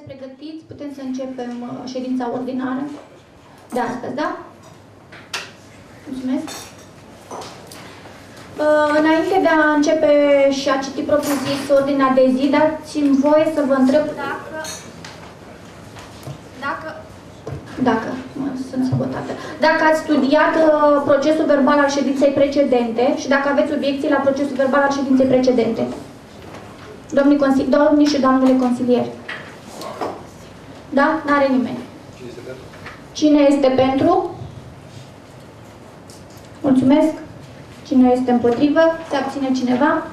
pregătiți, putem să începem uh, ședința ordinară de astăzi, da? Mulțumesc. Uh, Înainte de a începe și a citi propriu-zis ordinea de zi, dați-mi voie să vă întreb dacă... Dacă... Dacă, mă, sunt sabotată. Dacă ați studiat uh, procesul verbal al ședinței precedente și dacă aveți obiecții la procesul verbal al ședinței precedente. Domnii, consi- domnii și doamnele consilieri. Da? N-are nimeni. Cine este pentru? Mulțumesc. Cine este împotrivă? Se abține cineva?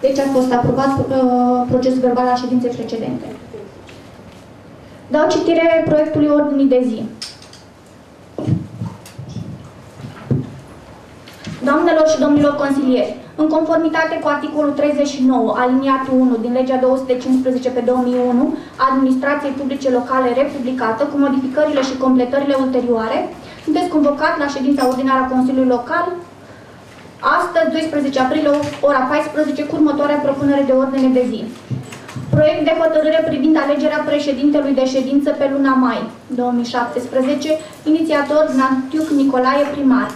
Deci a fost aprobat uh, procesul verbal al ședinței precedente. Dau citire proiectului ordinii de zi. Doamnelor și domnilor consilieri, în conformitate cu articolul 39, aliniatul 1 din legea 215 pe 2001 a Administrației Publice Locale Republicată, cu modificările și completările ulterioare, sunteți convocat la ședința ordinară a Consiliului Local astăzi, 12 aprilie, ora 14, cu următoarea propunere de ordine de zi. Proiect de hotărâre privind alegerea președintelui de ședință pe luna mai 2017, inițiator Nantiuc Nicolae Primar.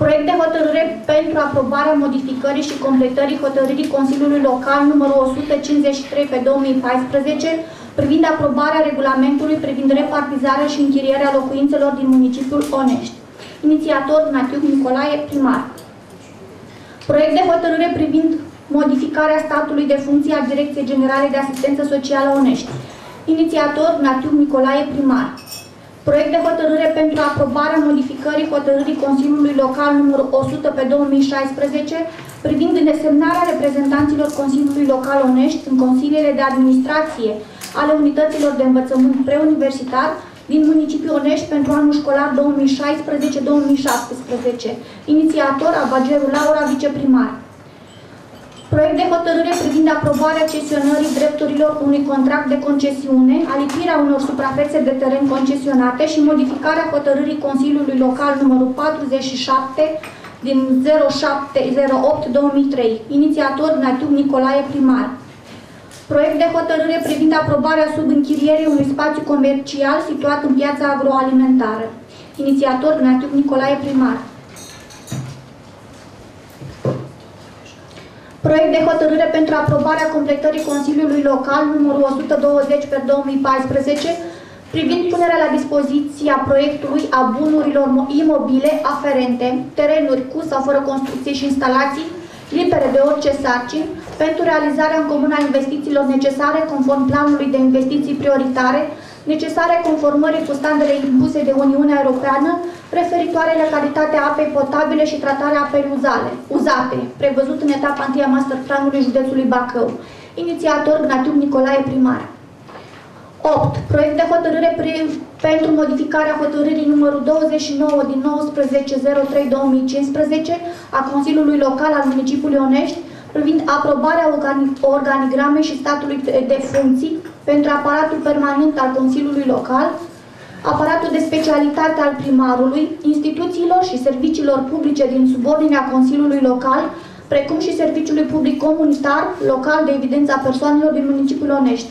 Proiect de hotărâre pentru aprobarea modificării și completării hotărârii Consiliului Local numărul 153 pe 2014 privind aprobarea regulamentului privind repartizarea și închirierea locuințelor din municipiul Onești. Inițiator Natiuc Nicolae Primar. Proiect de hotărâre privind modificarea statului de funcție a Direcției Generale de Asistență Socială Onești. Inițiator Natiuc Nicolae Primar. Proiect de hotărâre pentru aprobarea modificării hotărârii Consiliului Local numărul 100 pe 2016 privind desemnarea reprezentanților Consiliului Local Onești în consiliile de administrație ale unităților de învățământ preuniversitar din municipiul Onești pentru anul școlar 2016-2017. Inițiator Abageru Laura, viceprimar. Proiect de hotărâre privind aprobarea cesionării drepturilor unui contract de concesiune, alipirea unor suprafețe de teren concesionate și modificarea hotărârii Consiliului Local numărul 47 din 0708-2003. Inițiator Natiu Nicolae Primar. Proiect de hotărâre privind aprobarea subînchirierii unui spațiu comercial situat în piața agroalimentară. Inițiator Natiu Nicolae Primar. Proiect de hotărâre pentru aprobarea completării Consiliului Local numărul 120 pe 2014 privind punerea la dispoziția proiectului a bunurilor imobile aferente, terenuri cu sau fără construcții și instalații libere de orice sarcini pentru realizarea în comun a investițiilor necesare conform planului de investiții prioritare necesare conformării cu standardele impuse de Uniunea Europeană referitoare la calitatea apei potabile și tratarea apei uzale, uzate, prevăzut în etapa 1 a masterplanului județului Bacău. Inițiator Gnatiu Nicolae Primar. 8. Proiect de hotărâre pentru modificarea hotărârii numărul 29 din 19.03.2015 a Consiliului Local al Municipiului Onești privind aprobarea organigramei și statului de funcții pentru aparatul permanent al Consiliului Local, aparatul de specialitate al primarului, instituțiilor și serviciilor publice din subordinea Consiliului Local, precum și serviciului public comunitar local de evidență a persoanelor din municipiul Onești.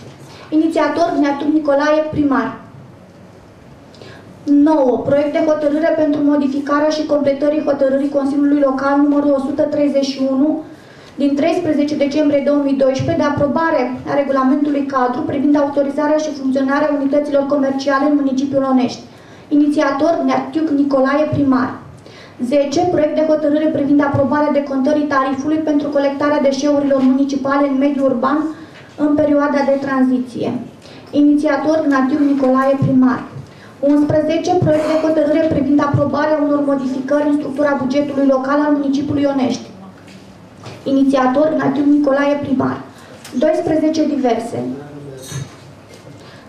Inițiator Gneatu Nicolae, primar. 9. Proiect de hotărâre pentru modificarea și completării hotărârii Consiliului Local numărul 131 din 13 decembrie 2012 de aprobare a regulamentului cadru privind autorizarea și funcționarea unităților comerciale în municipiul Onești. Inițiator Neatiuc Nicolae Primar. 10. Proiect de hotărâre privind aprobarea decontării tarifului pentru colectarea deșeurilor municipale în mediul urban în perioada de tranziție. Inițiator Natiu Nicolae Primar. 11. Proiect de hotărâre privind aprobarea unor modificări în structura bugetului local al municipiului Onești. Inițiator Natiu Nicolae Primar. 12 diverse.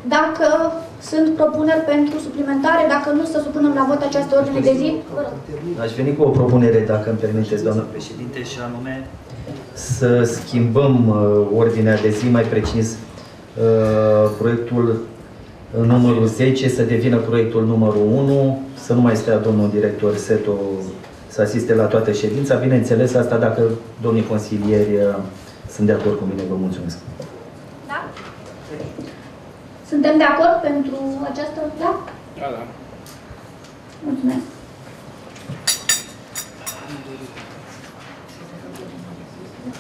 Dacă sunt propuneri pentru suplimentare, dacă nu, să supunem la vot această ordine de zi. Aș veni cu o propunere, dacă îmi permiteți, doamnă președinte, și anume să schimbăm uh, ordinea de zi, mai precis uh, proiectul numărul 10 să devină proiectul numărul 1, să nu mai stea domnul director Seto să asiste la toată ședința. Bineînțeles, asta dacă domnii consilieri uh, sunt de acord cu mine. Vă mulțumesc. Da? Suntem de acord pentru această... Da? Da, da. Mulțumesc.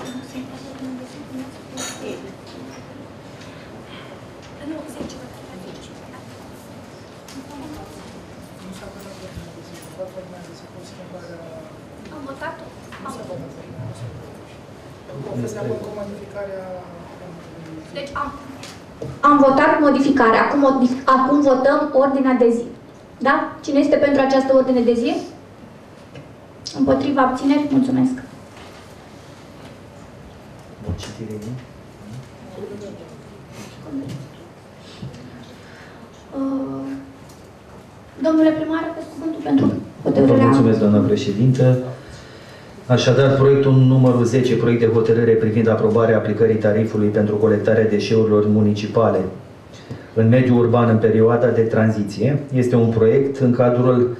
Am votat? Am votat. Deci am, am votat modificarea. Acum, modif- acum votăm ordinea de zi. Da? Cine este pentru această ordine de zi? Împotriva abțineri? Mulțumesc. O citire din? Uh, Domnule primar, aveți cuvântul pentru Vă hotărârea. mulțumesc, doamna președintă. Așadar, proiectul numărul 10, proiect de hotărâre privind aprobarea aplicării tarifului pentru colectarea deșeurilor municipale în mediul urban în perioada de tranziție, este un proiect în cadrul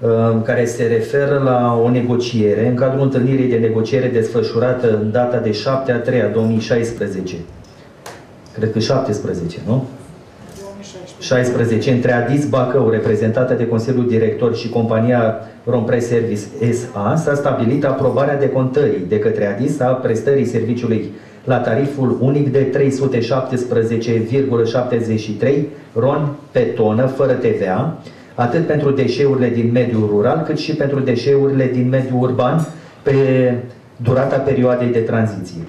uh, care se referă la o negociere, în cadrul întâlnirii de negociere desfășurată în data de 7 a 3 a 2016. Cred că 17, nu? 16 între Adis Bacău, reprezentată de Consiliul Director și compania Rompress Service SA, s-a stabilit aprobarea decontării de către Adis a prestării serviciului la tariful unic de 317,73 RON pe tonă, fără TVA, atât pentru deșeurile din mediul rural, cât și pentru deșeurile din mediul urban pe durata perioadei de tranziție.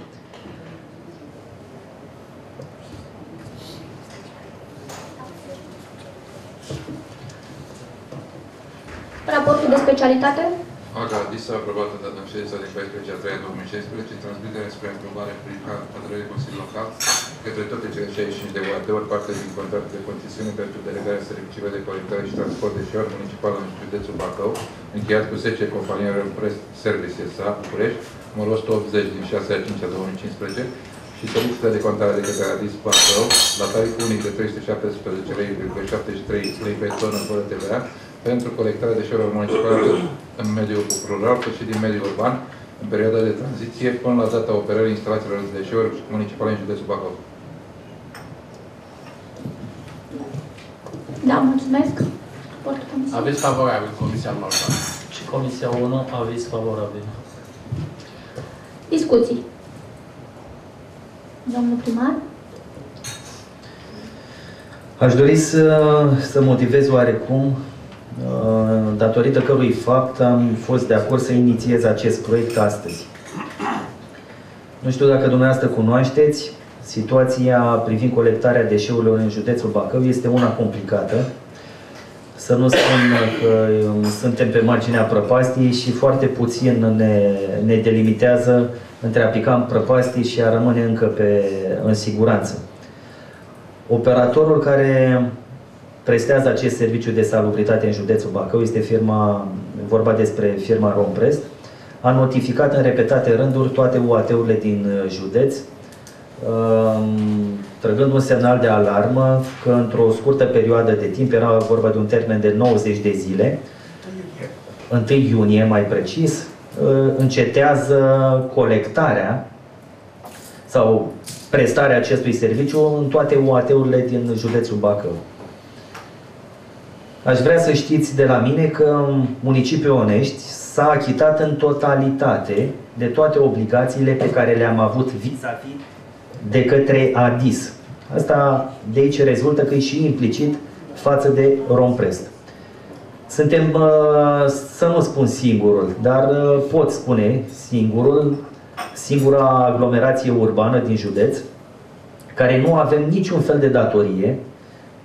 Raportul de specialitate? Aga Adis a aprobat în data ședința din 14 a 3 2016 transmiterea spre aprobare prin hotărâre Consiliul Local către toate cele 65 de ori parte din contractul de concesiune pentru delegarea serviciilor de colectare și transport de șoar municipal în județul Bacău, încheiat cu 10 companii Press Service SA București, numărul 180 din 6 a 5 a 2015 și solicită de contare de către Adis Bacău la tariful unic de 317 lei,73 lei pe tonă fără TVA pentru colectarea deșeurilor municipale atât în mediul rural cât și din mediul urban în perioada de tranziție până la data operării instalațiilor de deșeuri municipale în județul Bacău. Da, mulțumesc. Raportul comisiei. Aveți favorabil Comisia Normal. Și Comisia 1 aviz favorabil. Discuții. Domnul primar? Aș dori să, să motivez oarecum, uh, datorită cărui fapt am fost de acord să inițiez acest proiect astăzi. Nu știu dacă dumneavoastră cunoașteți, situația privind colectarea deșeurilor în județul Bacău este una complicată. Să nu spun că um, suntem pe marginea prăpastiei și foarte puțin ne, ne delimitează între a pica în prăpastii și a rămâne încă pe, în siguranță. Operatorul care prestează acest serviciu de salubritate în județul Bacău este firma, vorba despre firma Romprest, a notificat în repetate rânduri toate UAT-urile din uh, județ, um, trăgând un semnal de alarmă că într-o scurtă perioadă de timp, era vorba de un termen de 90 de zile, 1 iunie mai precis, uh, încetează colectarea sau prestarea acestui serviciu în toate UAT-urile din județul Bacău. Aș vrea să știți de la mine că municipiul Onești s-a achitat în totalitate de toate obligațiile pe care le-am avut vis-a-vis de către ADIS. Asta de aici rezultă că e și implicit față de Romprest. Suntem, uh, să nu spun singurul, dar uh, pot spune singurul, singura aglomerație urbană din județ, care nu avem niciun fel de datorie,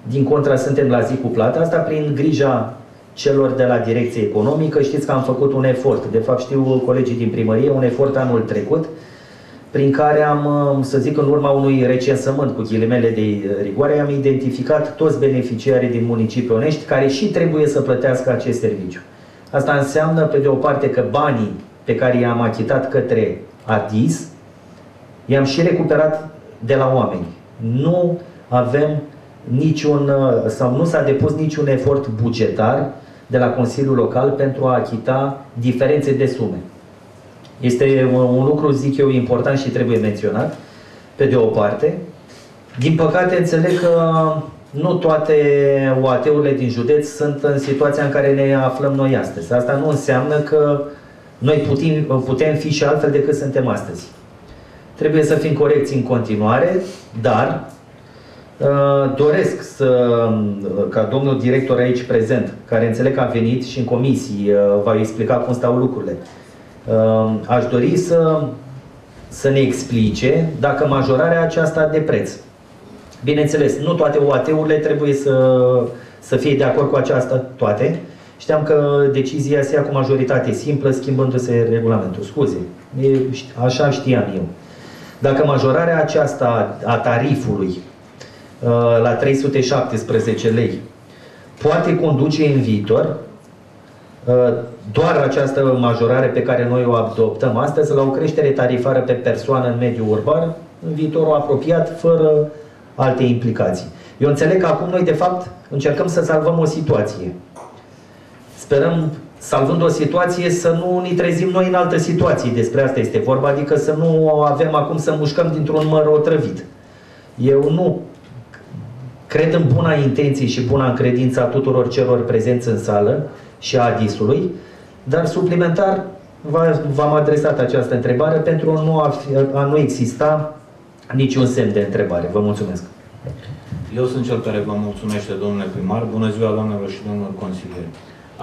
din contra suntem la zi cu plata, asta prin grija celor de la direcție economică. Știți că am făcut un efort, de fapt știu colegii din primărie, un efort anul trecut, prin care am, uh, să zic, în urma unui recensământ cu ghilimele de rigoare, am identificat toți beneficiarii din municipiul Onești care și trebuie să plătească acest serviciu. Asta înseamnă, pe de o parte, că banii pe care i-am achitat către ADIS, i-am și recuperat de la oameni. Nu avem niciun, uh, sau nu s-a depus niciun efort bugetar de la Consiliul Local pentru a achita diferențe de sume. Este un, un lucru, zic eu, important și trebuie menționat, pe de o parte. Din păcate, înțeleg că nu toate OAT-urile din județ sunt în situația în care ne aflăm noi astăzi. Asta nu înseamnă că noi putem, putem fi și altfel decât suntem astăzi. Trebuie să fim corecți în continuare, dar uh, doresc să, ca domnul director aici prezent, care înțeleg că a venit și în comisii uh, va explica cum stau lucrurile, uh, aș dori să, să ne explice dacă majorarea aceasta de preț Bineînțeles, nu toate OAT-urile trebuie să, să fie de acord cu aceasta, toate. Știam că decizia se ia cu majoritate simplă, schimbându-se regulamentul. Scuze, e, așa știam eu. Dacă majorarea aceasta a tarifului uh, la 317 lei poate conduce în viitor, uh, doar această majorare pe care noi o adoptăm astăzi la o creștere tarifară pe persoană în mediul urban, în viitorul apropiat, fără alte implicații. Eu înțeleg că acum noi, de fapt, încercăm să salvăm o situație. Sperăm, salvând o situație, să nu ne trezim noi în altă situație. Despre asta este vorba, adică să nu avem acum să mușcăm dintr-un măr otrăvit. Eu nu cred în buna intenție și buna încredință a tuturor celor prezenți în sală și a ADIS-ului, dar suplimentar v-am adresat această întrebare pentru a nu, a, a nu exista niciun semn de întrebare. Vă mulțumesc. Eu sunt cel care vă mulțumește, domnule primar. Bună ziua, doamnelor și domnilor consilieri.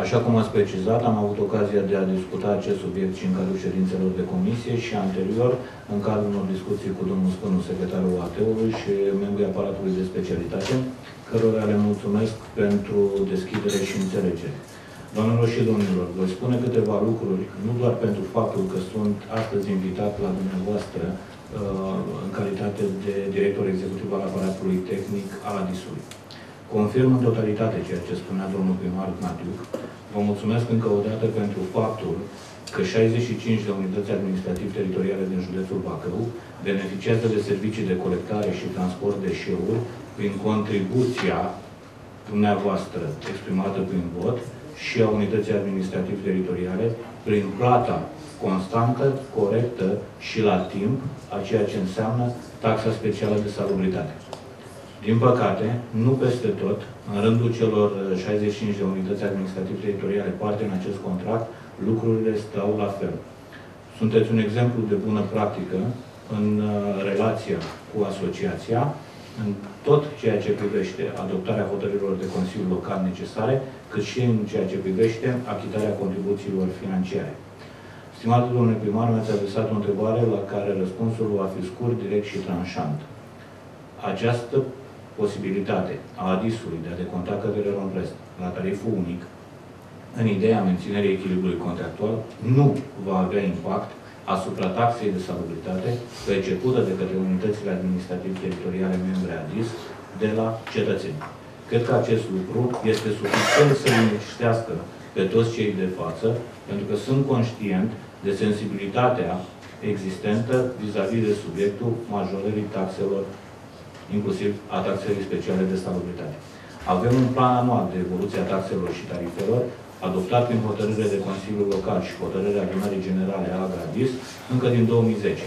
Așa cum ați precizat, am avut ocazia de a discuta acest subiect și în cadrul ședințelor de comisie și anterior, în cadrul unor discuții cu domnul Spânu, secretarul AT-ului și membrii aparatului de specialitate, cărora le mulțumesc pentru deschidere și înțelegere. Doamnelor și domnilor, voi spune câteva lucruri, nu doar pentru faptul că sunt astăzi invitat la dumneavoastră Uh, în calitate de director executiv al aparatului tehnic al ADIS-ului. Confirm în totalitate ceea ce spunea domnul primar Gnatiuc. Vă mulțumesc încă o dată pentru faptul că 65 de unități administrativ-teritoriale din județul Bacău beneficiază de servicii de colectare și transport de deșeuri prin contribuția dumneavoastră exprimată prin vot și a unității administrativ-teritoriale prin plata constantă, corectă și la timp a ceea ce înseamnă taxa specială de salubritate. Din păcate, nu peste tot, în rândul celor 65 de unități administrative teritoriale parte în acest contract, lucrurile stau la fel. Sunteți un exemplu de bună practică în uh, relația cu asociația, în tot ceea ce privește adoptarea hotărârilor de Consiliu Local necesare, cât și în ceea ce privește achitarea contribuțiilor financiare. Stimate domnule primar, mi-ați adresat o întrebare la care răspunsul va fi scurt, direct și tranșant. Această posibilitate a ADIS-ului de a deconta către Romprest la tariful unic, în ideea menținerii echilibrului contractual, nu va avea impact asupra taxei de salubritate percepută de către unitățile administrativ-teritoriale membre ADIS de la cetățeni. Cred că acest lucru este suficient să liniștească pe toți cei de față, pentru că sunt conștient de sensibilitatea existentă vis-a-vis -vis de subiectul majorării taxelor, inclusiv a taxelor speciale de salubritate. Avem un plan anual de evoluție a taxelor și tarifelor, adoptat prin hotărâre de Consiliul Local și hotărârea adunării generale a Agradis încă din 2010.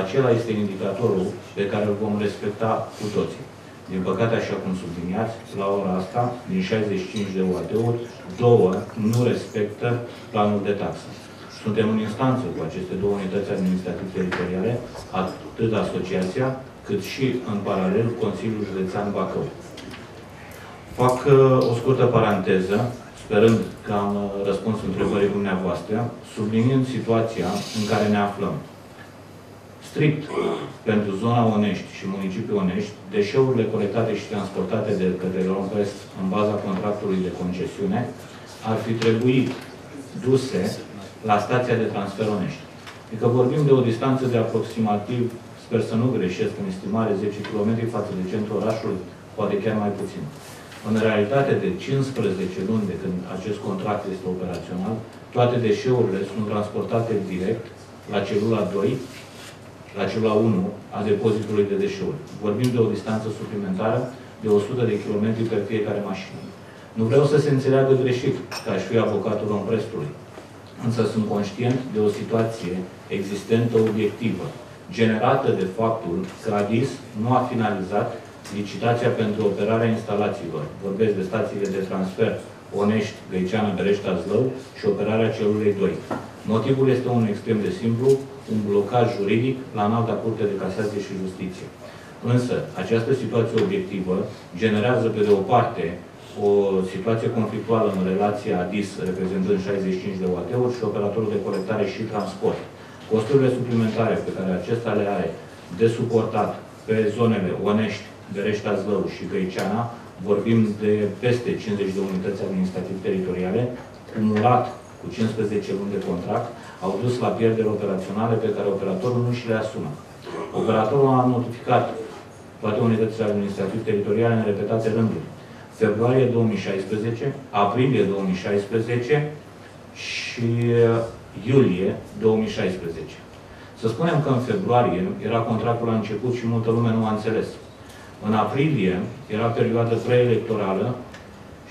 Acela este indicatorul pe care îl vom respecta cu toții. Din păcate, așa cum subliniați, la ora asta, din 65 de UAT-uri, două nu respectă planul de taxă. Suntem în instanță cu aceste două unități administrativ-teritoriale, atât asociația, cât și, în paralel, Consiliul Județean Bacău. Fac uh, o scurtă paranteză, sperând că am uh, răspuns întrebării dumneavoastră, subliniind situația în care ne aflăm. Strict pentru zona Onești și municipiul Onești, deșeurile colectate și transportate de către Romprest în baza contractului de concesiune ar fi trebuit duse la stația de transfer Onești. Adică vorbim de o distanță de aproximativ, sper să nu greșesc în estimare, 10 km față de centrul orașului, poate chiar mai puțin. În realitate, de 15 luni de când acest contract este operațional, toate deșeurile sunt transportate direct la celula 2, la celula 1 a depozitului de deșeuri. Vorbim de o distanță suplimentară de 100 de km pe fiecare mașină. Nu vreau să se înțeleagă greșit că aș fi avocatul Romprestului. Însă sunt conștient de o situație existentă obiectivă, generată de faptul că ADIS nu a finalizat licitația pentru operarea instalațiilor. Vorbesc de stațiile de transfer Onești, Găiceană, Bereșta, Zlău și operarea celulei 2. Motivul este unul extrem de simplu, un blocaj juridic la înalta curte de casație și justiție. Însă, această situație obiectivă generează, pe de o parte, o situație conflictuală în relația ADIS, reprezentând 65 de UAT-uri, și operatorul de colectare și transport. Costurile suplimentare pe care acesta le are de suportat pe zonele Onești, Bereștea Zlău și Găiceana, vorbim de peste 50 de unități administrativ-teritoriale, cumulat cu 15 luni de contract, au dus la pierderi operaționale pe care operatorul nu și le asumă. Operatorul a notificat toate unitățile administrativ-teritoriale în repetate rânduri. Februarie 2016, aprilie 2016 și iulie 2016. Să spunem că în februarie era contractul la început și multă lume nu a înțeles. În aprilie era perioada preelectorală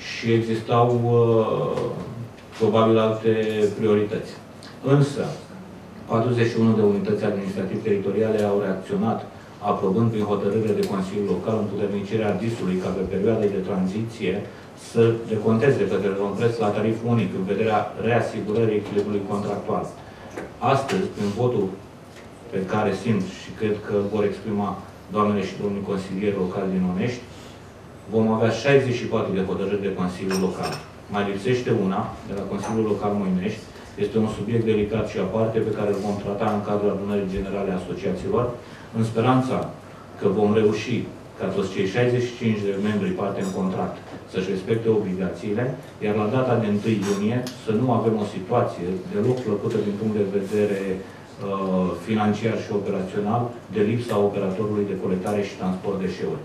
și existau uh, probabil alte priorități. Însă, 41 de unități administrativ-teritoriale au reacționat aprobând prin hotărâre de Consiliul Local împuternicirea DIS-ului ca pe perioada de tranziție să deconteze către preț la tarif unic în vederea reasigurării echilibrului contractual. Astăzi, prin votul pe care simt și cred că vor exprima doamnele și domnii consilieri locali din Onești, vom avea 64 de hotărâri de Consiliul Local. Mai lipsește una, de la Consiliul Local Moinești, este un subiect delicat și aparte pe care îl vom trata în cadrul adunării generale a asociațiilor, în speranța că vom reuși ca toți cei 65 de membri parte în contract să-și respecte obligațiile, iar la data de 1 iunie să nu avem o situație deloc plăcută din punct de vedere uh, financiar și operațional de lipsa operatorului de colectare și transport deșeuri.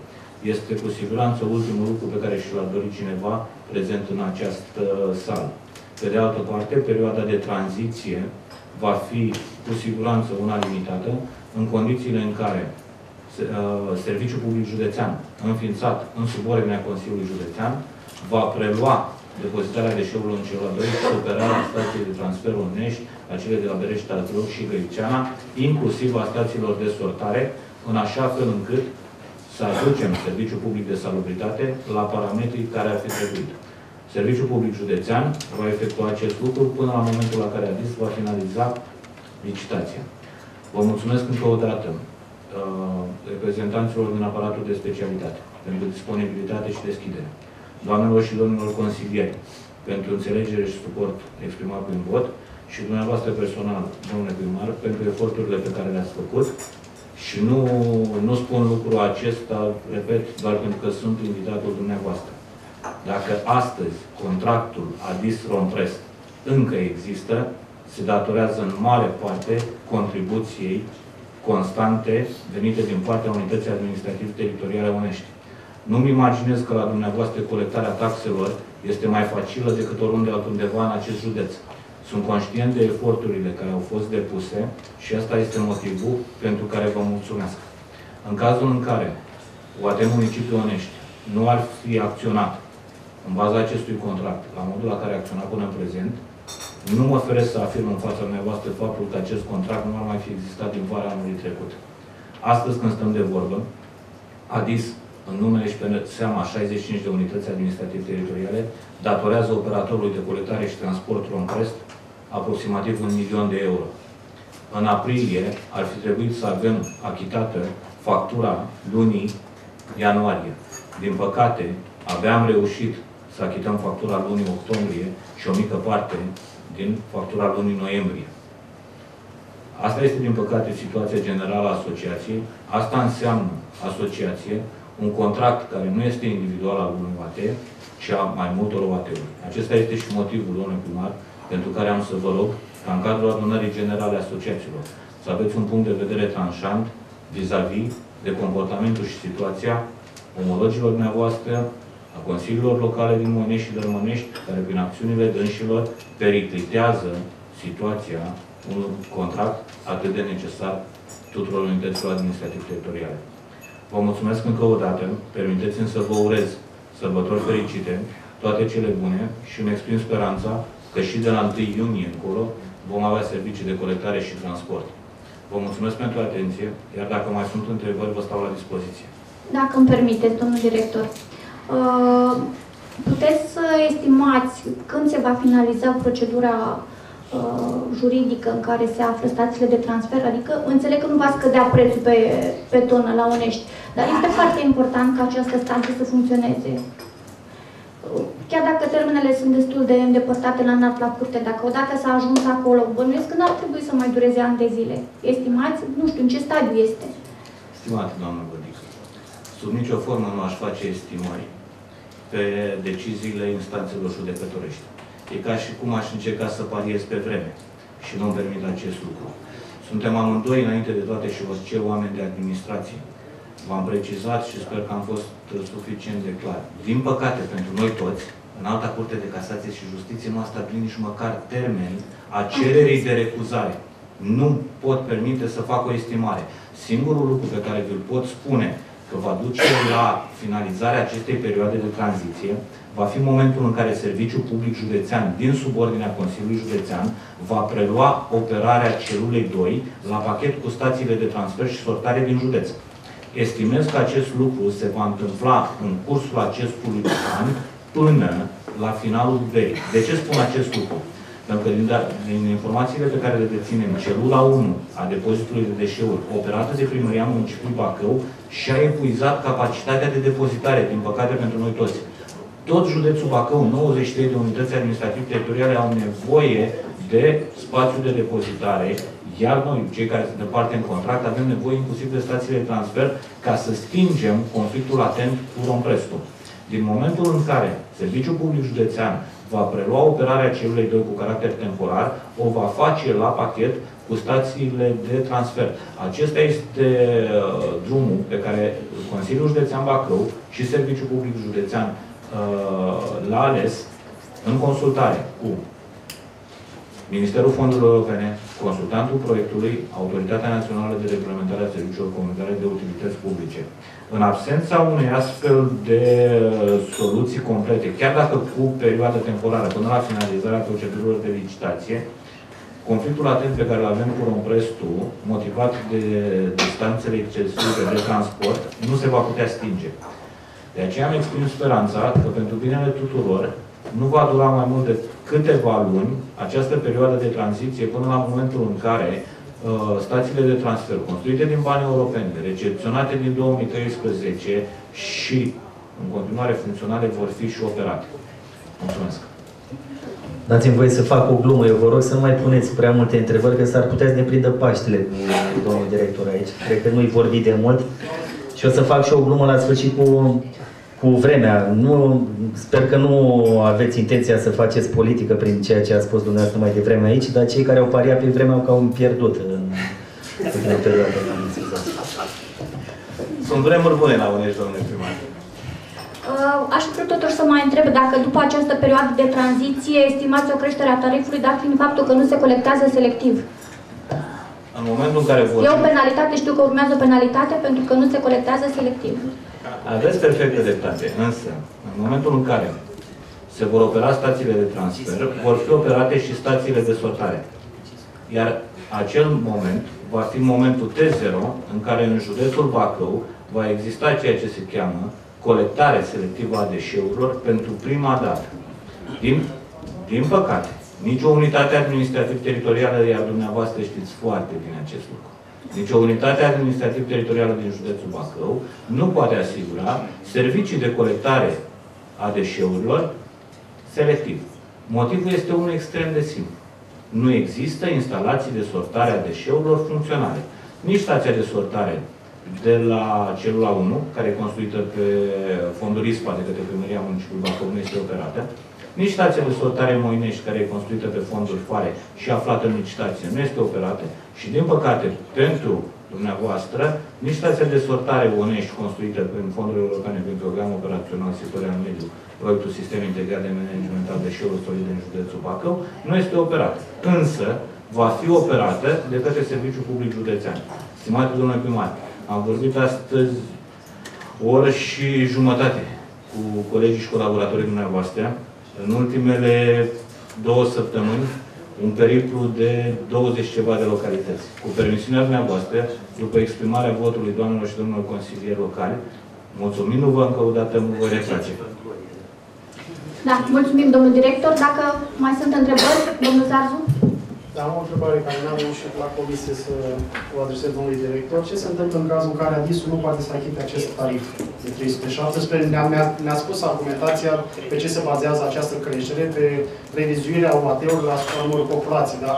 Este cu siguranță ultimul lucru pe care și l-a dorit cineva prezent în această sală. Pe de altă parte, perioada de tranziție va fi cu siguranță una limitată, în condițiile în care uh, Serviciul Public Județean, înființat în subordinea Consiliului Județean, va prelua depozitarea deșeurilor în celula 2 și operarea stației de transfer Unești, acele de la Berești, Tatrău și Găiceana, inclusiv a stațiilor de sortare, în așa fel încât să aducem Serviciul Public de Salubritate la parametrii care ar fi trebuit. Serviciul Public Județean va efectua acest lucru până la momentul la care ADIS va finaliza licitația. Vă mulțumesc încă o dată uh, reprezentanților din aparatul de specialitate pentru disponibilitate și deschidere. Doamnelor și domnilor consilieri, pentru înțelegere și suport exprimat prin vot și dumneavoastră personal, domnule primar, pentru eforturile pe care le-ați făcut și nu, nu spun lucrul acesta, repet, doar pentru că sunt invitatul dumneavoastră. Dacă astăzi contractul Adis Romprest încă există, se datorează în mare parte contribuției constante venite din partea Unității Administrative Teritoriale Unești. Nu-mi imaginez că la dumneavoastră colectarea taxelor este mai facilă decât oriunde altundeva în acest județ. Sunt conștient de eforturile care au fost depuse și asta este motivul pentru care vă mulțumesc. În cazul în care UAT Municipiul Onești nu ar fi acționat în baza acestui contract, la modul la care a acționat până în prezent, nu mă feresc să afirm în fața dumneavoastră faptul că acest contract nu ar mai fi existat din vara anului trecut. Astăzi, când stăm de vorbă, ADIS, în numele și pe seama 65 de unități administrative teritoriale, datorează operatorului de colectare și transport Romprest aproximativ un milion de euro. În aprilie ar fi trebuit să avem achitată factura lunii ianuarie. Din păcate, abia am reușit să achităm factura lunii octombrie și o mică parte din factura lunii noiembrie. Asta este, din păcate, situația generală a asociației. Asta înseamnă asociație, un contract care nu este individual al unui OAT, ci a mai multor OAT-uri. Acesta este și motivul, domnule primar, pentru care am să vă rog ca în cadrul adunării generale a asociațiilor să aveți un punct de vedere tranșant vis-a-vis -vis de comportamentul și situația omologilor dumneavoastră, a Consiliilor Locale din Monești și Dărmănești, care prin acțiunile dânșilor periclitează situația unui contract atât de necesar tuturor unităților administrativ-teritoriale. Vă mulțumesc încă o dată, permiteți-mi să vă urez sărbători fericite, toate cele bune și îmi exprim speranța că și de la 1 iunie încolo vom avea servicii de colectare și transport. Vă mulțumesc pentru atenție, iar dacă mai sunt întrebări, vă stau la dispoziție. Dacă îmi permiteți, domnul director. Uh, Puteți să estimați când se va finaliza procedura uh, juridică în care se află stațiile de transfer? Adică înțeleg că nu va scădea prețul pe, pe tonă la Onești, dar este foarte important ca această stație să funcționeze. Uh, Chiar dacă termenele sunt destul de îndepărtate la înalt la curte, dacă odată s-a ajuns acolo, bănuiesc că n-ar trebui să mai dureze ani de zile. Estimați, nu știu, în ce stadiu este? Stimată doamnă Bădică, sub nicio formă nu aș face estimări pe deciziile instanțelor judecătorești. E ca și cum aș încerca să pariez pe vreme și nu-mi permit acest lucru. Suntem amândoi, înainte de toate, și vă cer oameni de administrație. V-am precizat și sper că am fost uh, suficient de clar. Din păcate, pentru noi toți, în alta curte de casație și justiție nu a stabilit nici măcar termeni a cererii de recuzare. Nu pot permite să fac o estimare. Singurul lucru pe care vi-l pot spune că va duce la finalizarea acestei perioade de tranziție, va fi momentul în care Serviciul Public Județean, din subordinea Consiliului Județean, va prelua operarea celulei 2 la pachet cu stațiile de transfer și sortare din județ. Estimez că acest lucru se va întâmpla în cursul acestui an până la finalul verii. De ce spun acest lucru? Pentru că din, da- din informațiile pe care le deținem, celula 1 a depozitului de deșeuri, operată de Primăria Municipiului Bacău, și-a epuizat capacitatea de depozitare, din păcate pentru noi toți. Tot județul Bacău, 93 de unități administrative teritoriale au nevoie de spațiu de depozitare, iar noi, cei care sunt de parte în contract, avem nevoie inclusiv de stațiile de transfer ca să stingem conflictul atent cu Romprestu. Din momentul în care Serviciul Public Județean va prelua operarea celulei 2 cu caracter temporar, o va face la pachet cu stațiile de transfer. Acesta este uh, drumul pe care Consiliul Județean Bacău și Serviciul Public Județean uh, l-a ales în consultare cu Ministerul Fondurilor Europene, consultantul proiectului, Autoritatea Națională de Reglementare a Serviciilor Comunitare de Utilități Publice. În absența unei astfel de uh, soluții complete, chiar dacă cu perioadă temporară, până la finalizarea procedurilor de licitație, conflictul atent pe care îl avem cu Romprestu, motivat de distanțele excesive de transport, nu se va putea stinge. De aceea am exprim speranța că pentru binele tuturor nu va dura mai mult de câteva luni această perioadă de tranziție până la momentul în care uh, stațiile de transfer construite din bani europeni, recepționate din 2013 și în continuare funcționale vor fi și operate. Mulțumesc! Dați-mi voie să fac o glumă. Eu vă rog să nu mai puneți prea multe întrebări, că s-ar putea să ne prindă Paștele cu domnul director aici. Cred că nu-i vorbi de mult. Și o să fac și o glumă la sfârșit cu, cu vremea. Nu, sper că nu aveți intenția să faceți politică prin ceea ce a spus dumneavoastră mai devreme aici, dar cei care au pariat pe vremea au cam pierdut în ultima perioadă. Sunt vremuri bune la Unești, domnule primar. Uh, Aș vrea totuși să mai întreb dacă după această perioadă de tranziție estimați o creștere a tarifului, dat fiind faptul că nu se colectează selectiv. În momentul în care vor... E o penalitate, știu că urmează o penalitate pentru că nu se colectează selectiv. Aveți perfectă dreptate, însă, în momentul în care se vor opera stațiile de transfer, vor fi operate și stațiile de sortare. Iar acel moment va fi momentul T0 în care în județul Bacău va exista ceea ce se cheamă colectare selectivă a deșeurilor pentru prima dată. Din, din păcate, nicio unitate administrativ-teritorială, iar dumneavoastră știți foarte bine acest lucru, nicio unitate administrativ-teritorială din județul Bacău nu poate asigura servicii de colectare a deșeurilor selectiv. Motivul este unul extrem de simplu. Nu există instalații de sortare a deșeurilor funcționale. Nici stația de sortare de la celula 1, care e construită pe fondul ISPA de către Primăria Municipiului Bacău, nu este operată, nici stația de sortare Moinești, care e construită pe fonduri fare și aflată în licitație, nu este operată și, din păcate, pentru dumneavoastră, nici stația de sortare Onești, construită prin fonduri europene prin programul operațional sectorial mediu, proiectul Sistem Integrat de Management al Deșeurilor Solide în județul Bacău, nu este operată. Însă, va fi operată de către Serviciul Public Județean. Stimate domnule primar, am vorbit astăzi o oră și jumătate cu colegii și colaboratorii dumneavoastră. În ultimele două săptămâni, un periplu de 20 ceva de localități. Cu permisiunea dumneavoastră, după exprimarea votului doamnelor și domnilor consilieri locali, Mulțumindu-vă încă o dată, mă voi retrage. Da, mulțumim, domnul director. Dacă mai sunt întrebări, domnul Zarzu? Da, am o întrebare care n-am reușit la comisie să o adresez domnului director. Ce se întâmplă în cazul în care Adisul nu poate să achite acest tarif de 317? Ne-a, ne-a, ne-a spus argumentația pe ce se bazează această creștere, pe revizuirea UAT-ului la numărul populației, dar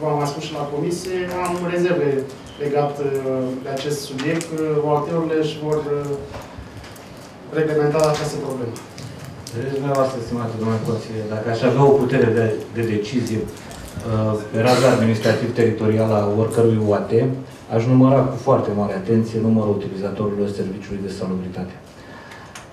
v-am mai spus și la comisie, am rezerve legat uh, de acest subiect. UAT-urile își vor uh, reglementa această problemă. Vedeți dumneavoastră, stimate domnule consilier, dacă aș avea o putere de, de decizie uh, pe raza administrativ-teritorială a oricărui UAT, aș număra cu foarte mare atenție numărul utilizatorilor serviciului de salubritate.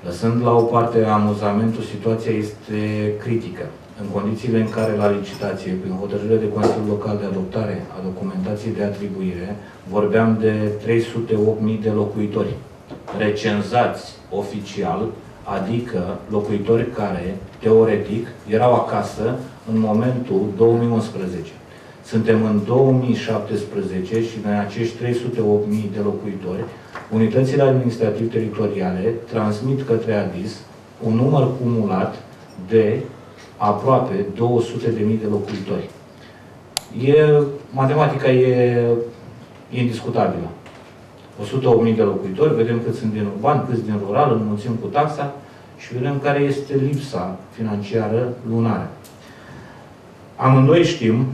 Lăsând la o parte amuzamentul, situația este critică. În condițiile în care la licitație, prin hotărâre de Consiliul Local de adoptare a documentației de atribuire, vorbeam de 308.000 de locuitori recenzați oficial, adică locuitori care, teoretic, erau acasă în momentul 2011. Suntem în 2017 și din acești 308.000 de locuitori, unitățile administrativ-teritoriale transmit către ADIS un număr cumulat de aproape 200.000 de locuitori. E, matematica e indiscutabilă. 108.000 de locuitori, vedem cât sunt din urban, câți din rural, înmulțim cu taxa și vedem care este lipsa financiară lunară. Amândoi știm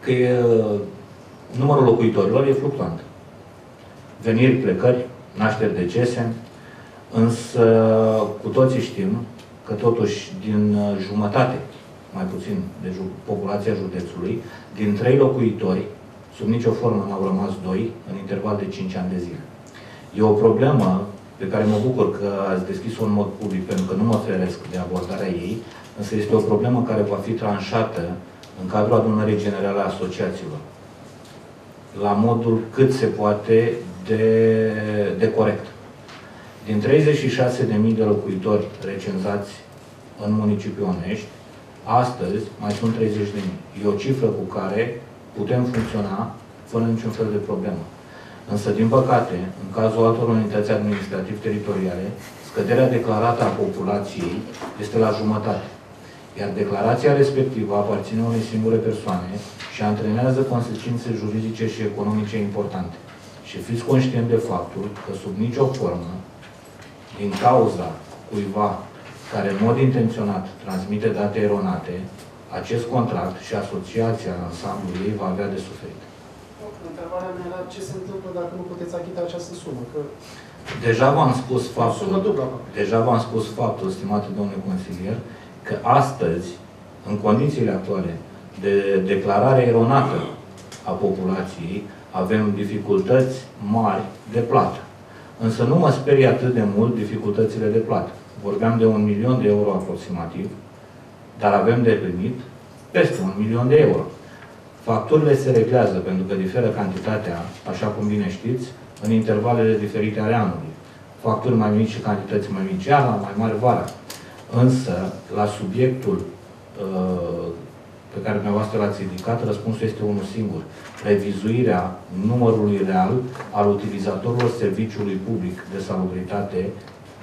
că e, numărul locuitorilor e fluctuant. Veniri, plecări, nașteri, decese, însă cu toții știm că totuși din jumătate, mai puțin de populația județului, din trei locuitori, sub nicio formă n-au rămas doi în interval de 5 ani de zile. E o problemă pe care mă bucur că ați deschis-o în mod public, pentru că nu mă feresc de abordarea ei, însă este o problemă care va fi tranșată în cadrul adunării generale a asociațiilor, la modul cât se poate de, de corect. Din 36.000 de locuitori recenzați în municipiul Onești, astăzi mai sunt 30.000. E o cifră cu care putem funcționa fără niciun fel de problemă. Însă, din păcate, în cazul altor unități administrativ-teritoriale, scăderea declarată a populației este la jumătate, iar declarația respectivă aparține unei singure persoane și antrenează consecințe juridice și economice importante. Și fiți conștient de faptul că sub nicio formă, din cauza cuiva care în mod intenționat transmite date eronate, acest contract și asociația în ansamblu ei va avea de suferit. Întrebarea mea era ce se întâmplă dacă nu puteți achita această sumă? Că Deja v-am spus sumă faptul, dublă. deja v-am spus faptul, stimate domnule consilier, că astăzi, în condițiile actuale de declarare eronată a populației, avem dificultăți mari de plată. Însă nu mă sperie atât de mult dificultățile de plată. Vorbeam de un milion de euro aproximativ, dar avem de primit peste un milion de euro. Facturile se reglează pentru că diferă cantitatea, așa cum bine știți, în intervalele diferite ale anului. Facturi mai mici și cantități mai mici iarna, mai mari vara. Însă, la subiectul uh, pe care dumneavoastră l-ați indicat, răspunsul este unul singur. Revizuirea numărului real al utilizatorilor serviciului public de salubritate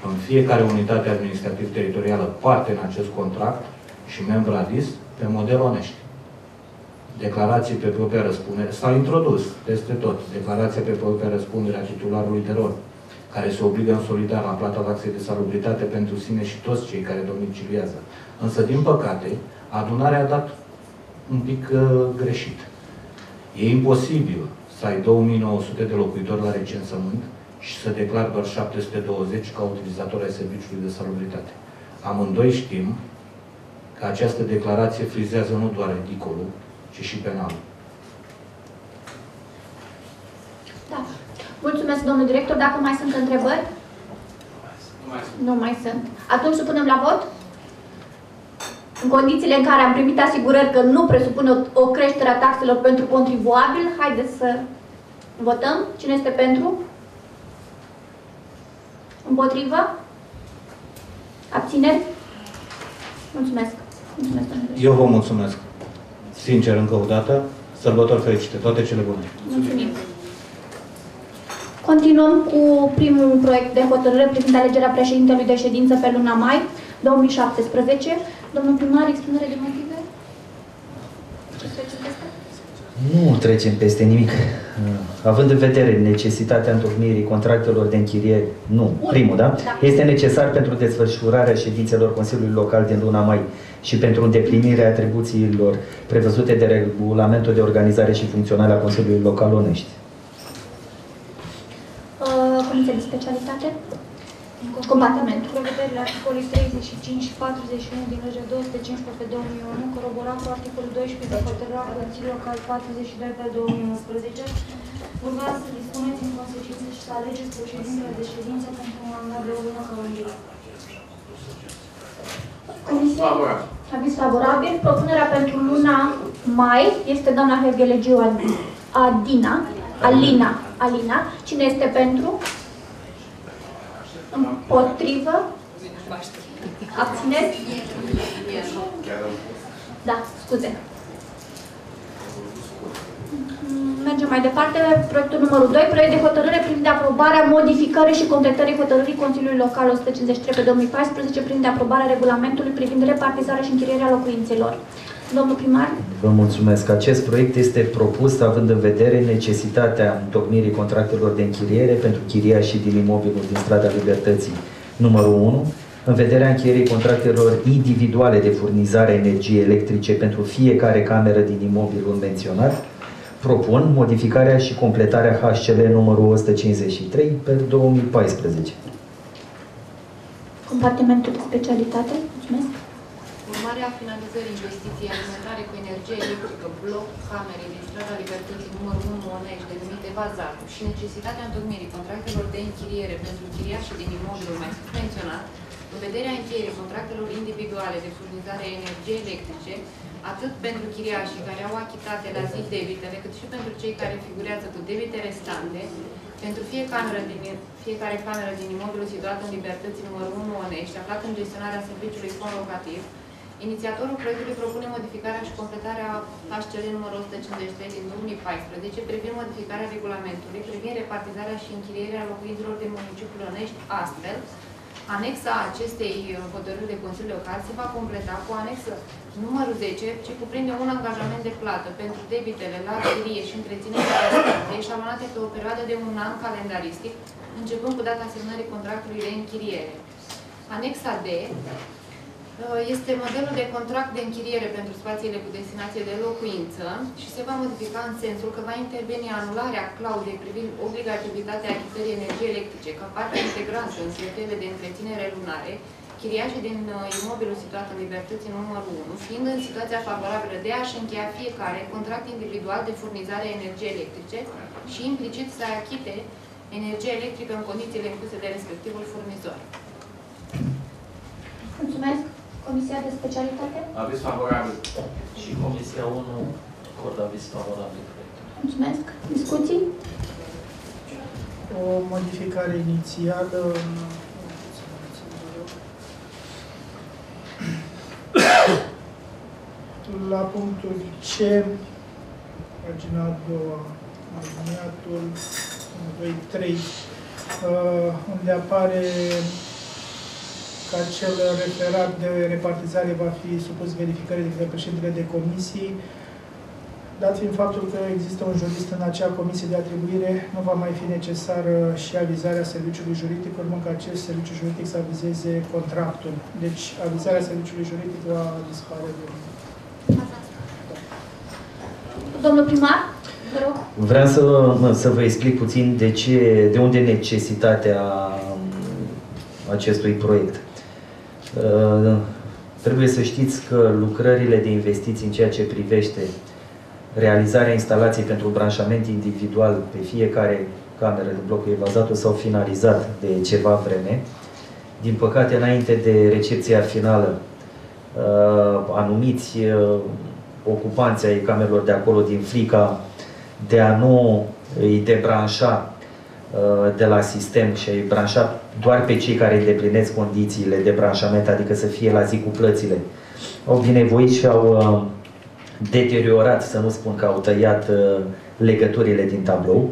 în fiecare unitate administrativ-teritorială parte în acest contract și membru ADIS pe model onești. Declarații pe propria răspundere. S-a introdus peste tot declarația pe propria răspundere a titularului de rol, care se obligă în solidar la plata taxei de salubritate pentru sine și toți cei care domiciliază. Însă, din păcate, adunarea a dat un pic uh, greșit. E imposibil să ai 2900 de locuitori la recensământ și să declari doar 720 ca utilizator ai serviciului de salubritate. Amândoi știm că această declarație frizează nu doar ridicolul, ci și penalul. Da. Mulțumesc, domnul director. Dacă mai sunt întrebări? Nu mai sunt. Nu mai sunt. Atunci supunem la vot? În condițiile în care am primit asigurări că nu presupune o, o creștere a taxelor pentru contribuabil, haideți să votăm. Cine este pentru? Împotrivă? Abțineri? Mulțumesc. Mulțumesc, domnule. Eu vă mulțumesc. Sincer, încă o dată, sărbători fericite, toate cele bune. Mulțumim. Continuăm cu primul proiect de hotărâre privind alegerea președintelui de ședință pe luna mai 2017. Domnul primar, expunere de motive? Ce treceți peste? Nu trecem peste nimic. Având în vedere necesitatea întocmirii contractelor de închiriere, nu, primul, da? Da. Este necesar pentru desfășurarea ședințelor Consiliului Local din luna mai și pentru îndeplinirea atribuțiilor prevăzute de regulamentul de organizare și funcționare a Consiliului Local Onești. Uh, Comisia de specialitate? Compartiment. Prevederile articolului 35 și 41 din legea 215 pe 2001, coroborat cu articolul 12 de hotărârea Consiliului Local 42 pe 2011, urmează să dispuneți în consecință și să alegeți președintele de ședință pentru un mandat de o lună calendară. Comisia? Favorabil. Aviz favorabil. Propunerea pentru luna mai este doamna Hergelegiu Adina. Alina. Alina. Cine este pentru? Împotrivă? Abțineți? Da, scuze. Mm, Mergem mai departe. Proiectul numărul 2, proiect de hotărâre privind aprobarea modificării și completării hotărârii Consiliului Local 153 pe 2014 privind aprobarea regulamentului privind repartizarea și închirierea locuințelor. Domnul primar? Vă mulțumesc. Acest proiect este propus având în vedere necesitatea întocmirii contractelor de închiriere pentru chiriașii din imobilul din strada Libertății numărul 1, în vederea încheierii contractelor individuale de furnizare a energiei electrice pentru fiecare cameră din imobilul menționat, propun modificarea și completarea HCL numărul 153 pe 2014. Compartimentul de specialitate. Mulțumesc. Urmarea finalizării investiției alimentare cu energie electrică, bloc camere din strada Libertății numărul 1 Onești, denumite Bazarul, și necesitatea întocmirii contractelor de închiriere pentru chiriașii din imobilul mai sus menționat, în vederea încheierii contractelor individuale de furnizare a energiei electrice, atât pentru chiriașii care au achitate la zi debitele, cât și pentru cei care figurează cu debite restante, pentru fie cameră din, fiecare cameră din imobilul situat în Libertății numărul 1 Onești, aflat în gestionarea serviciului conlocativ, Inițiatorul proiectului propune modificarea și completarea HCL numărul 153 din 2014 privind modificarea regulamentului privind repartizarea și închirierea locuințelor din municipiul Onești, astfel, anexa acestei uh, hotărâri de Consiliu Local se va completa cu anexă numărul 10, ce cuprinde un angajament de plată pentru debitele la chirie și întreținerea restante, eșalonate pe o perioadă de un an calendaristic, începând cu data semnării contractului de închiriere. Anexa D Uh, este modelul de contract de închiriere pentru spațiile cu destinație de locuință și se va modifica în sensul că va interveni anularea clauzei privind obligativitatea achitării energiei electrice ca parte integrantă în cheltuielile de întreținere lunare, chiriașii din uh, imobilul situat în Libertății numărul 1, fiind în situația favorabilă de a-și încheia fiecare contract individual de furnizare a energiei electrice și implicit să achite energie electrică în condițiile impuse de respectivul furnizor. Mulțumesc. Comisia de specialitate? Aviz favorabil. Și Comisia 1 acord aviz favorabil proiectului. Mulțumesc. Discuții? o modificare inițială la punctul C, pagina a doua, aliniatul 1, 2, 3, uh, unde apare că acel referat de repartizare va fi supus verificării de către președintele de comisii, Dat fiind faptul că există un jurist în acea comisie de atribuire, nu va mai fi necesară și avizarea serviciului juridic, urmând ca acest serviciu juridic să avizeze contractul. Deci, avizarea serviciului juridic va dispare de Domnul primar? Vă rog. Vreau să, să vă explic puțin de, ce, de unde necesitatea acestui proiect. Uh, Trebuie să știți că lucrările de investiții în ceea ce privește realizarea instalației pentru branșament individual pe fiecare cameră de blocul evazatul s-au finalizat de ceva vreme. Din păcate, înainte de recepția finală, uh, anumiți uh, ocupanți ai camerelor de acolo din frica de a nu îi debranșa uh, de la sistem și a-i branșa doar pe cei care îndeplinesc condițiile de branșament, adică să fie la zi cu plățile, au binevoit și au deteriorat, să nu spun că au tăiat legăturile din tablou.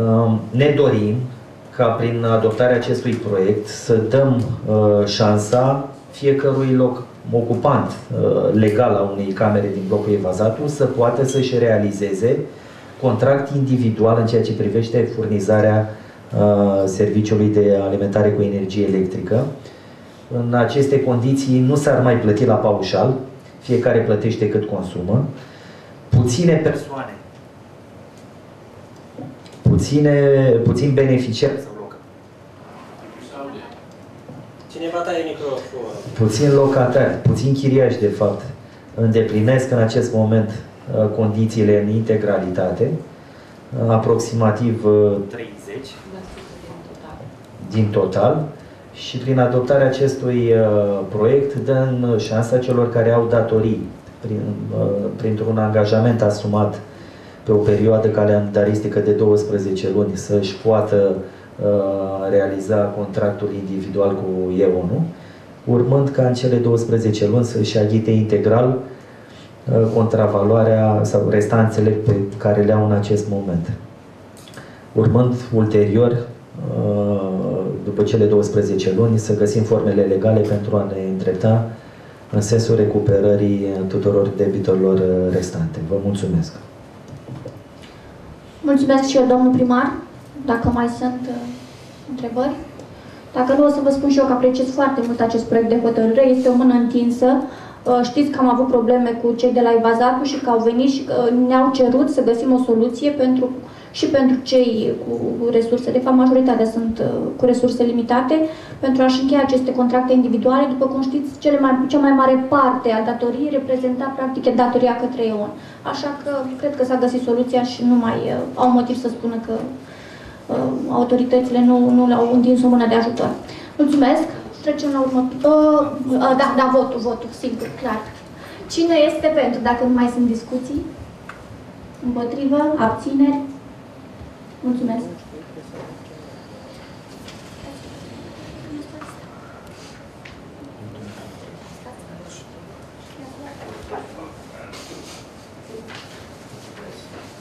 Um, Ne dorim ca prin adoptarea acestui proiect să dăm uh, șansa fiecărui loc ocupant uh, legal a unei camere din blocul Evazatu să poată să-și realizeze contract individual în ceea ce privește furnizarea uh, serviciului de alimentare cu energie electrică. În aceste condiții nu s-ar mai plăti la paușal, fiecare plătește cât consumă. Puține persoane, puține, puțin beneficiari Cineva taie microfonul. puțin locatari, puțin chiriași de fapt, îndeplinesc în acest moment uh, condițiile în integralitate, uh, aproximativ uh, 30 din total. Și prin adoptarea acestui uh, proiect dăm șansa celor care au datorii prin, uh, printr-un angajament asumat pe o perioadă calendaristică de 12 luni să-și poată uh, realiza contractul individual cu EONU, urmând ca în cele 12 luni să-și aghite integral uh, contravaloarea sau restanțele pe care le au în acest moment. Urmând ulterior, uh, după cele 12 luni, să găsim formele legale pentru a ne îndrepta în sensul recuperării tuturor debitorilor uh, restante. Vă mulțumesc! Mulțumesc și eu, domnul primar, dacă mai sunt uh, întrebări. Dacă nu, o să vă spun și eu că apreciez foarte mult acest proiect de hotărâre. Este o mână întinsă. Uh, știți că am avut probleme cu cei de la Ivazatu și că au venit și uh, ne-au cerut să găsim o soluție pentru, și pentru cei cu resurse, de fapt majoritatea sunt uh, cu resurse limitate, pentru a-și încheia aceste contracte individuale. După cum știți, cele mai, cea mai mare parte a datoriei reprezenta practic datoria către EON. Așa că cred că s-a găsit soluția și nu mai uh, au motiv să spună că uh, autoritățile nu, nu le-au întins o mână de ajutor. Mulțumesc! Trecem la următoarea. Uh, uh, da, da, votul, votul, sigur, clar. Cine este pentru, dacă nu mai sunt discuții? Împotrivă? Abțineri? Mulțumesc!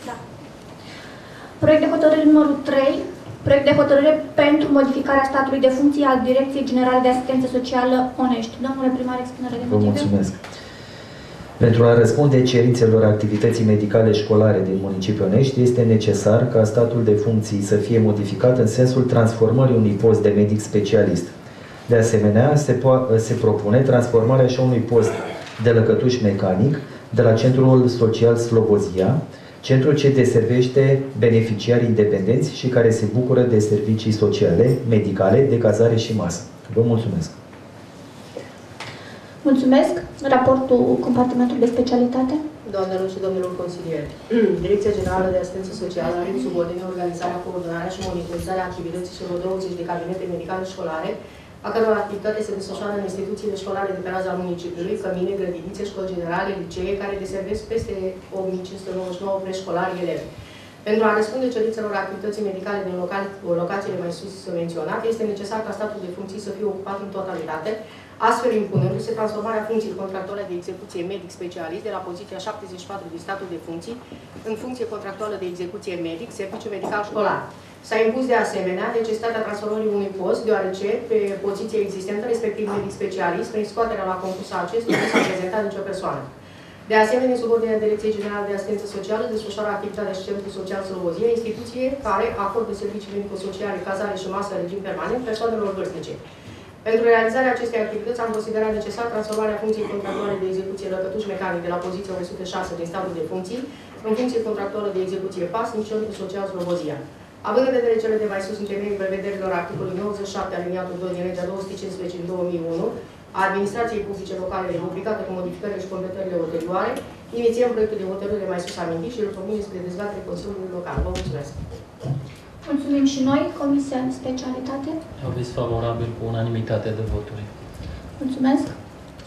Da. Proiect de hotărâre numărul 3, proiect de hotărâre pentru modificarea statului de funcție al Direcției Generale de Asistență Socială Onești. Domnule primar, expunere de Vă motive. mulțumesc! Pentru a răspunde cerințelor activității medicale școlare din municipiul Onești, este necesar ca statul de funcții să fie modificat în sensul transformării unui post de medic specialist. De asemenea, se, po- se propune transformarea și a unui post de lăcătuș mecanic de la Centrul Social Slobozia, centru ce deservește beneficiarii independenți și care se bucură de servicii sociale, medicale, de cazare și masă. Vă mulțumesc! Mulțumesc. Raportul compartimentului de specialitate. Doamnelor și domnilor consilieri, Direcția Generală de Asistență Socială are în subordine organizarea, coordonarea și monitorizarea activității celor 20 de cabinete medicale școlare, a căror activitate se desfășoară în instituțiile școlare de pe raza municipiului, cămine, grădinițe, școli generale, licee, care deservesc peste 8599 preșcolari elevi. Pentru a răspunde cerințelor activității medicale din local, locațiile mai sus menționate, este necesar ca statul de funcții să fie ocupat în totalitate, astfel impunându-se transformarea funcției contractuale de execuție medic specialist de la poziția 74 din statul de funcții în funcție contractuală de execuție medic, serviciu medical școlar. S-a impus de asemenea necesitatea transformării unui post, deoarece pe poziția existentă, respectiv medic specialist, prin scoaterea la concurs a acestuia, nu s-a prezentat nicio persoană. De asemenea, sub ordinea Direcției Generale de Asistență Socială, desfășoară activitatea și Centrul Social Slobozia, instituție care acordă servicii medico-sociale, cazare și masă regim permanent persoanelor vârstnice. Pentru realizarea acestei activități am considerat necesar transformarea funcției contractuale de execuție lăcătuș mecanic de la poziția 106 din statul de funcții în funcție contractuală de execuție PAS în Centrul Social Slobozia. Având în vedere cele de mai sus în temeiul prevederilor articolului 97 aliniatul 2 din legea 215 din 2001 a administrației publice locale republicată cu modificările și completările ulterioare, inițiem proiectul de hotărâre mai sus amintit și îl propun spre dezbatere Consiliului Local. Vă mulțumesc! Mulțumim și noi, Comisia de Specialitate. Aviz favorabil cu unanimitate de voturi. Mulțumesc.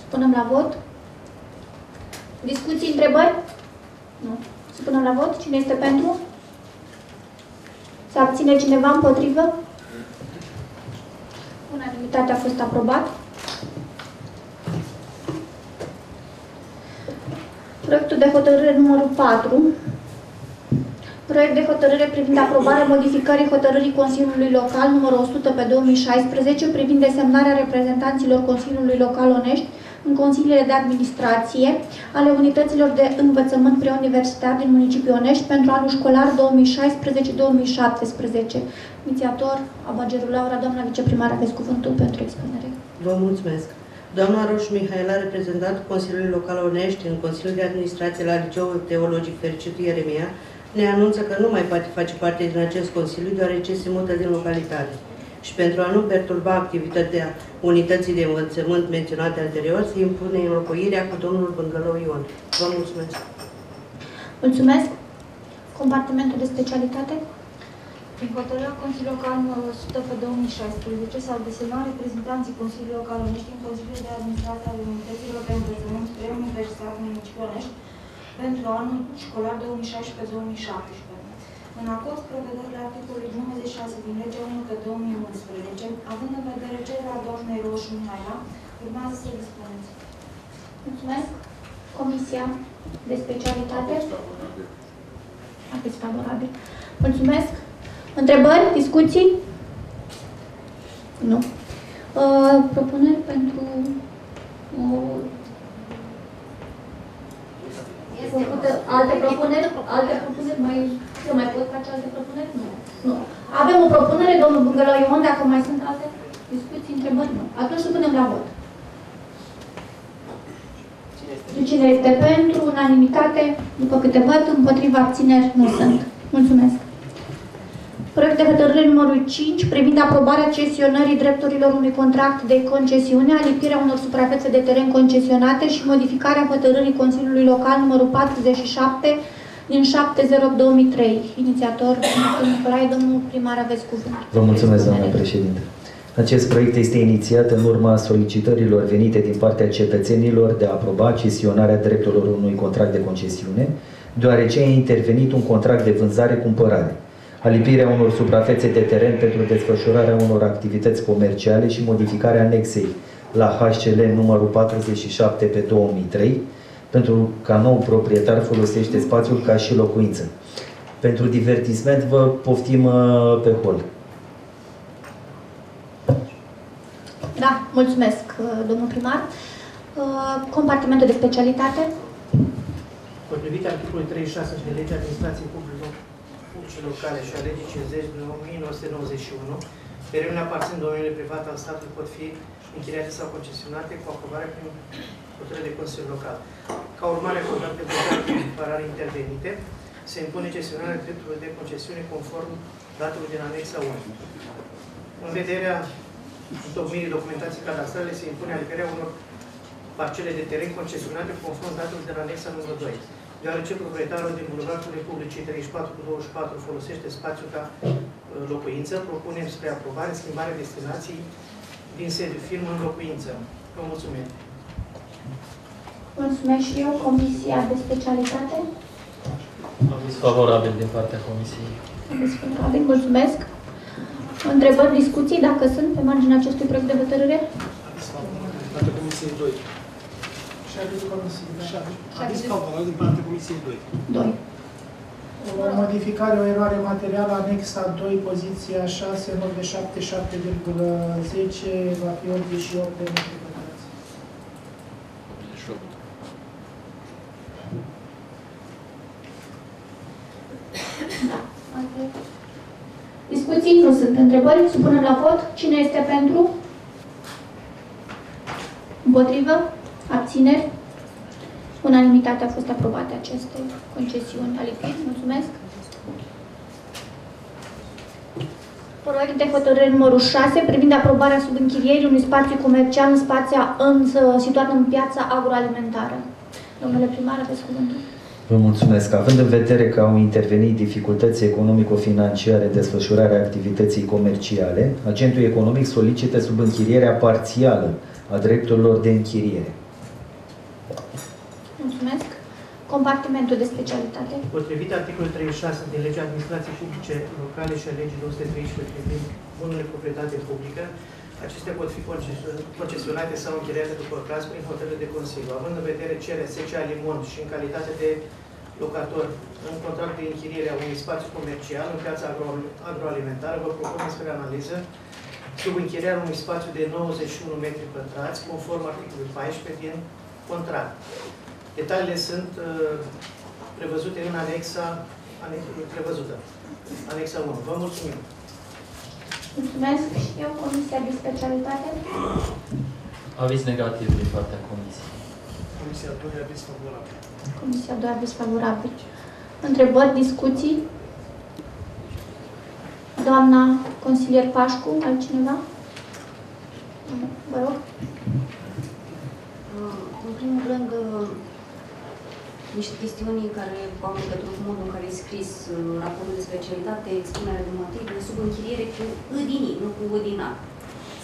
Spunem la vot. Discuții, întrebări? Nu. Supunem la vot. Cine este pentru? Se abține cineva împotrivă? Unanimitatea a fost aprobat. Proiectul de hotărâre numărul 4 Proiect de hotărâre privind aprobarea modificării hotărârii Consiliului Local numărul 100 pe 2016 privind desemnarea reprezentanților Consiliului Local Onești în consiliile de administrație ale unităților de învățământ preuniversitar din municipiul Onești pentru anul școlar 2016-2017. Inițiator, Abagerul Laura, doamna viceprimar, aveți cuvântul pentru expunere. Vă mulțumesc. Doamna Roșu Mihaela, reprezentant Consiliului Local Onești în Consiliul de Administrație la Liceul Teologic Fericitul Ieremia, ne anunță că nu mai poate face parte din acest Consiliu deoarece se mută din localitate. Și pentru a nu perturba activitatea unității de învățământ menționate anterior, se impune înlocuirea cu domnul Bângălău Ion. Vă mulțumesc! Mulțumesc! Compartimentul de specialitate? Prin hotărârea Consiliului Local numărul 100 pe 2016 s-au desemnat reprezentanții Consiliului Local Onești în Consiliul de Administrație al Unităților de Învățământ Preuniversitar Municipiul Onești pentru anul școlar 2016-2017. În acord cu prevederile articolului 96 din legea 1 pe 2011, având în vedere cererea doamnei Roșu Mihaela, urmează să dispuneți. Mulțumesc! Comisia de specialitate? Aveți favorabil. Mulțumesc! Întrebări? Discuții? Nu. Uh, propuneri pentru uh, făcută alte propuneri? Alte propuneri? Mai, se mai pot face alte propuneri? Nu. nu. Avem o propunere, domnul Bungălău Ion, dacă mai sunt alte discuții, întrebări? Nu. Atunci să punem la vot. Cine este pentru? Unanimitate? După câte văd, împotriva abțineri nu sunt. Mulțumesc. Proiect de hotărâre numărul 5 privind aprobarea cesionării drepturilor unui contract de concesiune, alipirea unor suprafețe de teren concesionate și modificarea hotărârii Consiliului Local numărul 47 din 708-2003. Inițiator, domnul Nicolae, domnul primar, aveți cuvânt. Vă mulțumesc, doamnă președinte. Acest proiect este inițiat în urma solicitărilor venite din partea cetățenilor de a aproba cesionarea drepturilor unui contract de concesiune, deoarece a intervenit un contract de vânzare-cumpărare alipirea unor suprafețe de teren pentru desfășurarea unor activități comerciale și modificarea anexei la HCL numărul 47 pe 2003, pentru ca nou proprietar folosește spațiul ca și locuință. Pentru divertisment vă poftim uh, pe hol. Da, mulțumesc, uh, domnul primar. Uh, compartimentul de specialitate? Potrivit articolului 36 de legea administrației publice publice locale și a legii 50 din 1991, terenurile aparțin domeniului privat al statului pot fi închiriate sau concesionate cu aprobare prin hotărâre de Consiliu Local. Ca urmare a contractului de cumpărare intervenite, se impune gestionarea drepturilor de concesiune conform datului din anexa 1. În vederea întocmirii documentației cadastrale se impune aliperea unor parcele de teren concesionate conform datului din anexa numărul 2 deoarece proprietarul din Bulevardul Republicii 34 cu 24 folosește spațiul ca uh, locuință, propunem spre aprobare schimbarea destinației din sediu firmă în locuință. Vă mulțumim. Mulțumesc și eu. Comisia de specialitate? Aviz favorabil din partea Comisiei. Aviz favorabil. Mulțumesc. Întrebări, discuții, dacă sunt, pe marginea acestui proiect de hotărâre? Aviz favorabil din partea Comisiei 2. Și aviz Comisiei, da. Aviz favorabil din partea Comisiei 2. 2. O modificare, o eroare materială, anexa 2, poziția 6, în loc de 77,10, va fi 88 de metri pătrați. Alte discuții? Nu sunt întrebări. Supunem la vot. Cine este pentru? Împotrivă? Abțineri? Unanimitate a fost aprobate aceste concesiuni alipiri. Mulțumesc. Proiect de hotărâre numărul 6 privind aprobarea subînchirierii unui spațiu comercial în spația în, situat în piața agroalimentară. Domnule primar, aveți cuvântul. Vă mulțumesc. Având în vedere că au intervenit dificultăți economico-financiare în desfășurarea activității comerciale, agentul economic solicită subînchirierea parțială a drepturilor de închiriere. Mulțumesc. Compartimentul de specialitate. Potrivit articolul 36 din legea administrației publice locale și a legii 213 privind bunurile proprietate publică, acestea pot fi concesionate sau închiriate după caz prin hotărâre de Consiliu. Având în vedere CRS Limon și în calitate de locator în contract de închiriere a unui spațiu comercial în piața agro- agroalimentară, vă propun spre analiză sub închirierea unui spațiu de 91 metri pătrați, conform articolului 14 din contract. Detaliile sunt uh, prevăzute în anexa, anexa prevăzută. Anexa 1. Vă mulțumim. Mulțumesc și eu, Comisia de Specialitate. Aviz negativ din partea comisiei. Comisia 2 aviz favorabil. Comisia 2 aviz favorabil. Întrebări, discuții? Doamna consilier Pașcu, altcineva? Vă rog. Uh, În primul rând, uh, niște chestiuni care au legătură cu modul în care e scris uh, raportul de specialitate, expunerea de motive, sub închiriere cu îdinii, nu cu îdina.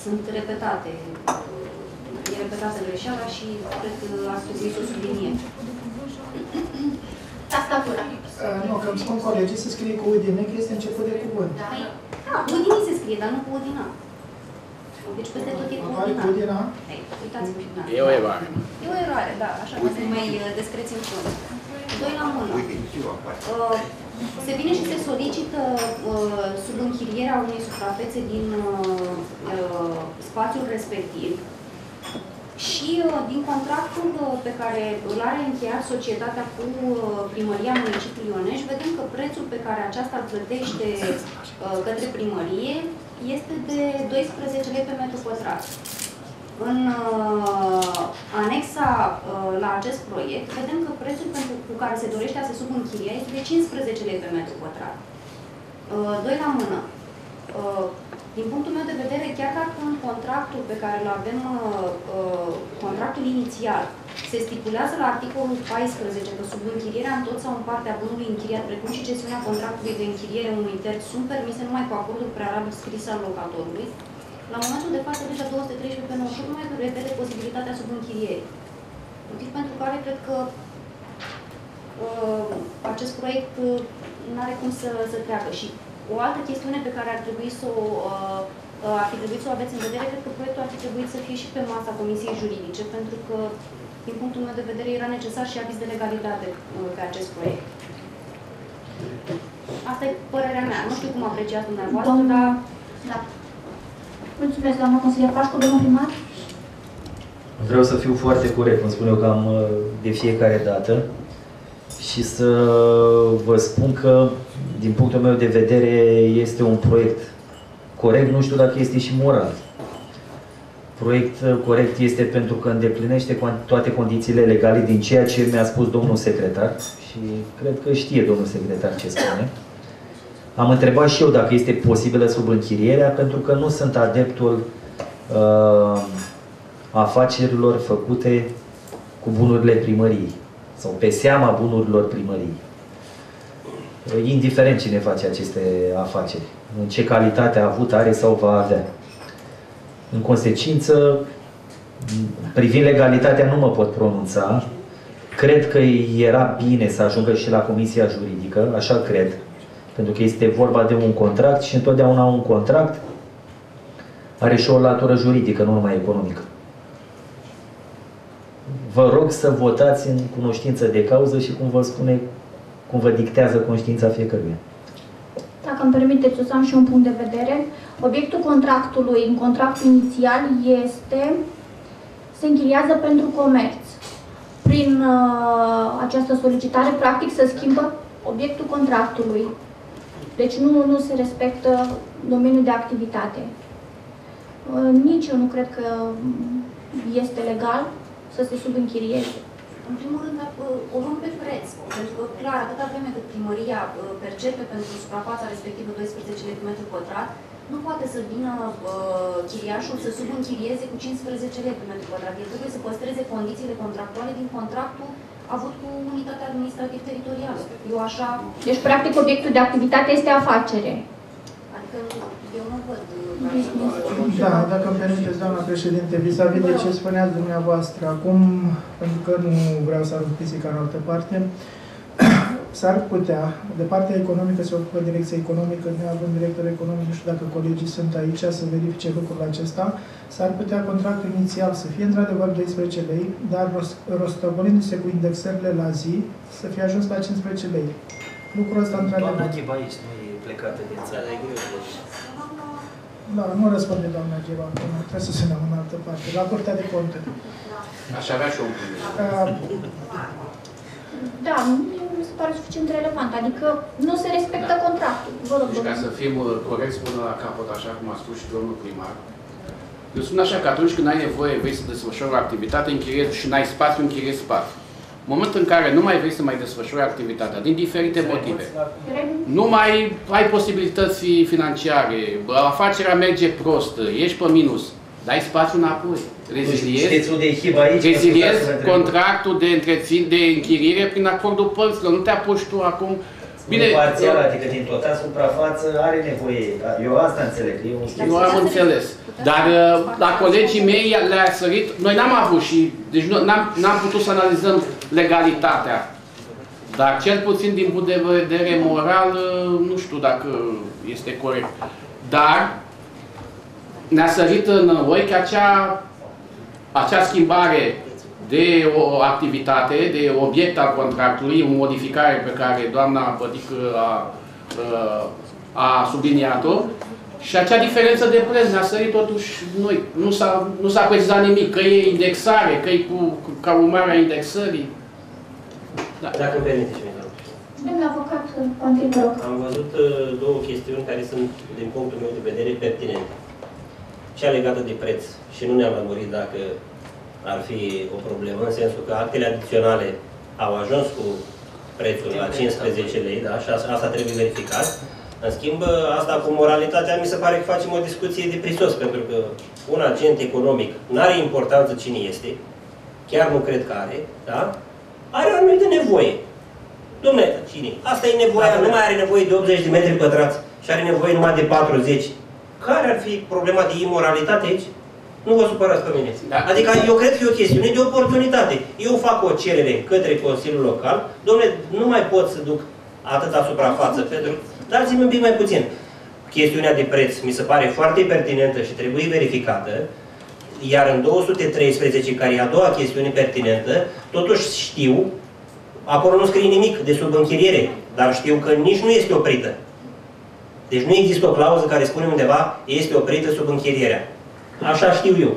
Sunt repetate, uh, e repetată greșeala și cred că ar trebui să o subliniem. Tastatura. Uh, Nu, că îmi spun colegii să scrie cu udine, că este început de cuvânt. Păi, da, cu îdinii se scrie, dar nu cu îdina. Deci peste tot e cu Apare cu îdina. udina? Ei, uitați-vă și E o eroare. E o eroare, da, așa că să mai uh, descreți în fond. Doi la mână. Uh, Se vine și se solicită uh, sub închirierea unei suprafețe din uh, uh, spațiul respectiv și uh, din contractul uh, pe care îl are încheiat societatea cu uh, primăria municipiului Ionești, vedem că prețul pe care aceasta îl plătește uh, către primărie este de 12 lei pe metru pătrat. În uh, anexa uh, la acest proiect, vedem că prețul pentru, cu care se dorește a se subînchiria este de 15 lei pe metru pătrat. Uh, doi la mână. Uh, din punctul meu de vedere, chiar dacă în contractul pe care îl avem, uh, uh, contractul inițial, se stipulează la articolul 14 că sub închirierea în tot sau în partea bunului închiriat, precum și gestiunea contractului de închiriere unui terț, sunt permise numai cu acordul prealabil scris al locatorului, la momentul de față, legea 213 pe 98 nu mai prevede posibilitatea sub închirierii. Motiv pentru care cred că uh, acest proiect uh, nu are cum să, să treacă. Și o altă chestiune pe care ar trebui să o, uh, uh, ar fi trebuit să o aveți în vedere, cred că proiectul ar fi trebuit să fie și pe masa Comisiei Juridice, pentru că, din punctul meu de vedere, era necesar și aviz de legalitate uh, pe acest proiect. Asta e părerea mea. Nu știu cum apreciați dumneavoastră, Doamna- dar... Da. Mulțumesc, doamna consilier Pașcu, domnul primar. Vreau să fiu foarte corect, cum spun eu cam uh, de fiecare dată și să vă spun că, din punctul meu de vedere, este un proiect corect, nu știu dacă este și moral. Proiect uh, corect este pentru că îndeplinește con- toate condițiile legale din ceea ce mi-a spus domnul secretar și cred că știe domnul secretar ce spune. Am întrebat și eu dacă este posibilă sub închirierea, pentru că nu sunt adeptul uh, afacerilor făcute cu bunurile primăriei sau pe seama bunurilor primăriei. Indiferent cine face aceste afaceri, în ce calitate a avut, are sau va avea. În consecință, privind legalitatea, nu mă pot pronunța. Cred că era bine să ajungă și la Comisia Juridică, așa cred, pentru că este vorba de un contract și întotdeauna un contract are și o latură juridică, nu numai economică. Vă rog să votați în cunoștință de cauză și cum vă spune, cum vă dictează conștiința fiecăruia. Dacă îmi permiteți, o să am și un punct de vedere. Obiectul contractului, în contractul inițial, este se închiriază pentru comerț. Prin uh, această solicitare, practic, se schimbă obiectul contractului. Deci nu, nu se respectă domeniul de activitate. Uh, nici eu nu cred că este legal să se subînchirieze. În primul rând, uh, o luăm pe preț, pentru că, clar, atâta vreme cât primăria uh, percepe pentru suprafața respectivă 12 lei pe metru pătrat, nu poate să vină uh, chiriașul să subînchirieze cu 15 lei pe metru pătrat. El trebuie să păstreze condițiile contractuale din contractul avut cu unitatea administrativ-teritorială. Eu așa, Deci, practic, obiectul de activitate este afacere. adică eu nu văd uh, Business. Da, dacă îmi permiteți, doamna președinte, vis-a-vis de ce spuneați dumneavoastră acum, pentru că nu vreau să arunc pisica în altă parte, s-ar putea, de partea economică se ocupă direcția economică, neavând director economic, nu știu dacă colegii sunt aici să verifice lucrul acesta, s-ar putea contractul inițial să fie într-adevăr 12 lei, dar rostogolindu-se cu indexările la zi, să fie ajuns la 15 lei. Lucrul ăsta într-adevăr. Doamna Chiba aici nu e plecată din țară, e greu. Da, nu răspunde doamna Geva, trebuie să se în altă parte, la Curtea de Conturi. Aș avea și o uh, Da, mi se pare suficient relevant, adică nu se respectă contractul. Vă rog, Deci ca să fim uh, corecți până la capăt, așa cum a spus și domnul primar, eu spun așa că atunci când ai nevoie, vrei să desfășori o activitate, închiriezi și n-ai spațiu, închiriezi spațiu. În momentul în care nu mai vrei să mai desfășori activitatea, din diferite motive, nu mai ai posibilități financiare, afacerea merge prost, ești pe minus, dai spațiu înapoi. Reziliezi, reziliezi contractul de, întrețin, de închiriere prin acordul părților, nu te apuci tu acum Bine, parțial, adică din total suprafață are nevoie. Eu asta înțeleg. Eu nu am înțeles. Dar uh, la colegii mei le-a sărit, noi n-am avut și, deci n-am putut să analizăm legalitatea. Dar cel puțin din punct de vedere moral, uh, nu știu dacă este corect. Dar ne-a sărit în ochi acea, acea schimbare de o activitate, de obiect al contractului, o modificare pe care doamna Pătic a, a subliniat-o, și acea diferență de preț ne-a sărit totuși noi. Nu s-a, nu s-a precizat nimic, că e indexare, că e cu, ca urmare a indexării. Da. Dacă îmi permiteți, Domnul avocat, continuă. Am văzut uh, două chestiuni care sunt, din punctul meu de vedere, pertinente. Cea legată de preț. Și nu ne-am lămurit dacă ar fi o problemă, în sensul că actele adiționale au ajuns cu prețul la 15 lei, da? și asta trebuie verificat. În schimb, asta cu moralitatea mi se pare că facem o discuție de prisos, pentru că un agent economic nu are importanță cine este, chiar nu cred că are, da? are o anumită nevoie. Dom'le, cine? Asta e nevoia, nu mai are nevoie de 80 de metri pătrați și are nevoie numai de 40. Care ar fi problema de imoralitate aici? Nu vă supărați pe mine. Da. Adică eu cred că e o chestiune de oportunitate. Eu fac o cerere către Consiliul Local, domnule, nu mai pot să duc atâta suprafață, pentru dați-mi un pic mai puțin. Chestiunea de preț mi se pare foarte pertinentă și trebuie verificată, iar în 213, care e a doua chestiune pertinentă, totuși știu, acolo nu scrie nimic de subînchiriere, dar știu că nici nu este oprită. Deci nu există o clauză care spune undeva, este oprită subînchirierea. Așa știu eu.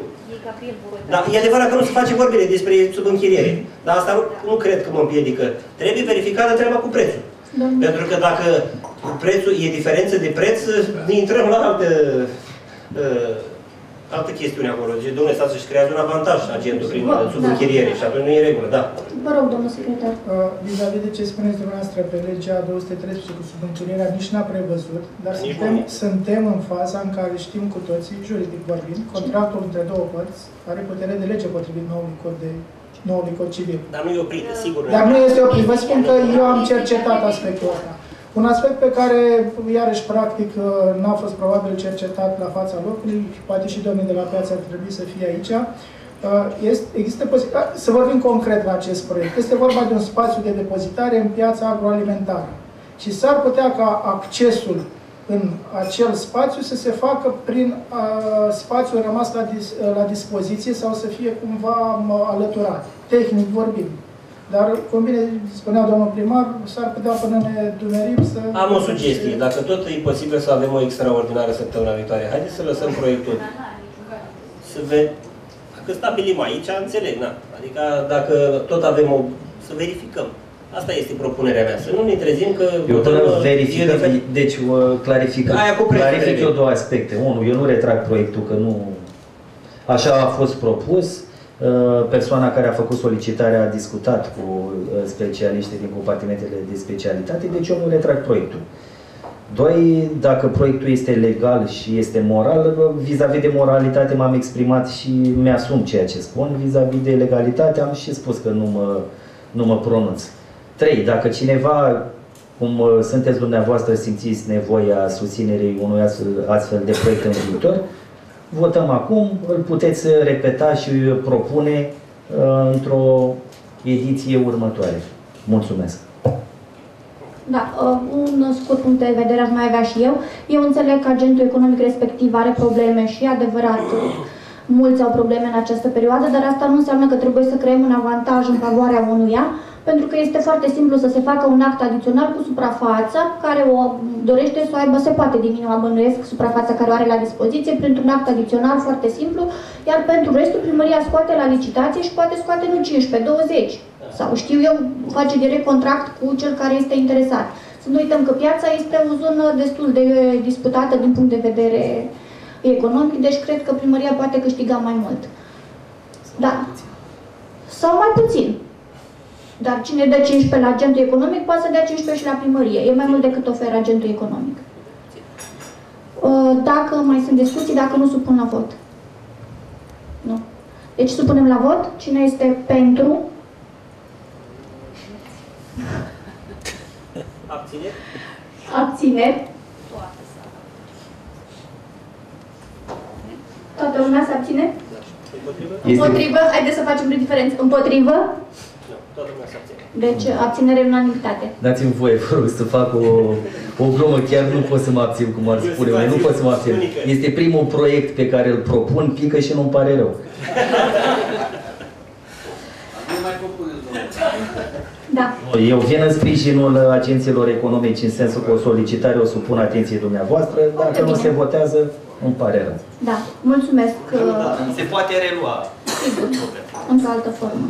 Da, e adevărat că nu se face vorbire despre subînchiriere. Dar asta nu, nu cred că mă împiedică. Trebuie verificată treaba cu prețul. Domnule. Pentru că dacă prețul e diferență de preț, intrăm la altă, uh, altă chestiune acolo. Deci, domnule, stați să-și creează un avantaj agentul prin da. subînchiriere da. și atunci nu e regulă, da. Vă rog, domnul secretar. Uh, vis-a-vis de ce spuneți dumneavoastră pe legea 213 cu subînchirierea, nici n-a prevăzut, dar suntem, suntem în faza în care știm cu toții, juridic vorbind, contractul între două părți are putere de lege potrivit noului cod de noului cod civil. Dar nu e oprit, sigur. Dar nu este oprit. Vă spun că eu am cercetat aspectul ăsta. Un aspect pe care, iarăși, practic, n-a fost probabil cercetat la fața locului, poate și domnii de la piață ar trebui să fie aici, este, există posibilitatea, să vorbim concret la acest proiect. Este vorba de un spațiu de depozitare în piața agroalimentară. Și s-ar putea ca accesul în acel spațiu să se facă prin uh, spațiul rămas la, dis, la dispoziție sau să fie cumva alăturat, tehnic vorbind. Dar, cum bine spunea domnul primar, s-ar putea până ne dumerim să... Am o sugestie. Dacă tot e posibil să avem o extraordinară săptămâna viitoare, haideți să lăsăm proiectul. Să ve... Dacă stabilim aici, înțeleg, na. Adică dacă tot avem o... să verificăm. Asta este propunerea mea, să nu ne trezim că... Eu până verifică, deci clarific, clarific eu două aspecte. Unu, eu nu retrag proiectul, că nu... Așa a fost propus. Uh, persoana care a făcut solicitarea a discutat cu uh, specialiștii din compartimentele de specialitate, deci eu nu retrag proiectul. Doi, dacă proiectul este legal și este moral, vis-a-vis -vis de moralitate m-am exprimat și mi-asum ceea ce spun, vis-a-vis -vis de legalitate am și spus că nu mă, nu mă pronunț. Trei, dacă cineva, cum uh, sunteți dumneavoastră, simțiți nevoia susținerii unui astfel, astfel de proiect în viitor, votăm acum, îl puteți repeta și propune uh, într-o ediție următoare. Mulțumesc! Da, uh, un scurt punct de vedere aș mai avea și eu. Eu înțeleg că agentul economic respectiv are probleme și adevărat uh, mulți au probleme în această perioadă, dar asta nu înseamnă că trebuie să creăm un avantaj în favoarea unuia, pentru că este foarte simplu să se facă un act adițional cu suprafața care o dorește să o aibă, se poate diminua, bănuiesc, suprafața care o are la dispoziție printr-un act adițional foarte simplu, iar pentru restul primăria scoate la licitație și poate scoate nu 15, 20 sau știu eu, face direct contract cu cel care este interesat. Să nu uităm că piața este o zonă destul de disputată din punct de vedere economic, deci cred că primăria poate câștiga mai mult. Da. Sau mai puțin. Dar cine dă 15 la agentul economic, poate să dea 15 și la primărie. E mai mult decât oferă agentul economic. Uh, dacă mai sunt discuții, dacă nu, supun la vot. Nu. Deci supunem la vot. Cine este pentru? Abțineri? Abțineri. Toată lumea se abține? Împotrivă? Împotrivă? Haideți să facem o diferență. Împotrivă? Nu, toată lumea se abține. Deci abținere în unanimitate. Dați-mi voie, vă rog, să fac o, o glumă, chiar nu pot să mă abțin, cum ar spune, nu pot să mă abțin. Este primul proiect pe care îl propun, pică și nu-mi pare rău. Nu mai propuneți, domnule. Da. Eu vin în sprijinul agențiilor economici în sensul că o solicitare o supun atenției dumneavoastră, dacă nu se votează, îmi pare rău. Da. Mulțumesc. uh, Se poate relua. Sigur. Într-o altă formă.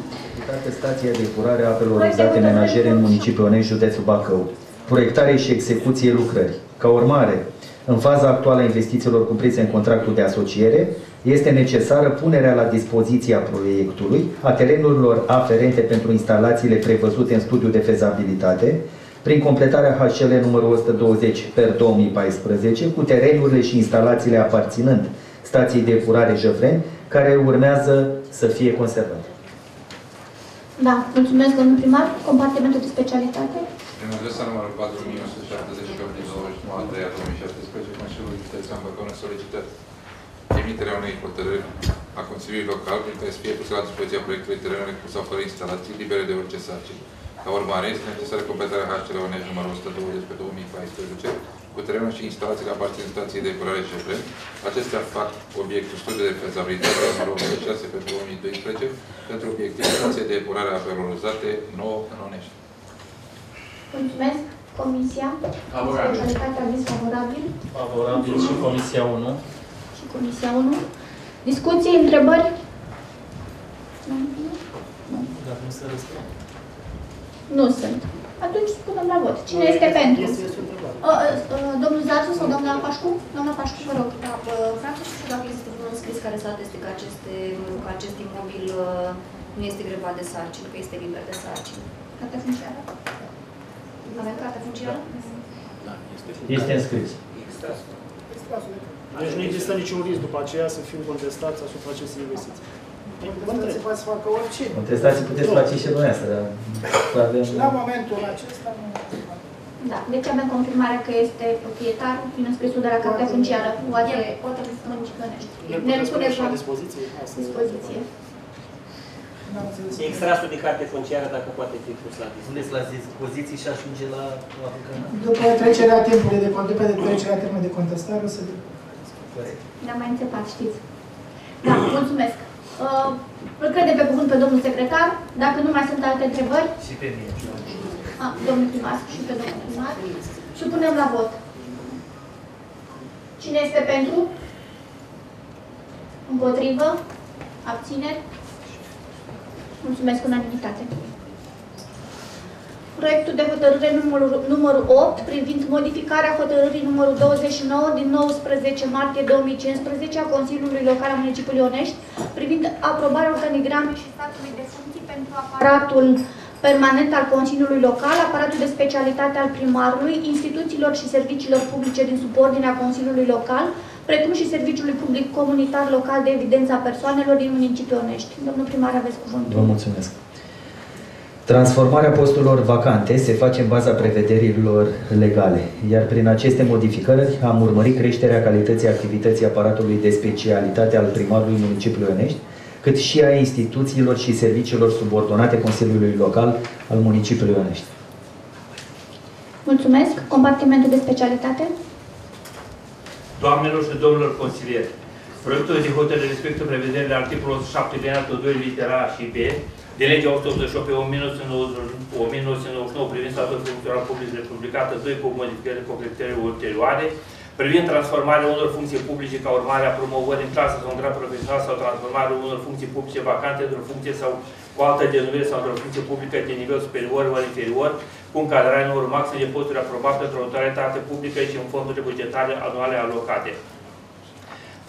Dată stația de epurare a apelor uzate menajere în municipiul Onești, județul Bacău. Proiectare și execuție lucrări. Ca urmare, în faza actuală a investițiilor cuprinse în contractul de asociere, este necesară punerea la dispoziția proiectului a terenurilor aferente pentru instalațiile prevăzute în studiul de fezabilitate, prin completarea HL numărul 120 per 2014 cu terenurile și instalațiile aparținând stației de epurare Jăvren, care urmează să fie conservate. Da. Mulțumesc, domnul primar. Compartimentul de specialitate. Prin adresa numărul 4178 din 29 a 3 a 2017, Consiliul Județean Bacău ne solicită emiterea unei hotărâri a Consiliului Local prin care să fie pusă la dispoziția proiectului terenului cu sau fără instalații libere de orice sarcini. Ca urmare, este necesară completarea HCL Onești numărul 120 pe 2014 cu terenul și instalațiile aparțin stației de epurare și fren. Acestea fac obiectul studiu de fezabilitate numărul 86 pe 2012 pentru obiectiv stației de epurare a apelor uzate nouă în Onești. Mulțumesc. Comisia. Favorabil. Specialitatea aviz favorabil. Favorabil și Comisia 1. Și Comisia 1. Discuții, întrebări? Nu? Nu. Dar nu se răspunde. Nu sunt. Atunci spunem la vot. Cine este pentru? Uh, uh, Domnul Zațu sau doamna Pașcu? Doamna Pașcu, vă rog. Da, bă, vreau să știu dacă este un scris care să ateste că, aceste, că acest imobil uh, nu este grevat de sarcini, că este liber de sarcini. Carte funciară? Avem carte funciară? Este înscris. Deci nu există niciun risc după aceea să fim contestați asupra acestei investiții. Se poate să facă orice. Contestații puteți face și dumneavoastră, dar să avem... La momentul acesta nu. Da. Deci avem confirmarea că este proprietar prin înscrisul de la Cartea Funciară. Poate, poate să municipinești. Ne răspunde la dispoziție. dispoziție. Extrasul de carte funciară, dacă poate fi pus la dispoziție. Puneți la dispoziție și ajunge la apucănă. După trecerea timpului de după trecerea termenului de contestare o să Ne-am mai înțepat, știți. Da, mulțumesc. Uh, îl crede pe cuvânt pe domnul secretar. Dacă nu mai sunt alte întrebări, Și pe mine. a, domnul primar și pe domnul primar, și punem la vot. Cine este pentru? Împotrivă? Abțineri? Mulțumesc, unanimitate. Proiectul de hotărâre numărul, numărul 8 privind modificarea hotărârii numărul 29 din 19 martie 2015 a Consiliului Local al Municipiului Onești privind aprobarea organigramei și statului de funcții pentru aparatul permanent al Consiliului Local, aparatul de specialitate al primarului, instituțiilor și serviciilor publice din subordinea Consiliului Local, precum și Serviciului Public Comunitar Local de Evidență a Persoanelor din Municipiul Onești. Domnul primar, aveți cuvântul. Vă mulțumesc. Transformarea posturilor vacante se face în baza prevederilor legale, iar prin aceste modificări am urmărit creșterea calității activității aparatului de specialitate al primarului municipiului Onești, cât și a instituțiilor și serviciilor subordonate Consiliului Local al municipiului Onești. Mulțumesc. Compartimentul de specialitate? Doamnelor și domnilor consilieri, proiectul de hotărâre respectă prevederile articolul 7 alineatul 2 litera A și B de legea 188 pe 1999 privind statul funcțional public republicată 2 cu modificări completări ulterioare, privind transformarea unor funcții publice ca urmare a promovării în clasă sau în grad profesional sau transformarea unor funcții publice vacante într-o funcție sau cu altă denumire sau într-o funcție publică de nivel superior ori inferior, cu încadrarea numărul maxim de posturi aprobate pentru autoritate publică și în fondurile bugetare anuale alocate.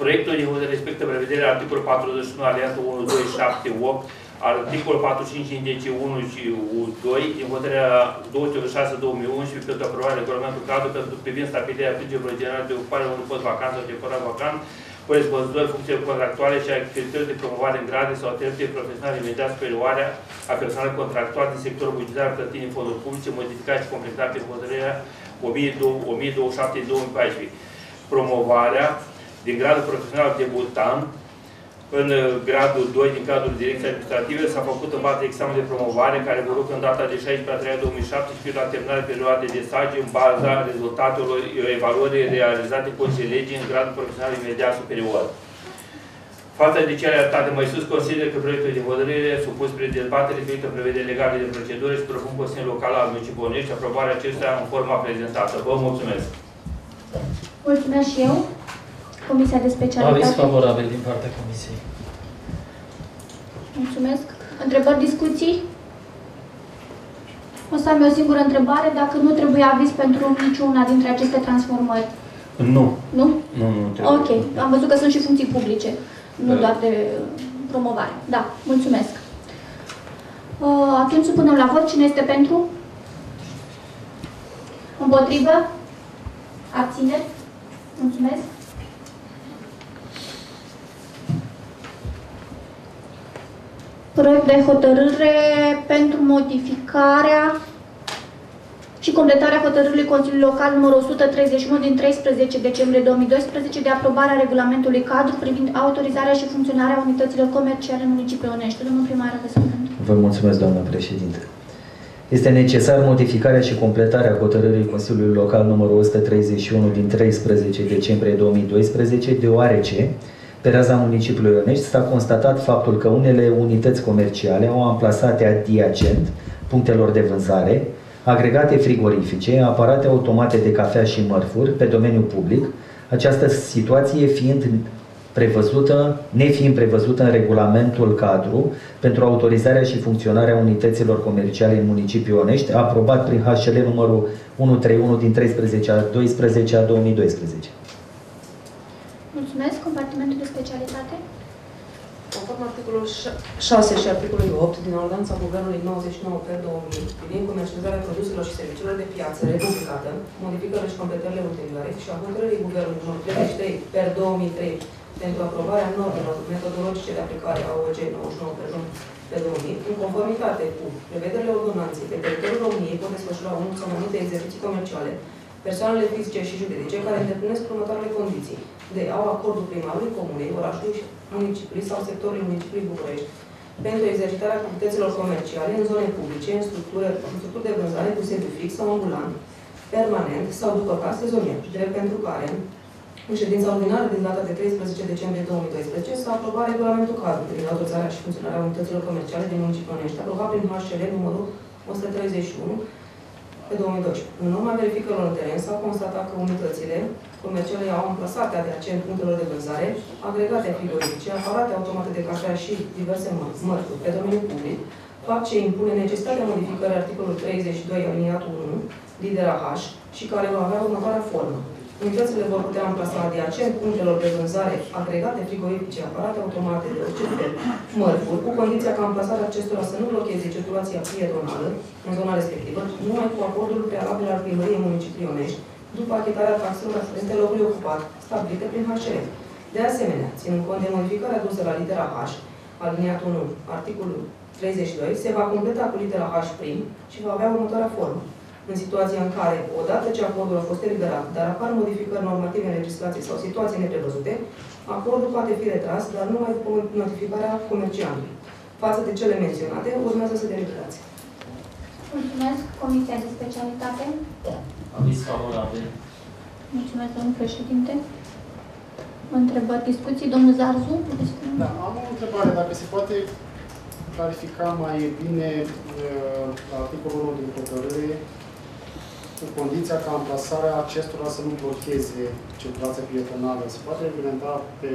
Proiectul de hotărâre respectă prevederea articolul 41 aliatul 1, 2, 7, 8 articolul 45 indice 1 și 2 din hotărârea 286-2011 pentru aprobarea regulamentului cadru pentru privind stabilirea principiului general de ocupare unui post vacant sau temporar vacant corespunzător funcțiilor contractuale și a criteriilor de promovare în grade sau atribuții profesionale imediat superioare a personalului contractual din sectorul bugetar plătit în fonduri publice, modificat și completat prin hotărârea 1027-2014. Promovarea din gradul profesional debutant în uh, gradul 2 din cadrul direcției administrative s-a făcut în bază examen de promovare care vor în data de 16 3 2017 la terminarea perioadei de stage în baza rezultatelor evaluării realizate cu legii în gradul profesional imediat superior. Față de cele arătate mai sus, consider că proiectul de hotărâre supus spre dezbatere reflectă prevederi legale de procedură și propun Consiliul Local al Municipiului și aprobarea acestuia în forma prezentată. Vă mulțumesc! Mulțumesc și eu. Comisia de specialitate. Aviz favorabil din partea Comisiei. Mulțumesc. Întrebări, discuții? O să am eu o singură întrebare. Dacă nu trebuie aviz pentru niciuna dintre aceste transformări? Nu. Nu? Nu, nu trebuie. Ok. Am văzut că sunt și funcții publice, nu Da. doar de promovare. Da, mulțumesc. Uh, Atunci supunem la vot. Cine este pentru? Împotrivă? Abțineri? Mulțumesc. Proiect de hotărâre pentru modificarea și completarea hotărârii Consiliului Local numărul 131 din 13 decembrie 2012 de aprobare a regulamentului cadru privind autorizarea și funcționarea unităților comerciale în municipiul Onești. Domnul primar, aveți cuvântul. Vă mulțumesc, doamnă președinte. Este necesar modificarea și completarea hotărârii Consiliului Local numărul 131 din 13 decembrie 2012, deoarece, pe raza municipiului Ionești, s-a constatat faptul că unele unități comerciale au amplasate adiacent punctelor de vânzare, agregate frigorifice, aparate automate de cafea și mărfuri pe domeniul public, această situație fiind prevăzută, nefiind prevăzută în regulamentul cadru pentru autorizarea și funcționarea unităților comerciale în municipiul Onești, aprobat prin HL numărul 131 din 13 a 12 a 2012. Mulțumesc. Compartimentul de specialitate? Conform articolul 6 și articolului 8 din Ordonanța Guvernului 99 pe 2000 privind comercializarea produselor și serviciilor de piață republicată, modificările și completările ulterioare și a hotărârii Guvernului numărul 33 per 2003 pentru aprobarea normelor metodologice de aplicare a OG 99 pe 2000, pe 2000 în conformitate cu prevederile ordonanței pe teritoriul României pot desfășura unul sau mai multe exerciții comerciale persoanele fizice și juridice care îndeplinesc următoarele condiții de au acordul primarului comunei, orașului, municipiului sau sectorului municipiului București pentru exercitarea activităților comerciale în zone publice, în structuri, în structuri de vânzare cu sediu fix sau ambulant, permanent sau după caz sezonier, drept pentru care în ședința ordinară din data de 13 decembrie 2012 s-a aprobat regulamentul cadru privind autorizarea și funcționarea unităților comerciale din municipiul Onești, aprobat prin HCL numărul 131 pe 2012. În urma verificărilor în teren s-a constatat că unitățile comerciale au amplasate adiacent punctelor de vânzare, agregate frigorifice, aparate automate de cafea și diverse măr- mărfuri pe domeniul public, fapt ce impune necesitatea modificării articolului 32 aliniatul 1, litera H, și care va avea următoarea formă. Unitățile vor putea amplasa adiacent punctelor de vânzare agregate frigorifice, aparate automate de orice fel, mărfuri, cu condiția ca amplasarea acestora să nu blocheze circulația piedonală în zona respectivă, numai cu acordul prealabil al primăriei municipiului Ionești, după achitarea taxelor aferente locului ocupat, stabilite prin HCR. De asemenea, ținând cont de modificarea adusă la litera H, aliniatul 1, articolul 32, se va completa cu litera H' și va avea următoarea formă. În situația în care, odată ce acordul a fost eliberat, dar apar modificări normative în legislație sau situații neprevăzute, acordul poate fi retras, dar numai după notificarea comerciantului. Față de cele menționate, urmează să deliberați. Mulțumesc. Comisia de specialitate. Aviz favorabil. Mulțumesc, domnul președinte. Întrebări, discuții, domnul Zarzu? Da, am o întrebare, dacă se poate clarifica mai bine uh, la articolul 1 din hotărâre, cu condiția ca amplasarea acestora să nu blocheze circulația pietonală. Se poate reglementa pe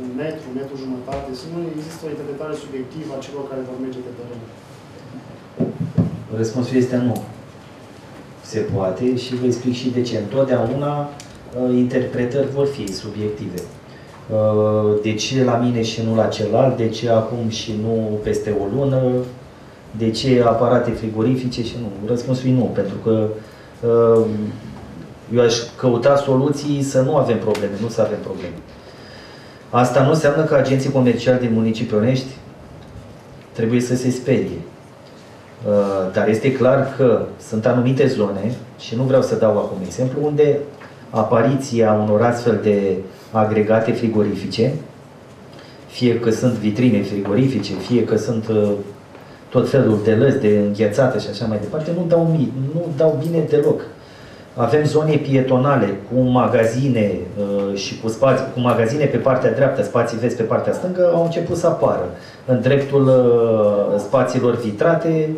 un metru, un metru jumătate, să nu există o interpretare subiectivă a celor care vor merge pe teren. Răspunsul este nu. Se poate și vă explic și de ce. Întotdeauna uh, interpretări vor fi subiective. Uh, de ce la mine și nu la celălalt, de ce acum și nu peste o lună, de ce aparate frigorifice și nu. Răspunsul e nu, pentru că uh, eu aș căuta soluții să nu avem probleme, nu să avem probleme. Asta nu înseamnă că agenții comerciali din municipiul Onești trebuie să se sperie. Uh, dar este clar că sunt anumite zone, și nu vreau să dau acum exemplu, unde apariția unor astfel de agregate frigorifice, fie că sunt vitrine frigorifice, fie că sunt uh, tot felul de lăzi de înghețată și așa mai departe, nu dau, nu dau bine deloc. Avem zone pietonale cu magazine uh, și cu spații, cu magazine pe partea dreaptă, spații vezi pe partea stângă, au început să apară. În dreptul uh, spațiilor vitrate,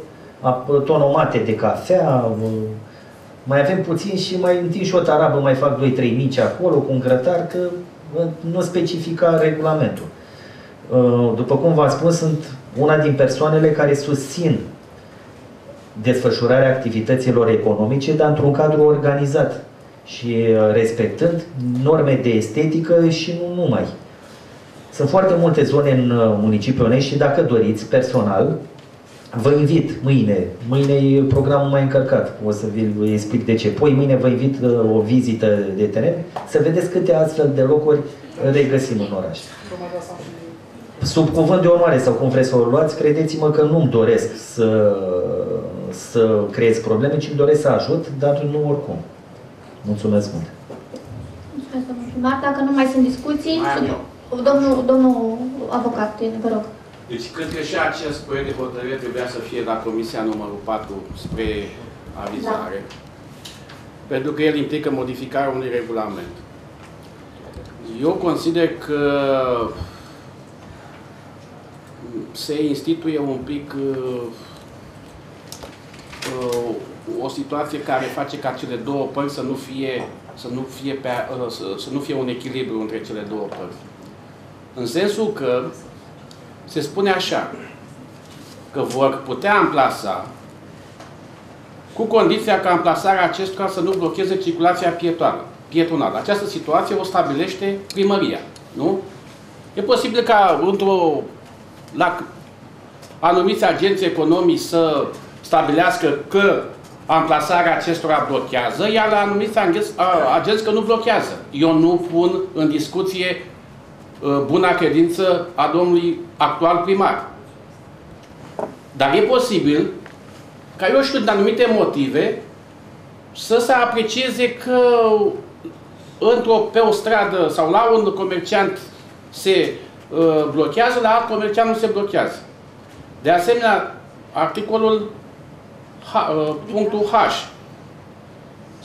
tonomate de cafea, uh, mai avem puțin și mai întind și o tarabă, mai fac 2-3 mici acolo cu un grătar, că uh, nu specifica regulamentul. Uh, după cum v-am spus, sunt una din persoanele care susțin desfășurarea activităților economice, dar într-un cadru organizat și uh, respectând norme de estetică și nu numai. Sunt foarte multe zone în municipiul Onești și dacă doriți, personal, Vă invit mâine, mâine e programul mai încărcat, o să vi explic de ce. Poi mâine vă invit uh, o vizită de teren, să vedeți câte astfel de locuri regăsim în oraș. Sub cuvânt de onoare sau cum vreți să o luați, credeți-mă că nu-mi doresc să, să creez probleme, ci îmi doresc să ajut, dar nu oricum. Mulțumesc mult! Mulțumesc, domnul primar. Dacă nu mai sunt discuții, domnul, domnul avocat, vă rog. Deci cred că și acest proiect de hotărâre trebuia să fie la Comisia numărul 4 spre avizare, da. pentru că el implică modificarea unui regulament. Eu consider că se instituie un pic uh, uh, o situație care face ca cele două părți să nu fie, să nu fie, pe, uh, să, să nu fie un echilibru între cele două părți. În sensul că se spune așa, că vor putea amplasa cu condiția ca amplasarea acestora să nu blocheze circulația pietonală. pietonală. Această situație o stabilește primăria, nu? E posibil ca într-o la anumiți agenți economici să stabilească că amplasarea acestora blochează, iar la anumiți agenți că nu blochează. Eu nu pun în discuție Uh, buna credință a domnului actual primar. Dar e posibil ca, eu știu, din anumite motive, să se aprecieze că într-o, pe o stradă sau la un comerciant se uh, blochează, la alt comerciant nu se blochează. De asemenea, articolul H, uh, punctul H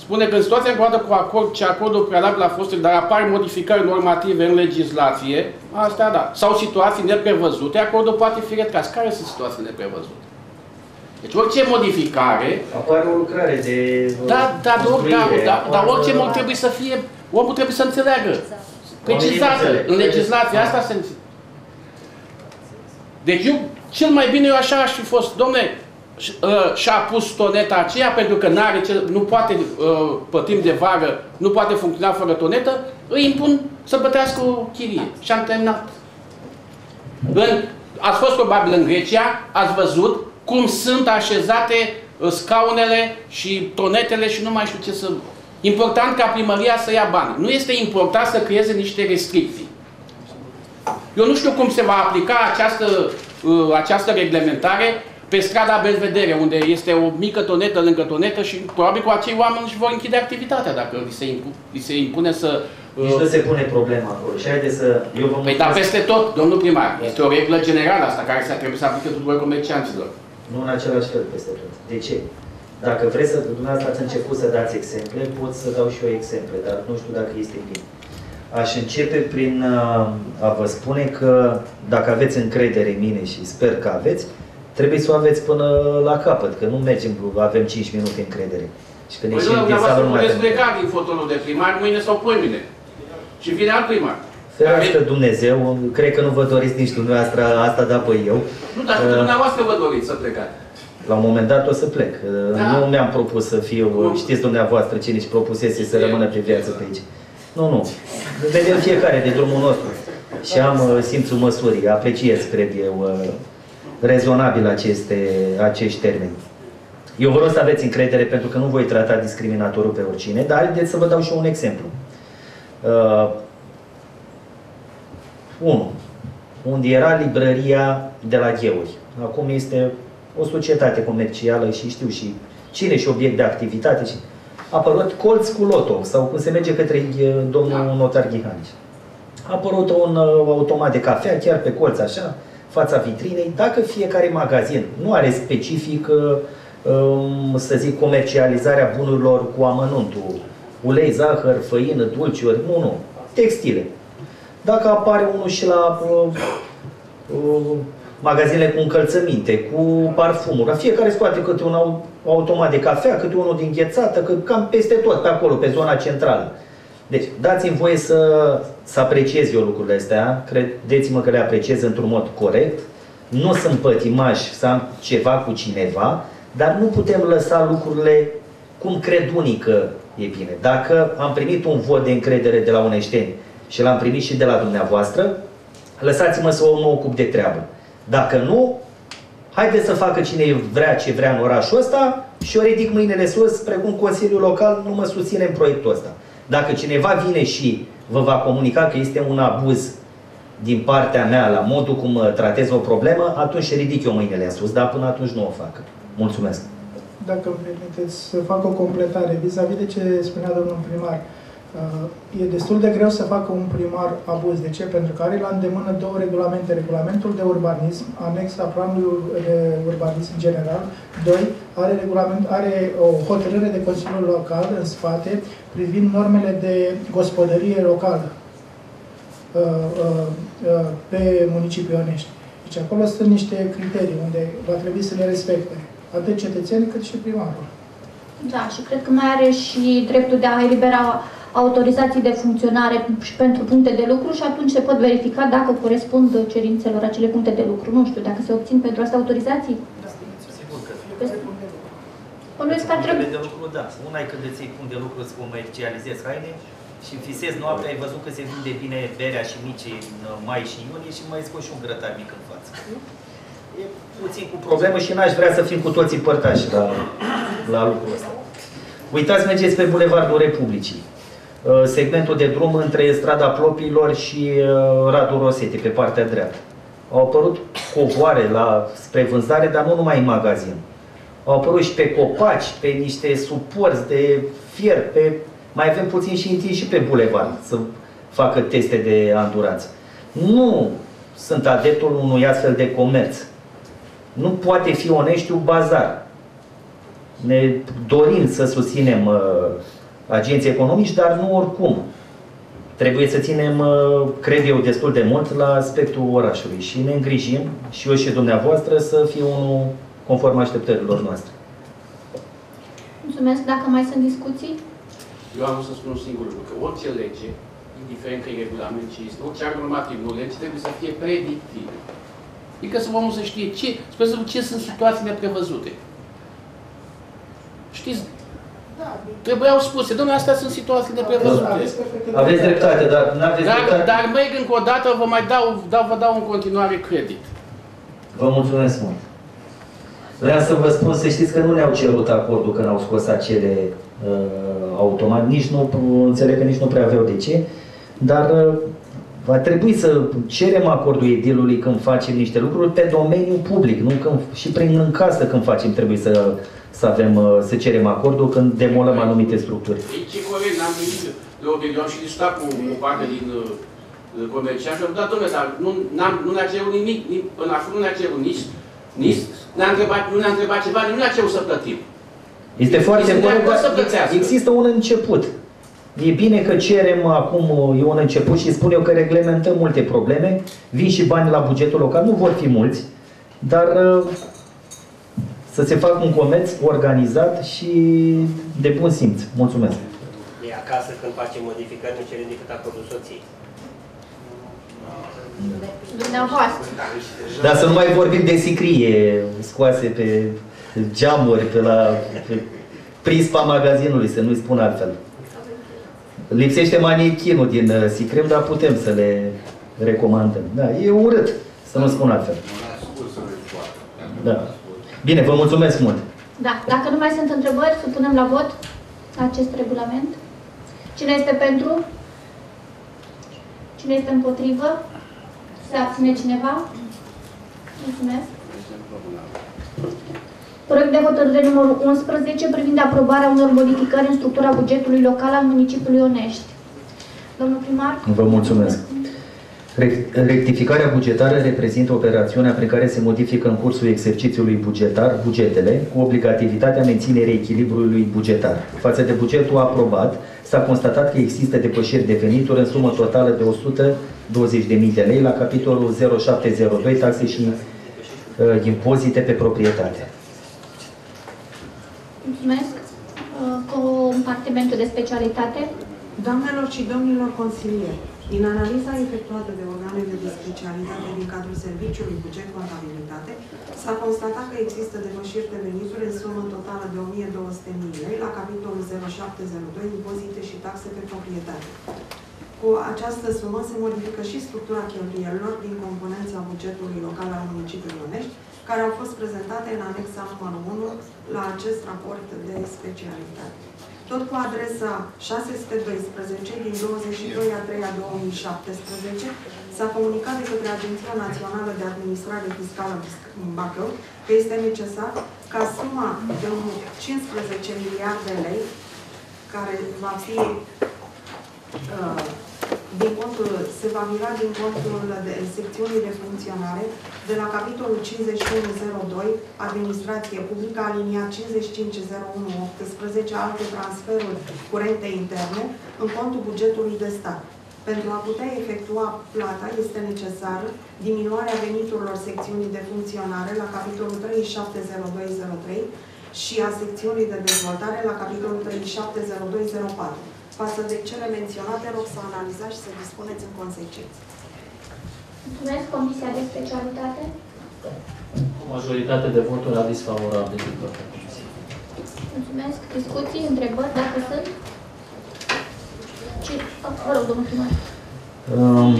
spune că în situația încă cu acord ce acordul prealabil a fost, dar apar modificări normative în legislație, asta da. Sau situații neprevăzute, acordul poate fi retras. Care sunt situații neprevăzute? Deci orice modificare... Apare o lucrare de Da, da, da, da, da, dar orice mod trebuie să fie... Omul trebuie să înțeleagă. Precizată. În legislație asta se... Deci eu, cel mai bine eu așa aș fi fost, domne, Ă, și-a pus toneta aceea pentru că n-are ce, nu poate ă, pe timp de vară, nu poate funcționa fără tonetă, îi impun să plătească o chirie. Și am terminat. În, ați fost probabil în Grecia, ați văzut cum sunt așezate ă, scaunele și tonetele și nu mai știu ce să... Important ca primăria să ia bani. Nu este important să creeze niște restricții. Eu nu știu cum se va aplica această, această reglementare pe strada Belvedere, unde este o mică tonetă lângă tonetă și probabil cu acei oameni își vor închide activitatea dacă li se, impu li se impune să... Nici uh... nu se pune problema acolo și haide să... Eu vă păi dar peste tot, domnul primar, este o regulă generală asta care s-a trebuit să aplice tuturor comercianților. Nu în același fel peste tot. De ce? Dacă vreți să, dumneavoastră ați început să dați exemple, pot să dau și eu exemple, dar nu știu dacă este bine. Aș începe prin uh, a vă spune că dacă aveți încredere în mine și sper că aveți, trebuie să o aveți până la capăt, că nu mergem, avem 5 minute încredere. Și când Păi ieșim nu, din sală dumneavoastră nu mai puteți avem pleca din fotolul de primar mâine sau poimine. Și vine alt primar. Ferească Dumnezeu, cred că nu vă doriți nici dumneavoastră asta, da pe eu. Nu, dar Uh, dumneavoastră vă doriți să plecați. La un moment dat o să plec. Da. Nu mi-am propus să fiu, știți dumneavoastră cine își propusese să rămână pe viață pe aici. Nu, nu. Vedem fiecare de drumul nostru. Și am uh, simțul măsurii, apreciez, cred eu, uh, rezonabil aceste, acești termeni. Eu vă rog să aveți încredere pentru că nu voi trata discriminatorul pe oricine, dar haideți să vă dau și eu un exemplu. Uh, 1. Unde era librăria de la Gheuri. Acum este o societate comercială și știu și cine și obiect de activitate. Și a apărut colț cu loto, sau cum se merge către eh, domnul notar Ghihanici. A apărut un uh, automat de cafea chiar pe colț așa, fața vitrinei. Dacă fiecare magazin nu are specific, uh, um, să zic, comercializarea bunurilor cu amănuntul, ulei, zahăr, făină, dulciuri, nu, nu, textile. Dacă apare unul și la uh, uh, magazinele cu încălțăminte, cu parfumuri, la fiecare scoate câte un au- automat de cafea, câte unul din ghețată, că cam peste tot pe acolo, pe zona centrală. Deci, dați-mi voie să, să apreciez eu lucrurile astea, credeți-mă că le apreciez într-un mod corect, nu sunt pătimaș să am ceva cu cineva, dar nu putem lăsa lucrurile cum cred unii că e bine. Dacă am primit un vot de încredere de la uneșteni și l-am primit și de la dumneavoastră, lăsați-mă să mă ocup de treabă. Dacă nu, haideți să facă cine vrea ce vrea în orașul ăsta și eu ridic mâinile sus, precum Consiliul Local nu mă susține în proiectul ăsta. Dacă cineva vine și vă va comunica că este un abuz din partea mea la modul cum uh, tratez o problemă, atunci ridic eu mâinile în sus, dar până atunci nu o fac. Mulțumesc. Dacă îmi permiteți să fac o completare vis-a-vis de ce spunea domnul primar. Uh, E destul de greu să facă un primar abuz. De ce? Pentru că are la îndemână două regulamente. Regulamentul de urbanism, anexa planului de urbanism general. Doi, are, regulament, are o hotărâre de Consiliul Local în spate privind normele de gospodărie locală uh, uh, uh, pe municipiul Onești. Deci acolo sunt niște criterii unde va trebui să le respecte atât cetățenii cât și primarul. Da, și cred că mai are și dreptul de a elibera autorizații de funcționare și pentru puncte de lucru și atunci se pot verifica dacă corespund cerințelor acele puncte de lucru. Nu știu, dacă se obțin pentru asta autorizații? Sigur că Bănuiesc că ar trebui. de lucru, da. Una e când îți iei punct de lucru, îți comercializezi haine și visezi noaptea, ai văzut că se vinde bine berea și mici în mai și iunie și mai scoți și un grătar mic în față. E puțin cu problemă și n-aș vrea să fim cu toții părtași la, la lucrul ăsta. Uitați, mergeți pe Bulevardul Republicii. Uh, Segmentul de drum între strada Plopilor și uh, Radu Rosete, pe partea dreaptă. Au apărut covoare la, spre vânzare, dar nu numai în magazin. Au apărut și pe copaci, pe niște suporți de fier, pe... mai avem puțin și întinși și pe bulevard să facă teste de anduranță. Nu sunt adeptul unui astfel de comerț. Nu poate fi oneștiu bazar. Ne dorim să susținem uh, agenții economici, dar nu oricum. Trebuie să ținem, uh, cred eu, destul de mult la aspectul orașului și ne îngrijim, și eu și dumneavoastră, să fie unul conform așteptărilor noastre. Mulțumesc. Dacă mai sunt discuții? Eu am să spun un singur lucru, că orice lege, indiferent că e regulament ce este, orice act normativ, nu lege, trebuie să fie predictiv. Adică să omul să știe ce, spre să ce sunt situații neprevăzute. Știți, trebuiau spuse, domnule, astea sunt situații neprevăzute. Aveți dreptate, dar nu aveți Dar, dreptate. dar merg încă o dată, vă mai dau, dau, vă dau în continuare credit. Vă mulțumesc mult. Vreau să vă spun să știți că nu ne-au cerut acordul când au scos acele uh, automat, nici nu, înțeleg că nici nu prea aveau de ce, dar uh, va trebui să cerem acordul edilului când facem niște lucruri pe domeniul public, nu când, și prin în casă când facem trebuie să, să avem, uh, să cerem acordul când demolăm anumite structuri. E ce corect, n-am gândit de obiect. Eu am și discutat cu o parte din uh, comercianți și am dat, domnule, dar nu, n-am, nu ne-a cerut nimic, nici, până acum nu ne-a cerut nici Nici ne-a întrebat, nu ne-a întrebat ceva, nu ne-a cerut să plătim. Este foarte Suntem corect, acord să dar plătească. există un început. E bine că cerem acum, e un început și spun eu că reglementăm multe probleme. Vin și bani la bugetul local, nu vor fi mulți, dar uh, să se facă un comerț organizat și de bun simț. Mulțumesc. E acasă când face modificări, nu cere decât acordul soției. Dumneavoastră. Dar să nu mai vorbim de sicrie scoase pe geamuri, pe la pe prispa magazinului, să nu-i spun altfel. Lipsește manichinul din uh, Sicrim, dar putem să le recomandăm. Da, e urât, să nu spun altfel. Da. Bine, vă mulțumesc mult. Da, dacă nu mai sunt întrebări, să punem la vot acest regulament. Cine este pentru? Cine este împotrivă? Se abține cineva? Mulțumesc. Proiect de hotărâre numărul 11 privind aprobarea unor modificări în structura bugetului local al municipiului Onești. Domnul primar? Vă mulțumesc. Rec- Rectificarea bugetară reprezintă operațiunea prin care se modifică în cursul exercițiului bugetar bugetele cu obligativitatea menținerii echilibrului bugetar. Față de bugetul aprobat, s-a constatat că există depășiri de venituri în sumă totală de 120.000 de lei la capitolul 0702 taxe și uh, impozite pe proprietate. Mulțumesc. Uh, Compartimentul de specialitate. Doamnelor și domnilor consilieri, din analiza efectuată de organele de specialitate din cadrul Serviciului Buget Contabilitate, s-a constatat că există depășiri de venituri în sumă totală de 1200.000 lei la capitolul 0702 impozite și taxe pe proprietate. Cu această sumă se modifică și structura cheltuielilor din componența bugetului local al municipiului Onești, care au fost prezentate în anexa numărul 1 la acest raport de specialitate. Tot cu adresa 612 din 22 a 3 a 2017 s-a comunicat de către Agenția Națională de Administrare Fiscală în Bacău că este necesar ca suma de 15 miliarde de lei care va fi uh, din contul, se va mira din contul de secțiunii de funcționare de la capitolul 5102 Administrație Publică, aliniat 550118 alte transferuri curente interne în contul bugetului de stat. Pentru a putea efectua plata este necesară diminuarea veniturilor secțiunii de funcționare la capitolul 370203 și a secțiunii de dezvoltare la capitolul 370204. Față de cele menționate, rog să analizați și să dispuneți în consecință. Mulțumesc. Comisia de specialitate. Cu majoritate de voturi aviz favorabil din partea Comisiei. Mulțumesc. Discuții, întrebări, dacă sunt? Ce? Vă rog, domnul primar. Um,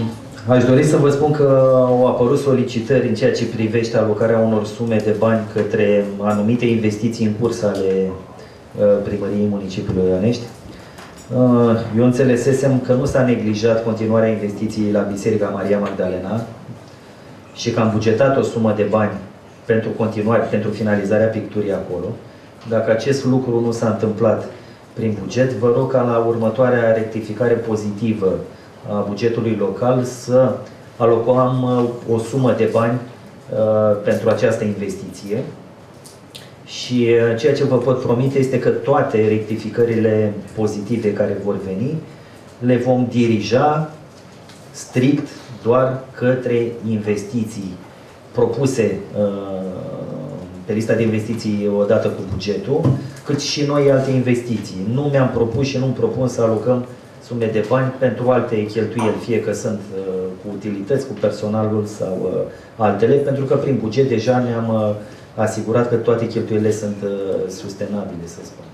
Aș dori să vă spun că au apărut solicitări în ceea ce privește alocarea unor sume de bani către anumite investiții în curs ale uh, primăriei municipiului Ionești. Uh, Eu înțelesesem că nu s-a neglijat continuarea investiției la Biserica Maria Magdalena și că am bugetat o sumă de bani pentru continuare, pentru finalizarea picturii acolo. Dacă acest lucru nu s-a întâmplat prin buget, vă rog ca la următoarea rectificare pozitivă a bugetului local să alocăm uh, o sumă de bani uh, pentru această investiție. Și uh, ceea ce vă pot promite este că toate rectificările pozitive care vor veni le vom dirija strict doar către investiții propuse pe lista de investiții odată cu bugetul, cât și noi alte investiții. Nu mi-am propus și nu-mi propun să alocăm sume de bani pentru alte cheltuieli, fie că sunt uh, cu utilități, cu personalul sau uh, altele, pentru că prin buget deja ne-am uh, asigurat că toate cheltuielile sunt uh, sustenabile, să spun.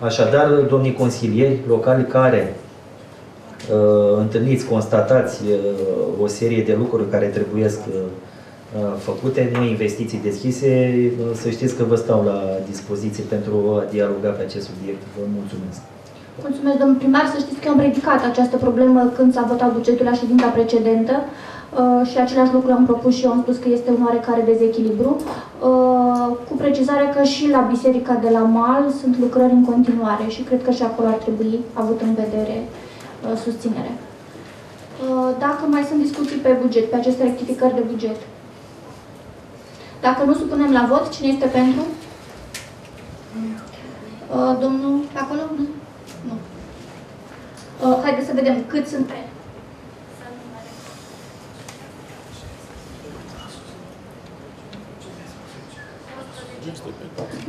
Așadar, domnii consilieri locali care uh, întâlniți, constatați uh, o serie de lucruri care trebuie uh, făcute, noi investiții deschise, uh, să știți că vă stau la dispoziție pentru a dialoga pe acest subiect. Vă mulțumesc. Mulțumesc, domnul primar. Să știți că am ridicat această problemă când s-a votat bugetul la ședința precedentă uh, și același lucru am propus și eu am spus că este un oarecare dezechilibru, uh, cu precizarea că și la Biserica de la Mal sunt lucrări în continuare și cred că și acolo ar trebui avut în vedere uh, susținere. Dacă mai sunt discuții pe buget, pe aceste rectificări de buget. Dacă nu supunem la vot, cine este pentru? Uh, domnul, pe acolo? Nu? Nu. Uh, haideți să vedem cât sunt pentru.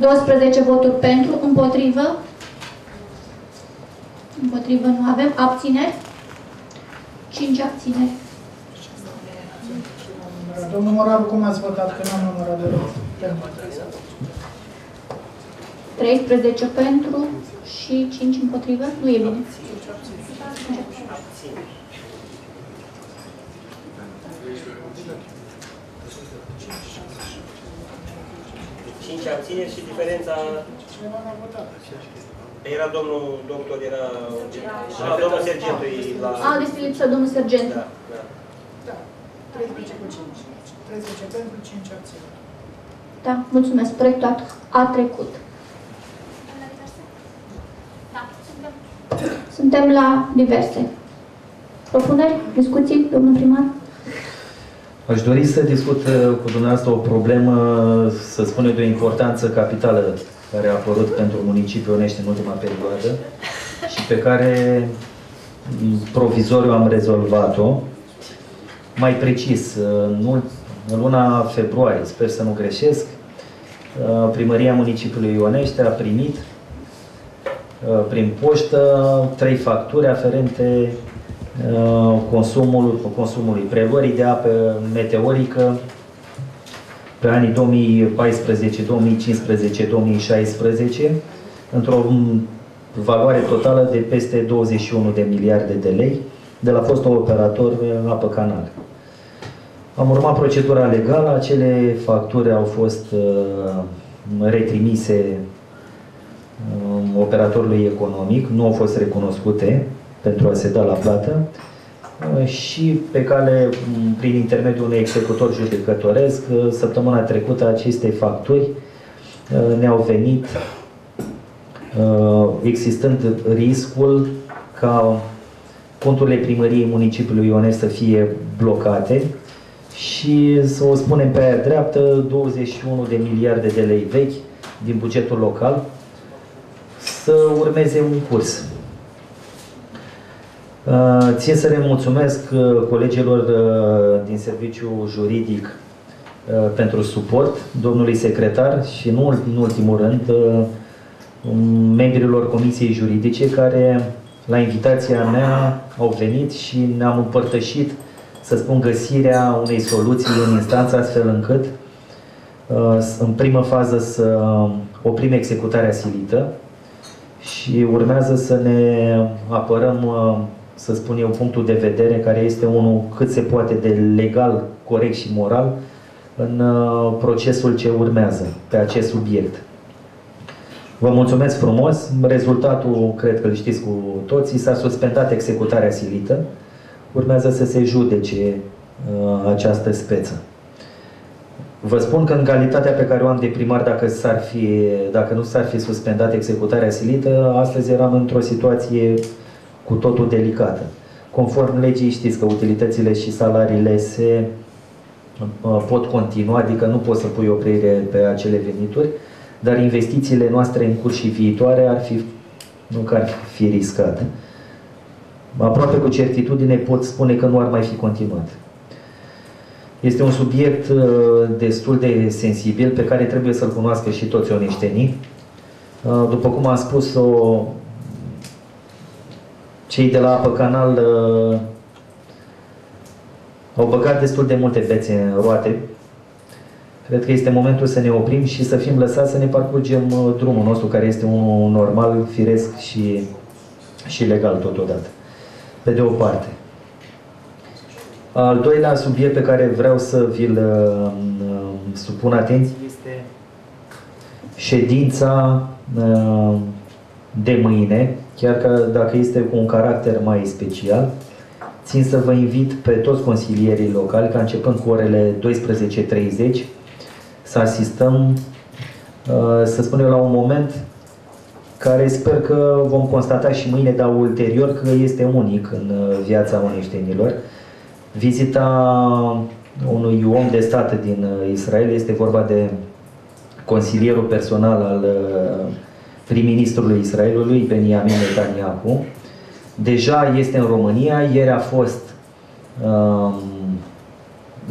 12 voturi pentru, împotrivă. Împotrivă nu avem. Abțineri? 5 abțineri. Domnul Moraru, cum ați votat? Că n-am numărat de loc. 13 pentru și 5 împotrivă? Nu e bine. Cinci abțineri și diferența... Era domnul doctor, era... era domnul Sergentu la... A, deci lipsă domnul Sergent. Da, da. Da. 13 cu 5. 13 pentru, 5 abțineri. Da, mulțumesc. Proiectul a, a trecut. Suntem la diverse. Propuneri? Discuții, domnul primar? Aș dori să discut uh, cu dumneavoastră o problemă, să spunem, de o importanță capitală care a apărut pentru municipiul Onești în ultima perioadă și pe care mm, provizoriu am rezolvat-o. Mai precis, uh, în luna februarie, sper să nu greșesc, uh, Primăria Municipiului Ionești a primit prin poștă trei facturi aferente Uh, consumul, consumului, preluării de apă meteorică pe anii 2014, 2015, 2016 într-o valoare totală de peste 21 de miliarde de lei de la fostul operator uh, apă canal. Am urmat procedura legală, acele facturi au fost uh, retrimise uh, operatorului economic, nu au fost recunoscute pentru a se da la plată uh, și pe cale, prin intermediul unui executor judecătoresc, uh, săptămâna trecută aceste facturi uh, ne-au venit existând riscul ca conturile primăriei municipiului Ionesc să fie blocate și să o spunem pe aia dreaptă, 21 de miliarde de lei vechi din bugetul local să urmeze un curs. Uh, țin să le mulțumesc uh, colegilor uh, din serviciu juridic pentru suport, domnului secretar și nu în ultimul rând membrilor Comisiei Juridice care la invitația mea au venit și ne-am împărtășit, să spun, găsirea unei soluții în instanță astfel încât în primă fază să oprim executarea silită și urmează să ne apărăm să spun eu, punctul de vedere care este unul cât se poate de legal, corect și moral în uh, procesul ce urmează pe acest subiect. Vă mulțumesc frumos. Rezultatul, cred că îl știți cu toții, s-a suspendat executarea silită. Urmează să se judece uh, această speță. Vă spun că în calitatea pe care o am de primar, dacă, s-ar fi, dacă nu s-ar fi suspendat executarea silită, astăzi eram într-o situație cu totul delicată. Conform legii știți că utilitățile și salariile se uh, pot continua, adică nu poți să pui oprire pe acele venituri, dar investițiile noastre în curs și viitoare ar fi, nu că ar fi riscat. Aproape cu certitudine pot spune că nu ar mai fi continuat. Este un subiect uh, destul de sensibil pe care trebuie să-l cunoască și toți oneștenii. Uh, după cum am spus-o cei de la Apă Canal uh, au băgat destul de multe bețe în roate. Cred că este momentul să ne oprim și să fim lăsați să ne parcurgem uh, drumul nostru, care este unul normal, firesc și, și legal totodată. Pe de o parte. Al doilea subiect pe care vreau să vi-l uh, supun atenție este ședința uh, de mâine, chiar că dacă este cu un caracter mai special, țin să vă invit pe toți consilierii locali, ca începând cu orele 12.30, să asistăm, uh, să spunem, la un moment care sper că vom constata și mâine, dar ulterior, că este unic în uh, viața uneștenilor. Vizita unui om de stat din uh, Israel. Este vorba de consilierul personal al uh, prim-ministrului Israelului, Benjamin Netanyahu. Deja este în România, ieri a fost um,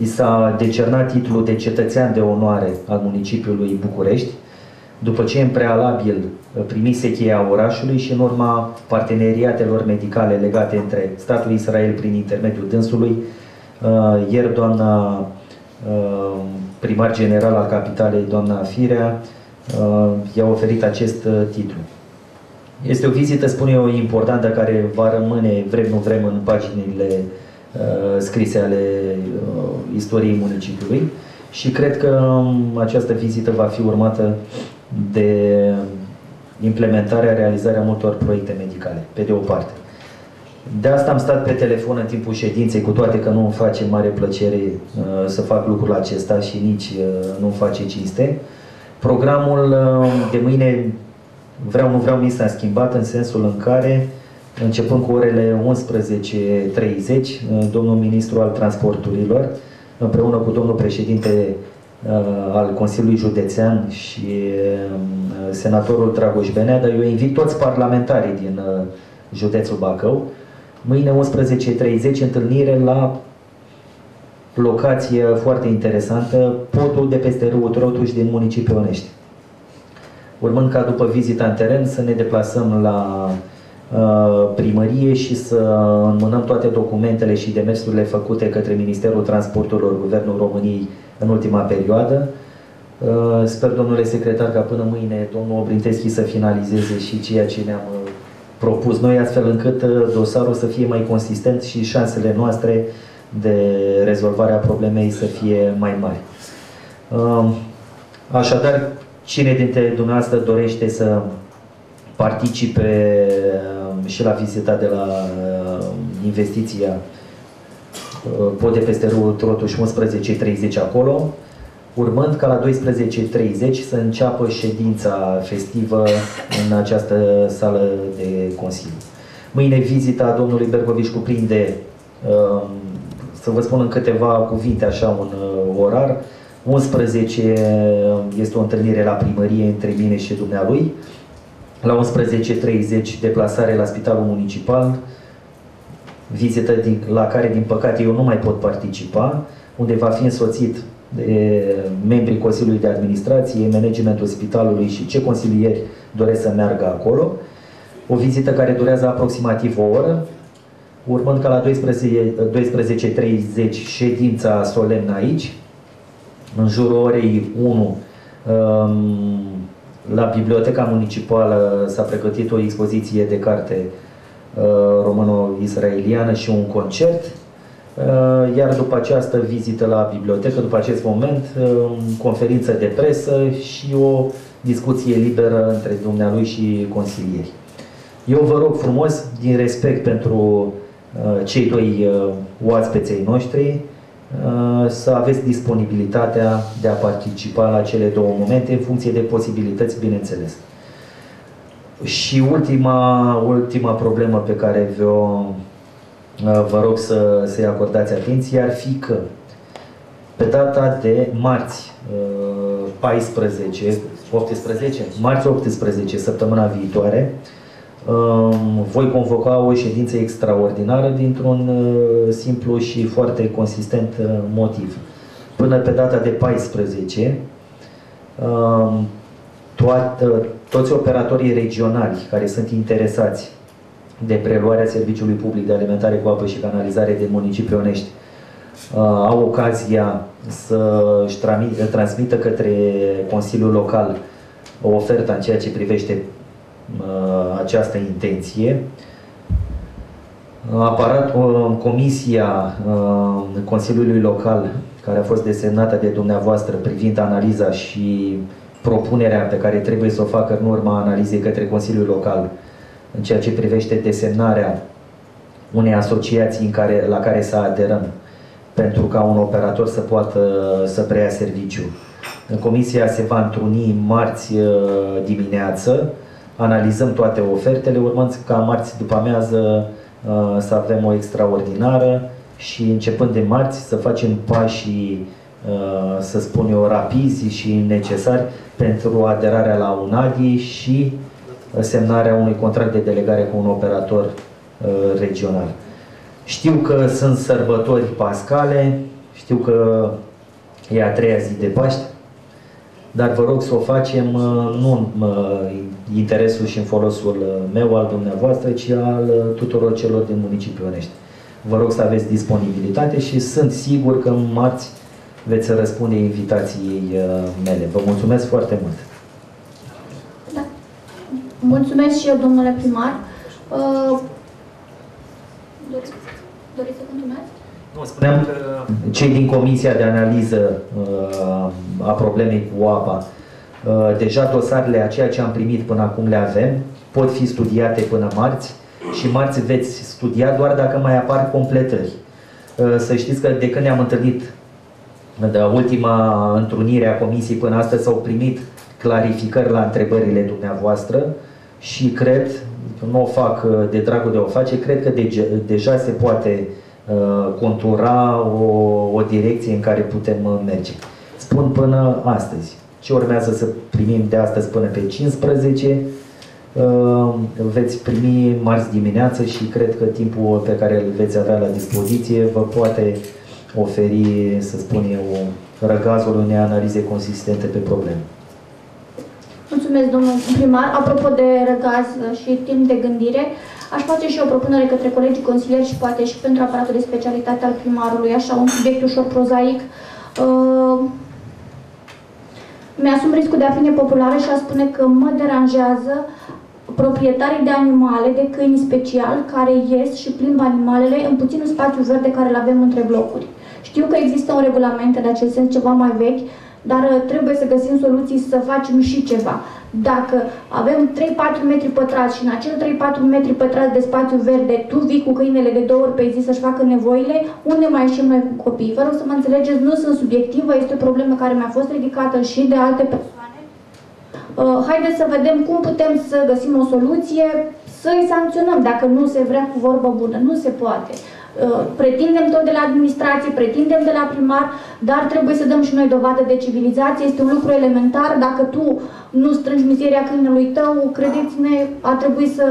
i s-a decernat titlul de cetățean de onoare al municipiului București, după ce în prealabil uh, primise cheia orașului și în urma parteneriatelor medicale legate între statul Israel prin intermediul dânsului, uh, ieri doamna uh, primar general al capitalei, doamna Firea, i-a oferit acest titlu. Este o vizită, spun eu, importantă care va rămâne vrem nu vrem în paginile scrise ale istoriei municipiului și cred că um, această vizită va fi urmată de implementarea, realizarea multor proiecte medicale, pe de o parte. De asta am stat pe telefon în timpul ședinței, cu toate că nu îmi face mare plăcere uh, să fac lucrul acesta și nici uh, nu îmi face cinste. Programul uh, de mâine, vreau nu vreau, mi s-a schimbat în sensul în care, începând cu orele 11.30, uh, domnul ministru al transporturilor, împreună cu domnul președinte Uh, al Consiliului Județean și uh, senatorul Dragoș Benea, dar eu invit toți parlamentarii din uh, județul Bacău. Mâine 11.30 întâlnire la locație foarte interesantă, podul de peste râul Trotuș din municipiul Onești. Urmând ca după vizita în teren să ne deplasăm la uh, primărie și să înmânăm toate documentele și demersurile făcute către Ministerul Transporturilor Guvernul României în ultima perioadă. Uh, sper, domnule secretar, ca până mâine domnul Obrinteschi să finalizeze și ceea ce ne-am uh, propus noi, astfel încât uh, dosarul să fie mai consistent și șansele noastre de rezolvare a problemei să fie mai mari. Așadar, cine dintre dumneavoastră dorește să participe și la vizita de la investiția pod de peste râul Trotuș 11.30 acolo, urmând ca la 12.30 să înceapă ședința festivă în această sală de Consiliu. Mâine vizita domnului Bergoviș cuprinde, um, să vă spun în câteva cuvinte așa un uh, orar, 11 um, este o întâlnire la primărie între mine și dumnealui, la 11.30 deplasare la Spitalul Municipal, vizită din, la care, din păcate, eu nu mai pot participa, unde va fi însoțit de membrii Consiliului de Administrație, managementul spitalului și ce consilieri doresc să meargă acolo. O vizită care durează aproximativ o oră, urmând ca la 12.30 ședința solemnă aici, în jurul orei 1 um, la Biblioteca Municipală s-a pregătit o expoziție de carte Uh, româno-israeliană și un concert. Uh, iar după această vizită la bibliotecă, după acest moment, uh, conferință de presă și o discuție liberă între dumnealui și consilieri. Eu vă rog frumos, din respect pentru cei doi oaspeței noștri, să aveți disponibilitatea de a participa la cele două momente în funcție de posibilități, bineînțeles. Și ultima, ultima problemă pe care vă, uh, vă rog să, să-i acordați atenție ar fi că pe data de marți 14, uh, 18, marți 18, săptămâna viitoare, um, voi convoca o ședință extraordinară dintr-un uh, simplu și foarte consistent motiv. Până pe data de 14, toată, toți operatorii regionali care sunt interesați de preluarea serviciului public de alimentare cu apă și canalizare de municipiul Onești uh, au ocazia să își transmită către Consiliul Local o ofertă în ceea ce privește uh, această intenție. Aparat, uh, comisia Consiliului Local care a fost desemnată de dumneavoastră privind analiza și propunerea pe care trebuie să o facă în urma analizei către Consiliul Local în ceea ce privește desemnarea unei asociații în care, la care să aderăm pentru ca un operator să poată să preia serviciu. Comisia se va întruni marți uh, dimineață, analizăm toate ofertele, urmând ca marți după amiază uh, să avem o extraordinară și începând de marți să facem pașii, uh, să spun eu, rapizi și necesari pentru aderarea la UNADI și semnarea unui contract de delegare cu un operator uh, regional. Știu că sunt sărbători pascale, știu că e a treia zi de Paște, dar vă rog să o facem uh, nu în uh, interesul și în folosul uh, meu, al dumneavoastră, ci al tuturor celor din municipiul Onești. Vă rog să aveți disponibilitate și sunt sigur că în marți veți răspunde invitației mele. Vă mulțumesc foarte mult! Da. Mulțumesc și eu, domnule primar. Doriți, doriți să continuați? Nu, spuneam că cei din Comisia de Analiză uh, a problemei cu apa, uh, deja dosarele a ceea ce am primit până acum le avem, pot fi studiate până marți și marți veți studia doar dacă mai apar completări. Uh, să știți că de când ne-am întâlnit de ultima întrunire a Comisiei până astăzi s-au primit clarificări la întrebările dumneavoastră și cred, nu o fac de dragul de o face, cred că deja se poate uh, Uh, contura o, o direcție în care putem uh, merge. Spun până astăzi. Ce urmează să primim de astăzi până pe 15? Uh, veți primi marți dimineață și cred că timpul pe care îl veți avea la dispoziție vă poate oferi, să spun eu, răgazul unei analize consistente pe probleme. Mulțumesc, domnul primar. Apropo de răgaz și timp de gândire, Aș face și o propunere către colegii consilieri și poate și pentru aparatul de specialitate al primarului, așa un subiect ușor prozaic. Uh, Mi-asum riscul de a fi nepopulară și a spune că mă deranjează proprietarii de animale, de câini special, care ies și plimbă animalele în puținul spațiu verde care îl avem între blocuri. Știu că există un regulament de acest sens ceva mai vechi, dar uh, trebuie să găsim soluții să facem și ceva. Dacă avem 3-4 metri pătrați și în acel 3-4 metri pătrați de spațiu verde tu vii cu câinele de două ori pe zi să-și facă nevoile, unde mai ieșim noi cu copii? Vă rog să mă înțelegeți, nu sunt subiectivă, este o problemă care mi-a fost ridicată și de alte persoane. Uh, haideți să vedem cum putem să găsim o soluție, să-i sancționăm dacă nu se vrea cu vorbă bună. Nu se poate. Uh, pretindem tot de la administrație, pretindem de la primar, dar trebuie să dăm și noi dovadă de civilizație. Este un lucru elementar. Dacă tu nu strângi mizeria câinelui tău, credeți-ne, a trebuit să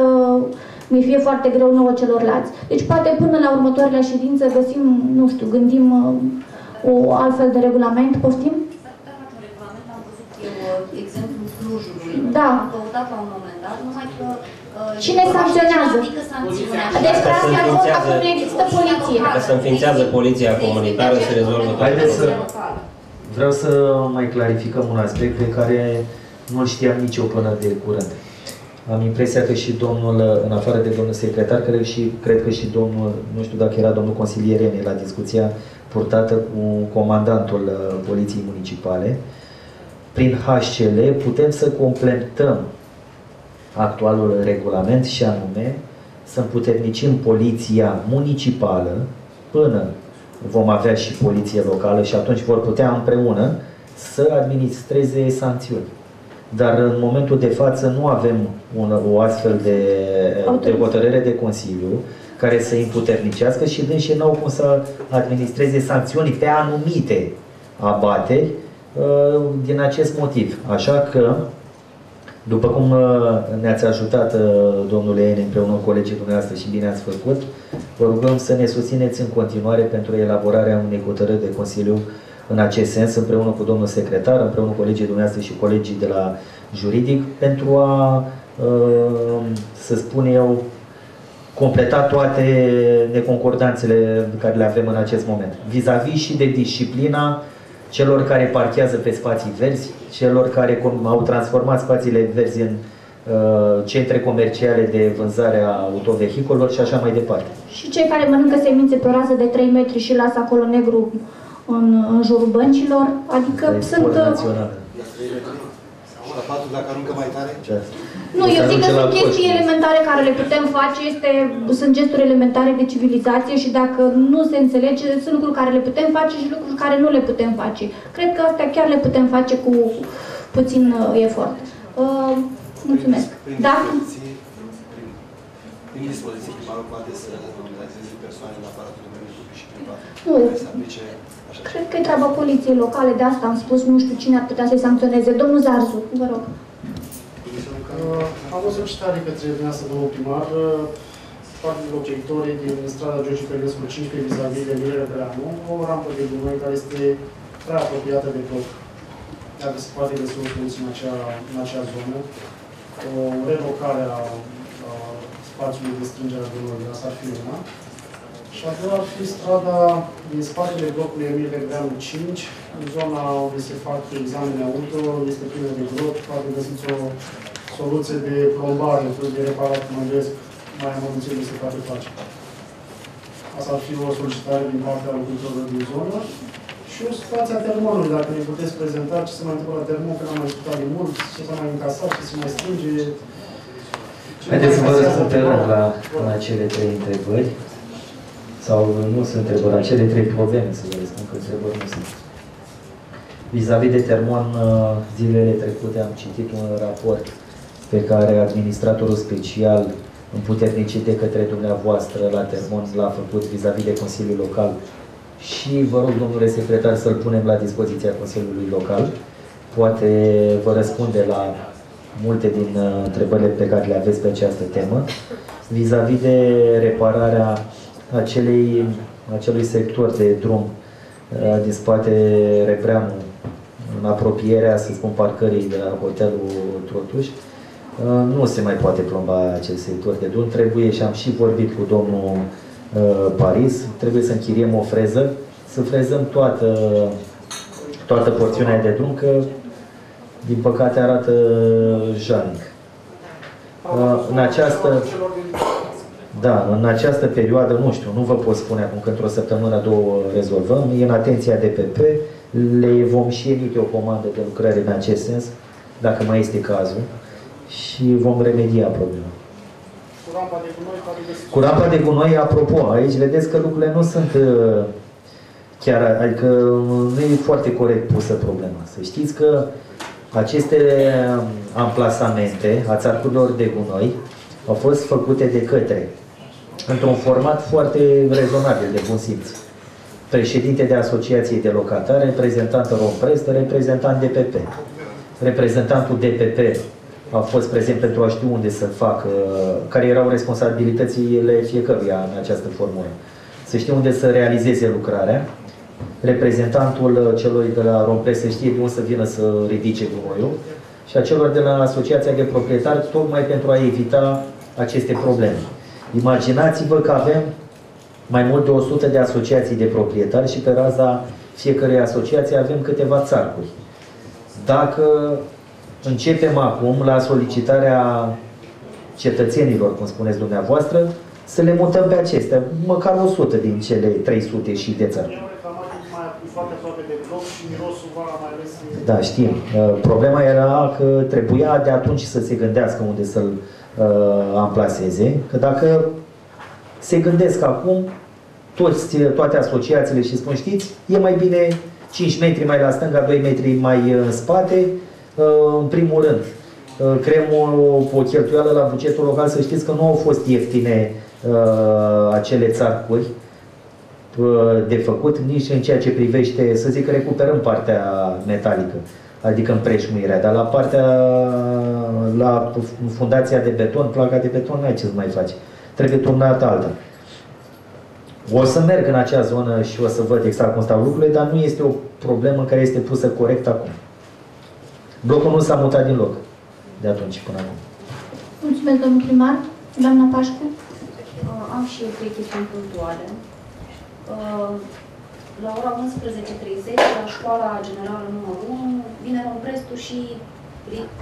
ne fie foarte greu nouă celorlalți. Deci poate până la următoarea ședință găsim, nu știu, gândim uh, o altfel de regulament, poftim? exemplul Clujului. Da. Am căutat la un moment dat, numai că Uh, Cine sancționează? Despre asta acum nu există poliție. Dacă se înființează poliția comunitară, se rezolvă toate Haideți să... Vreau să mai clarificăm un aspect pe care nu știam nici eu până de curând. Am impresia că și domnul, în afară de domnul secretar, cred, și, cred că și domnul, nu știu dacă era domnul consilier la discuția purtată cu comandantul uh, Poliției Municipale, prin HCL putem să completăm actualul regulament și anume să împuternicim poliția municipală până vom avea și poliție locală și atunci vor putea împreună să administreze sancțiuni. Dar în momentul de față nu avem un, o astfel de, de hotărâre de Consiliu care să împuternicească și dânsii n-au cum să administreze sancțiuni pe anumite abateri uh, din acest motiv. Așa că după cum uh, ne-ați ajutat, uh, domnule Ene, împreună cu colegii dumneavoastră și bine ați făcut, vă rugăm să ne susțineți în continuare pentru elaborarea unei hotărâri de Consiliu în acest sens, împreună cu domnul secretar, împreună cu colegii dumneavoastră și colegii de la juridic, pentru a, uh, să spun eu, completa toate neconcordanțele care le avem în acest moment. Vis-a-vis -vis și de disciplina celor care parchează pe spații verzi, celor care au transformat spațiile verzi în uh, centre comerciale de vânzare a autovehicolor și așa mai departe. Și cei care mănâncă semințe pe o rază de 3 metri și lasă acolo negru în, în jurul băncilor, adică de sunt... Uh, național. dacă aruncă mai tare? Ce? Nu, eu zic că sunt chestii elementare care le putem face, este, sunt gesturi elementare de civilizație și dacă nu se înțelege, sunt lucruri care le putem face și lucruri care nu le putem face. Cred că astea chiar le putem face cu puțin uh, efort. Uh, mulțumesc. Da? în dispoziție primarul poate să nominalizeze persoane în aparatul de mediu public și privat. Nu. Care să aplice așa Cred că e treaba poliției locale, de asta am spus, nu știu cine ar putea să-i sancționeze. Domnul Zarzu, vă rog. Uh, Am o solicitare către dumneavoastră, domnul primar, uh, parte din obiectorii din strada George Pelescu 15 vis-a-vis de Mirele Breanu, o rampă de gunoi care este prea apropiată de bloc. Dacă se poate găsi o soluție în acea, în acea zonă, o relocare a, a spațiului de strângere a gunoiului, asta ar fi una. Și a doua ar fi strada din spatele blocului Emil Begreanu 5, în zona unde se fac examene auto, este plină de gropi, poate găsiți o soluție de plombare, un fel de reparat, mă gândesc, mai amănunțit se poate face. Asta ar fi o solicitare din partea locuitorilor din zonă. Și o situație a termonului, dacă ne puteți prezenta ce se mai întâmplă la termon, că n-am mai discutat de mult, ce s-a mai încasat, ce se mai strânge. ce Haideți să mai vă încasează răspund pe rând termonul. la, la cele trei întrebări. Sau nu sunt întrebări, la cele trei probleme, să vă răspund că întrebări nu sunt. Vis-a-vis de Termon, uh, zilele trecute am citit un raport pe care administratorul special împuternicit de către dumneavoastră la Termon l-a făcut vis-a-vis de Consiliul Local și vă rog, domnule secretar, să-l punem la dispoziția Consiliului Local. Poate vă răspunde la multe din uh, întrebările pe care le aveți pe această temă. Vis-a-vis de repararea acelei, acelui sector de drum uh, din spate Repreanu, în apropierea, să spun, parcării de la hotelul Trotuș, uh, nu se mai poate plomba acel sector de drum. Trebuie, și am și vorbit cu domnul uh, Paris, trebuie să închiriem o freză, să frezăm toată, toată porțiunea de drum, că din păcate arată jalnic. Uh, În această, da, în această perioadă, nu știu, nu vă pot spune acum că într-o săptămână, două rezolvăm, e în atenția DPP, le vom și emite o comandă de lucrare în acest sens, dacă mai este cazul, și vom remedia problema. Cu rampa de gunoi poate găsiți. Cu rampa de gunoi, apropo, aici vedeți că lucrurile nu sunt uh, chiar, adică nu e foarte corect pusă problema. Să știți că aceste um, amplasamente a țarcurilor de gunoi au fost făcute de către, într-un format foarte rezonabil de bun simț. Președinte de asociație de locatari, reprezentant Romprest, reprezentant DPP. Reprezentantul DPP a fost prezent pentru a ști unde să facă, care erau responsabilitățile fiecăruia în această formulă. Să știe unde să realizeze lucrarea. Reprezentantul celor de la Rompres să știe de unde să vină să ridice gunoiul și a celor de la Asociația de Proprietari, tocmai pentru a evita aceste probleme. Imaginați-vă că avem mai mult de 100 de asociații de proprietari și pe raza fiecărei asociații avem câteva țarcuri. Dacă începem acum, la solicitarea cetățenilor, cum spuneți dumneavoastră, să le mutăm pe acestea, măcar 100 din cele 300 și de țări. Mai foarte aproape de bloc și mirosul va mai ales... Da, știm. Uh, Problema era că trebuia de atunci să se gândească unde să-l uh, amplaseze, că dacă se gândesc acum, toți, toate asociațiile și spun, știți, e mai bine 5 metri mai la stânga, 2 metri mai uh, în spate, uh, în primul rând. Uh, Creăm o, o cheltuială la bugetul local, să știți că nu au fost ieftine uh, acele țarcuri uh, de făcut, nici în ceea ce privește, să zic, că recuperăm partea metalică, adică împreșmuirea, dar la partea, la fundația de beton, placa de beton, nu ai ce să mai faci. Trebuie turnată alta. O să merg în acea zonă și o să văd exact cum stau lucrurile, dar nu este o problemă care este pusă corect acum. Blocul nu s-a mutat din loc de atunci până acum. Mulțumesc, domnul primar. Doamna Pașcu? Uh, Am și eu trei chestiuni punctuale. Uh, La ora 11.30, la școala generală numărul 1, vine romprestul și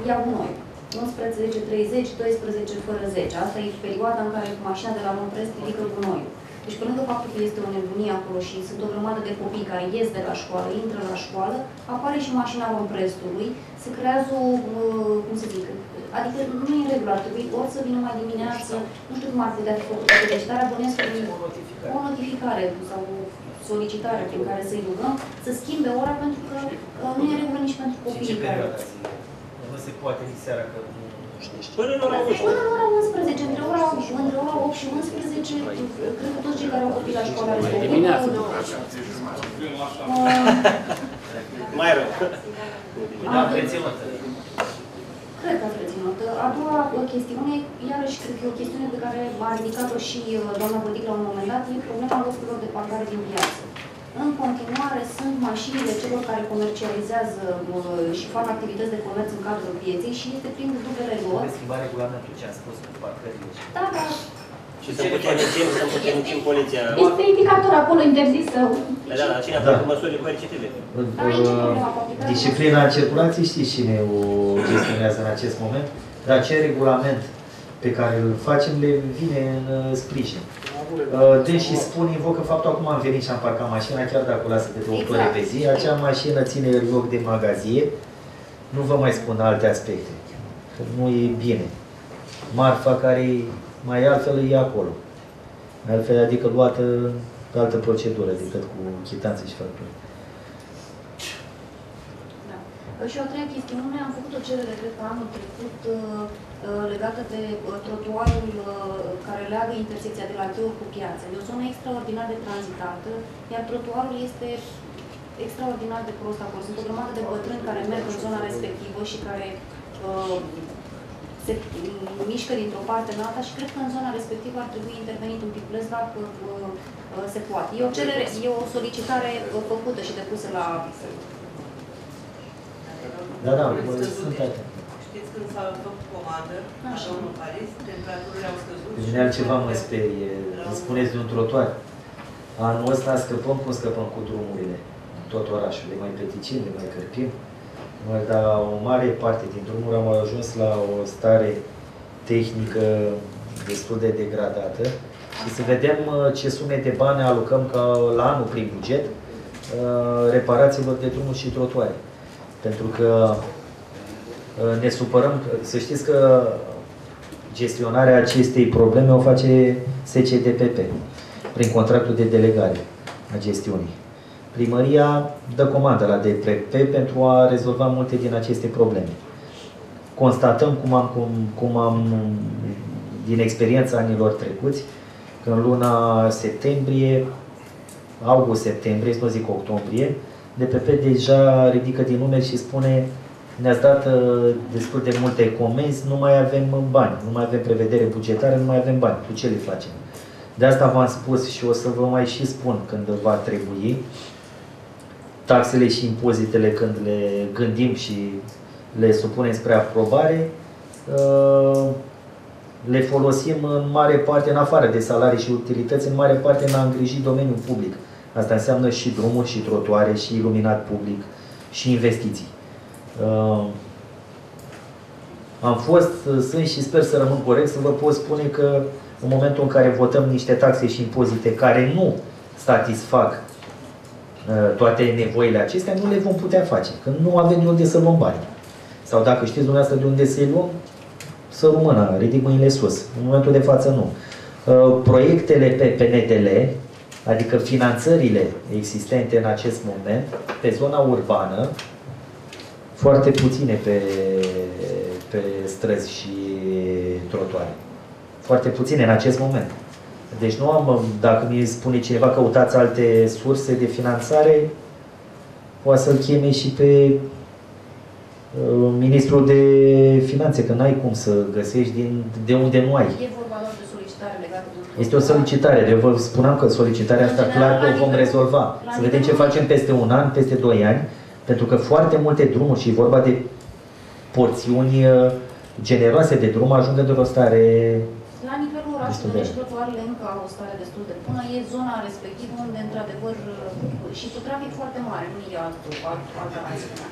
ia gunoi. 11.30, 12 fără 10. Asta e perioada în care mașina de la romprest ridică gunoiul. Deci pe lângă faptul că este o nebunie acolo și sunt o grămadă de copii care ies de la școală, intră la școală, apare și mașina romprestului, se creează o, uh, cum să zic, adică nu e în regulă, ar trebui ori să vină mai dimineață, nu știu cum ar putea fi făcută solicitarea, bănesc că o notificare sau o solicitare prin care să-i rugăm să schimbe ora pentru că uh, nu e în regulă nici pentru copiii care... Nu se poate nici seara că Până la ora 11. Până la ora 11, între ora, între ora 8 și 11, cred că toți cei care au copii la școală respectivă. Dimineața. Mai rău. Am reținut. Cred că ați reținut. A doua uh, chestiune, iarăși cred că e o chestiune pe care a ridicat-o și uh, doamna Bădic la un moment dat, e problema locurilor de parcare din piață. În continuare sunt mașinile celor care comercializează uh, și fac activități de comerț în cadrul pieței și este prin dublele lor. Schimba regulamentul ce am spus cu parcările. Da, da. Și să puternicim, să puternicim poliția. Este indicator acolo interzis să... Da, da, cine a Da. făcut măsuri coercitive? Disciplina circulației știți cine o gestionează în acest moment, dar acel regulament pe care îl facem le vine în uh, sprijin. Uh, Deși spun, invocă faptul acum am venit și am parcat mașina, chiar dacă o lasă de două ore pe zi, acea mașină ține loc de magazie, nu vă mai spun alte aspecte, că nu e bine. Marfa care e mai altfel e acolo. Altfel, adică luată pe altă procedură decât cu chitanțe și facturi. Da. Și o a treia chestiune, am făcut o cerere, cred că anul trecut, uh, uh, legată de uh, trotuarul uh, care leagă intersecția de la Cheuri cu piața. E o zonă extraordinar de tranzitată, iar trotuarul este extraordinar de prost acolo. Sunt o grămadă de bătrâni care merg în zona respectivă și care uh, se mișcă dintr-o parte în alta și cred că în zona respectivă ar trebui intervenit un piculeț dacă uh, uh, se poate. E o cerere, e o solicitare uh, făcută și depusă la Da, da, Scăzute. sunt atent. Știți când s-a făcut comandă, la domnul Paris, temperaturile au scăzut. Pe mine altceva mă sperie. Îmi spuneți de un trotuar. Anul ăsta scăpăm cum scăpăm cu drumurile. În tot orașul. Le mai peticim, le mai cărpim. Mai- Dar o mare parte din drumuri am ajuns la o stare tehnică destul de degradată. Și să vedem uh, ce sume de bani alocăm ca la anul prin buget uh, reparațiilor de drumuri și trotuare. Pentru că uh, ne supărăm, să știți că gestionarea acestei probleme o face SCDPP prin contractul de delegare a gestiunii. Primăria dă comandă la DPP pentru a rezolva multe din aceste probleme. Constatăm cum am, cum, cum am din experiența anilor trecuți, că în luna septembrie, august-septembrie, să nu zic octombrie, DPP deja ridică din numeri și spune ne-ați dat uh, destul de multe comenzi, nu mai avem uh, bani, nu mai avem prevedere bugetară, nu mai avem bani. Cu ce le facem? De asta v-am spus și o să vă mai și spun când va trebui, taxele și impozitele când le gândim și le supunem spre aprobare, uh, le folosim în mare parte, în afară de salarii și utilități, în mare parte în a îngriji domeniul public. Asta înseamnă și drumuri, și trotuare, și iluminat public, și investiții. Uh, am fost, sunt și sper să rămân corect, să vă pot spune că în momentul în care votăm niște taxe și impozite care nu satisfac uh, toate nevoile acestea, nu le vom putea face, că nu avem de unde să luăm bani. Sau dacă știți dumneavoastră de unde să-i luăm, să rămână, ridic mâinile sus. În momentul de față nu. Uh, Proiectele pe PNDL, adică finanțările existente în acest moment, pe zona urbană, foarte puține pe, pe străzi și trotuare. Foarte puține în acest moment. Deci nu am, dacă mi spune cineva căutați alte surse de finanțare, poate să-l cheme și pe uh, ministrul de finanțe, că n-ai cum să găsești din, de unde nu ai. E vorba doar de solicitare legată de Este o solicitare, de vă spuneam că solicitarea asta clar că o vom rezolva. Să vedem ce facem peste un an, peste doi ani, pentru că foarte multe drumuri și e vorba de porțiuni uh, generoase de drum ajung într-o stare La nivelul orașului și trotuarele încă au o stare destul de bună. E zona respectivă unde, într-adevăr, și cu trafic foarte mare, nu e alt, alt, altă rațiune.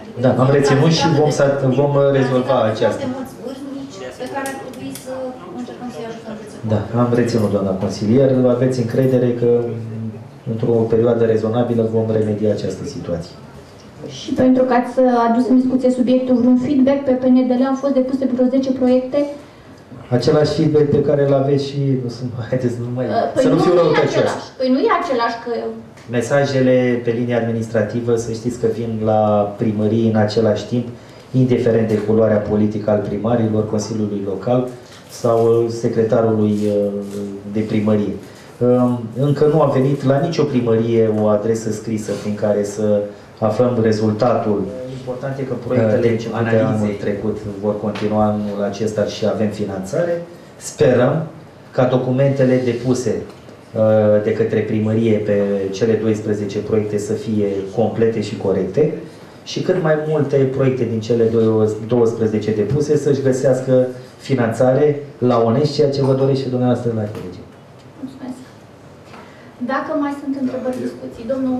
Adică Da, e am o reținut și vom, să, tranzitată vom cu- rezolva tranzitată cu aceasta. Foarte mulți vârstnici pe care ar trebui să încercăm să-i ajutăm cât se Da, am reținut, doamna consilier. Aveți încredere că într-o perioadă rezonabilă vom remedia această situație. Și pentru că ați adus în discuție subiectul vreun feedback, pe PNDL au fost depuse vreo 10 proiecte. Același feedback pe care îl aveți și nu sunt, haideți, nu mai, Păi să nu nu, fiu nu e răutăcios. același. Păi nu e același că... Mesajele pe linie administrativă, să știți că vin la primărie în același timp, indiferent de culoarea politică al primarilor, Consiliului Local sau secretarului uh, de primărie. Um, încă nu a venit la nicio primărie o adresă scrisă prin care să aflăm rezultatul. Important e că proiectele uh, de anul trecut vor continua anul acesta și avem finanțare. Sperăm ca documentele depuse uh, de către primărie pe cele 12 proiecte să fie complete și corecte și cât mai multe proiecte din cele 12 depuse să-și găsească finanțare la ONEști, ceea ce vă dorește și dumneavoastră la lege. Mulțumesc. Dacă mai sunt întrebări, discuții, domnul...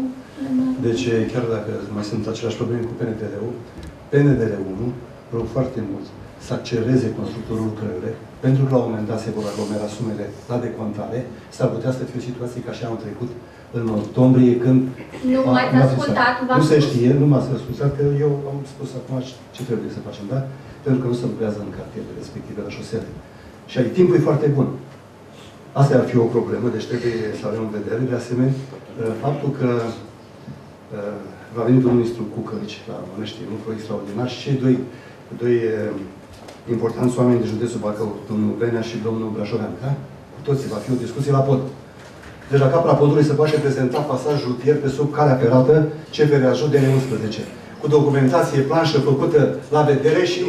Deci, chiar dacă mai sunt aceleași probleme cu PNDL-ul, PNDL-1 rog foarte mult să accelereze constructorul lucrările, pentru că la un moment dat se vor aglomera sumele la decontare, s-ar putea să fie o situație ca și anul trecut, în octombrie, când... Nu m-ați ascultat, Nu se știe, nu m-ați ascultat, că eu am spus acum ce trebuie să facem, da? Pentru că nu se lucrează în cartierele respective, la șosele. Și ai timpul e foarte bun. Asta ar fi o problemă, deci trebuie să avem în vedere. De asemenea, uh, faptul că uh, va veni domnul ministru Cucărici la Mănești, un proiect extraordinar și cei doi, doi uh, importanți oameni de județul Bacău, domnul Benea și domnul Brașovean, da? Cu toții va fi o discuție la pod. Deci la capul podului se poate prezenta pasaj rutier pe sub calea ferată CFR Ajut de 11 cu documentație, planșă făcută la vedere și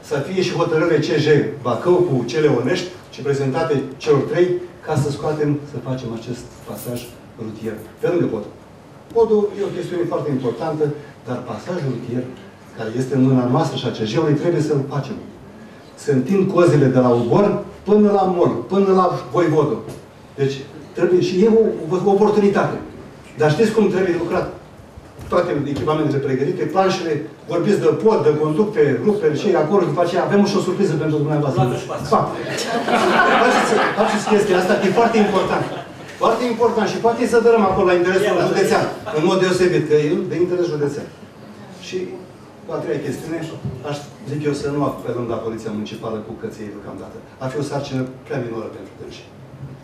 să fie și hotărâre CJ Bacău cu cele onești și prezentate celor trei ca să scoatem, să facem acest pasaj rutier. Pe lângă pod. Podul e o chestiune foarte importantă, dar pasajul rutier, care este în mâna noastră și a CJ-ului, trebuie să-l facem. Se întind cozile de la Ubor până la Mol, până la Voivodul. Deci trebuie și e o, o oportunitate. Dar știți cum trebuie lucrat? Toate echipamentele pregătite, planșele, vorbiți de pod, de conducte, ruperi și acolo, după aceea avem și o surpriză pentru dumneavoastră. Faceți, faceți chestia asta, e foarte important. Foarte important și poate să dărăm acolo la interesul județean, în mod deosebit, că e de interes județean. Și a treia chestiune, aș zic eu să nu apelăm la Poliția Municipală cu căței deocamdată. Ar fi o sarcină prea minoră pentru dânsi.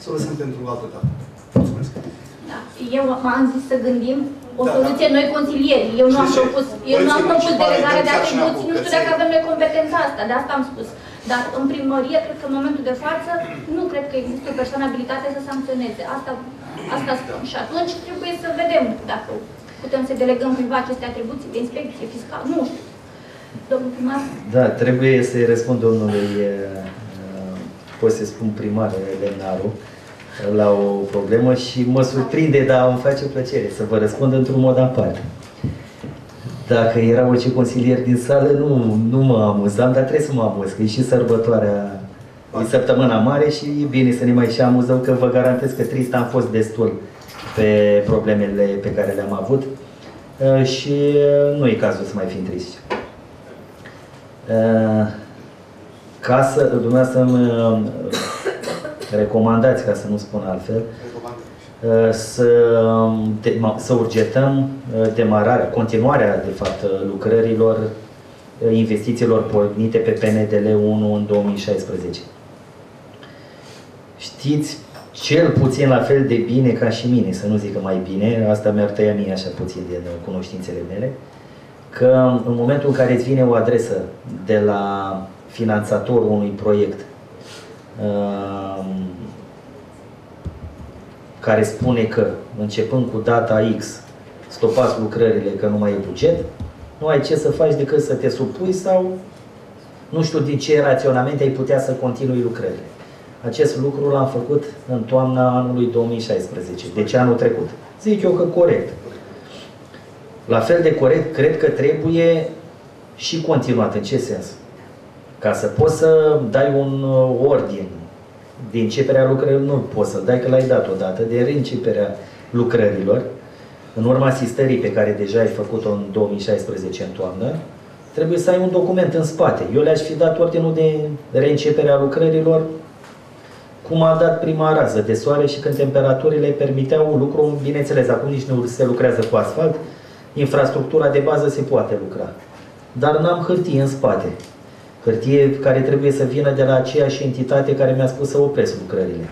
Să o lăsăm pentru o altă dată. Mulțumesc. Da. Eu am zis să gândim o da, soluție da. noi consilieri. Eu nu am propus, eu nu am propus delegarea de atribuții, nu știu dacă avem noi competența asta, de asta am spus. Dar în primărie, cred că în momentul de față, nu cred că există o persoană abilitate să sancționeze. Asta, asta spun. Și atunci trebuie să vedem dacă putem să delegăm cuiva aceste atribuții de inspecție fiscală. Nu știu. Domnul primar? Da, trebuie să-i răspund domnului, pot să spun primar Lemnaru, la o problemă și mă surprinde, dar îmi face plăcere să vă răspund într-un mod aparte. Dacă era orice consilier din sală, nu, nu mă amuzam, dar trebuie să mă amuz, că e și sărbătoarea, e săptămâna mare și e bine să ne mai și amuzăm, că vă garantez că trist am fost destul pe problemele pe care le-am avut uh, și uh, nu e cazul să mai fim triști. Uh, ca să, dumneavoastră recomandați, ca să nu spun altfel, uh, să, să urgetăm uh, demararea, continuarea, de fapt, uh, lucrărilor, investițiilor pornite pe PNDL 1 în 2016. Știți cel puțin la fel de bine ca și mine, să nu zic că mai bine, asta mi-ar tăia mie așa puțin din cunoștințele mele, că în momentul în care îți vine o adresă de la finanțatorul unui proiect care spune că începând cu data X stopați lucrările că nu mai e buget, nu ai ce să faci decât să te supui sau nu știu din ce raționamente ai putea să continui lucrările. Acest lucru l-am făcut în toamna anului 2016, deci anul trecut. Zic eu că corect. La fel de corect, cred că trebuie și continuat. În ce sens? Ca să poți să dai un uh, ordin de începerea lucrărilor, nu poți să dai că l-ai dat odată, de reînceperea lucrărilor, în urma asistării pe care deja ai făcut-o în 2016 în toamnă, trebuie să ai un document în spate. Eu le-aș fi dat ordinul de reîncepere a lucrărilor cum a dat prima rază de soare și când temperaturile permiteau lucru, bineînțeles, acum nici nu se lucrează cu asfalt, infrastructura de bază se poate lucra. Dar n-am hârtie în spate hârtie care trebuie să vină de la aceeași entitate care mi-a spus să opresc lucrările.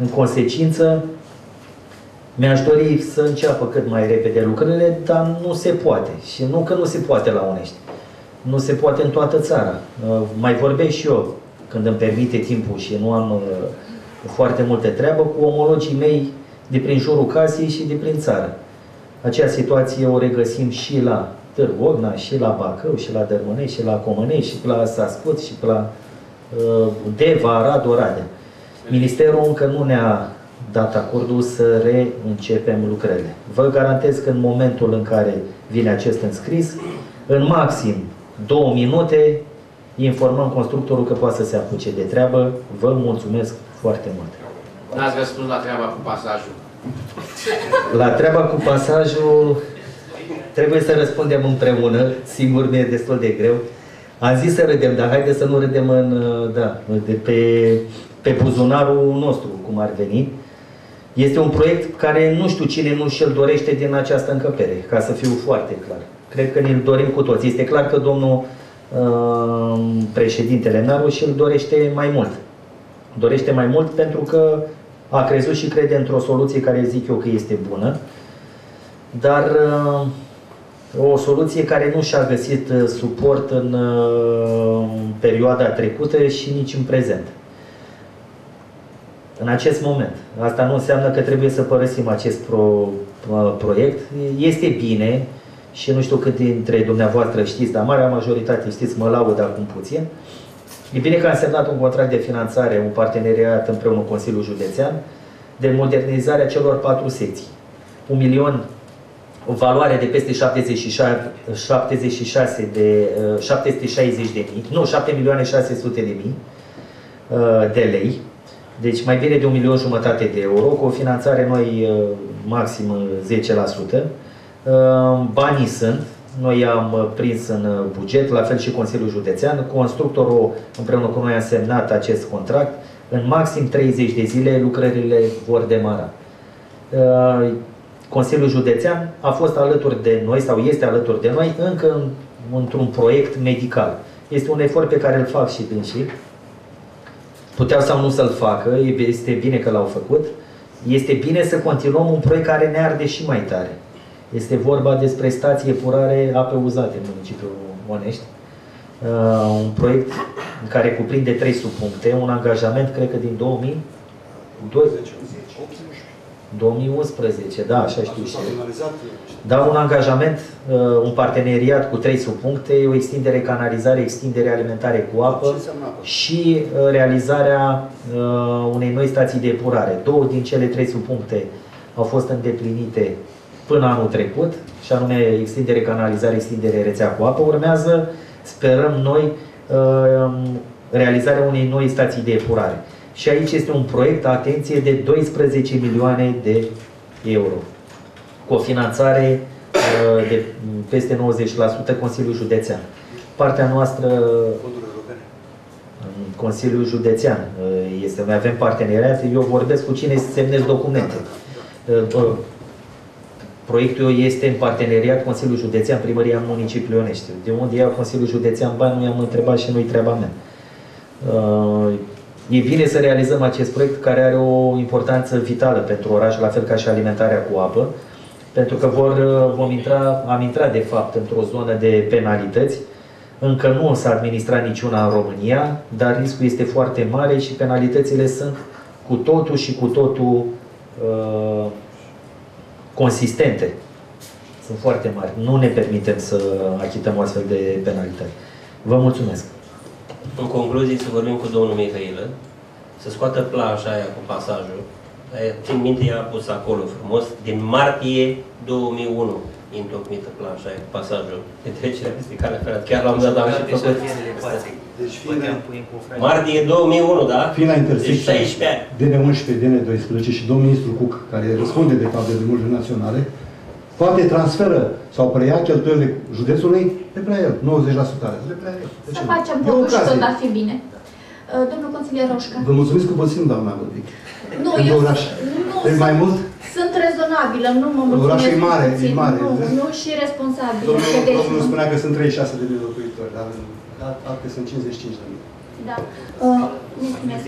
În consecință, mi-aș dori să înceapă cât mai repede lucrările, dar nu se poate. Și nu că nu se poate la unești. nu se poate în toată țara. Uh, Mai vorbesc și eu, când îmi permite timpul și nu am uh, foarte multe treabă, cu omologii mei de prin jurul casei și de prin țară. Acea situație o regăsim și la Târgu Ogna, și la Bacău, și la Dărmânești, și la Comănești, și la Sascut, și la uh, Deva, Arad, Oradea. Ministerul încă nu ne-a dat acordul să reîncepem lucrările. Vă garantez că în momentul în care vine acest înscris, în maxim două minute, informăm constructorul că poate să se apuce de treabă. Vă mulțumesc foarte mult. N-ați răspuns la treaba cu pasajul. La treaba cu pasajul trebuie să răspundem împreună, singur mi-e destul de greu. Am zis să râdem, dar haideți să nu râdem în, da, de pe, pe buzunarul nostru, cum ar veni. Este un proiect care nu știu cine nu și-l dorește din această încăpere, ca să fiu foarte clar. Cred că ne-l dorim cu toți. Este clar că domnul uh, președintele Naru și-l dorește mai mult. Dorește mai mult pentru că a crezut și crede într-o soluție care zic eu că este bună, dar uh, o soluție care nu și-a găsit uh, suport în uh, perioada trecută și nici în prezent. În acest moment. Asta nu înseamnă că trebuie să părăsim acest pro, uh, proiect. Este bine și nu știu cât dintre dumneavoastră știți, dar marea majoritate știți, mă laud acum puțin. E bine că am semnat un contract de finanțare, un parteneriat împreună cu Consiliul Județean, de modernizarea celor patru secții. Un milion, o valoare de peste 76, 76 de, uh, 760 de mii, nu, 7 milioane 600 de mii uh, de lei. Deci mai bine de un milion jumătate de euro, cu o finanțare noi uh, maxim uh, 10%. Uh, Banii sunt, noi am uh, prins în uh, buget, la fel și Consiliul Județean. Constructorul împreună cu noi a semnat acest contract. În maxim 30 de zile lucrările vor demara. Uh, Consiliul Județean a fost alături de noi sau este alături de noi încă în, într-un proiect medical. Este un efort pe care îl fac și dânsii. Puteau sau nu să-l facă, este bine că l-au făcut. Este bine să continuăm un proiect care ne arde și mai tare. Este vorba despre stație epurare ape uzate în municipiul Onești. Uh, un proiect în care cuprinde trei subpuncte, un angajament, cred că din 2012. 2011, da, așa știu și Da, un angajament, uh, un parteneriat cu trei subpuncte, o extindere canalizare, extindere alimentare cu apă și uh, realizarea uh, unei noi stații de epurare. Două din cele trei subpuncte au fost îndeplinite până anul trecut, și anume extindere canalizare, extindere rețea cu apă. Urmează, sperăm noi, realizarea unei noi stații de epurare. Și aici este un proiect, atenție, de 12 milioane de euro. Cu o finanțare uh, de peste 90% Consiliul Județean. Partea noastră Consiliul Județean uh, este, noi avem parteneriat, eu vorbesc cu cine semnez documente. Uh, proiectul este în parteneriat Consiliul Județean, Primăria Municipiului Ionești. De unde ia Consiliul Județean bani, nu i-am întrebat și nu-i treaba mea. E bine să realizăm acest proiect care are o importanță vitală pentru oraș, la fel ca și alimentarea cu apă, pentru că vor, vom intra, am intrat de fapt într-o zonă de penalități. Încă nu o să administra niciuna în România, dar riscul este foarte mare și penalitățile sunt cu totul și cu totul uh, consistente. Sunt foarte mari. Nu ne permitem să achităm o astfel de penalitate. Vă mulțumesc! În concluzie, să vorbim cu domnul Mihailă, să scoată planșa aia cu pasajul. Țin minte, ea a pus acolo frumos, din martie 2001 întocmită planșa aia cu pasajul de trecere peste calea ferată. Chiar l-am dat, am și făcut. Deci fiind, Martie 2001, da? fiind la intersecția Deci 16 ani. DN11, DN12 și domnul ministru Cuc, care răspunde de fapt de drumurile naționale, poate transferă sau preia cheltuielile județului, le preia el, 90% are, le preia el. De ce Să nu? facem E o votul și ocazie. tot ar fi bine. Uh, Domnul consilier Roșca. Vă mulțumesc cu puțin, doamna Ludwig. Nu, În eu oraș. nu, E mai mult? sunt rezonabilă, nu mă mulțumesc Orașul e cu mare, e puțin. mare. Nu, nu și responsabilă. Domnul, Vedeți, domnul nu. spunea că sunt 36 de mii locuitori, dar alte sunt 55 de mii. Da. Uh, Mulțumesc.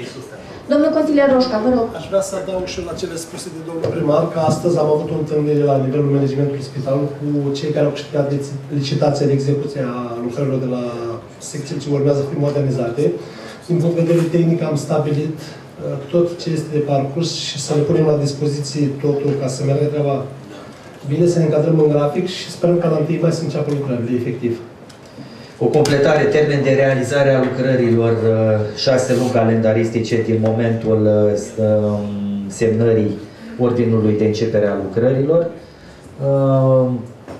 Domnul consilier Roșca, vă rog. Aș vrea să adaug și eu la cele spuse de domnul primar, că astăzi am avut o întâlnire la nivelul managementului spitalului cu cei care au câștigat de licitația de execuție a lucrărilor de la secții ce urmează să fie modernizate. Din punct de vedere tehnic am stabilit uh, tot ce este de parcurs și să le punem la dispoziție totul ca să meargă treaba bine, să ne încadrăm în grafic și sperăm ca la 1 mai să înceapă lucrările, efectiv. O completare, termen de realizare a lucrărilor, uh, șase luni calendaristice din momentul uh, um, semnării ordinului de începere a lucrărilor. Uh,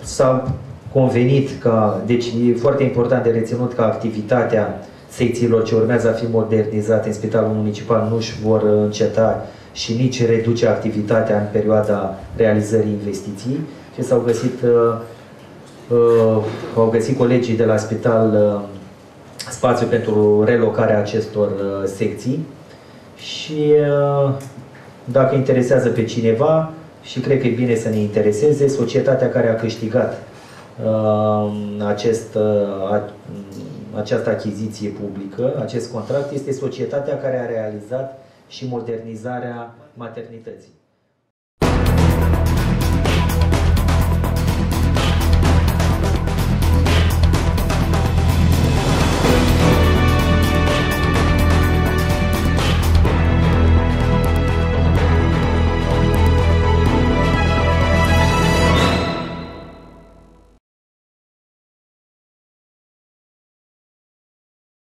S-a convenit ca, deci e foarte important de reținut ca activitatea secțiilor ce urmează a fi modernizate în Spitalul Municipal nuș își vor înceta și nici reduce activitatea în perioada realizării investiției. Și s-au găsit uh, uh, au găsit colegii de la spital uh, spațiu pentru relocarea acestor uh, secții și uh, dacă interesează pe cineva și cred că e bine să ne intereseze, societatea care a câștigat uh, acest, uh, a, această achiziție publică, acest contract, este societatea care a realizat și modernizarea maternității.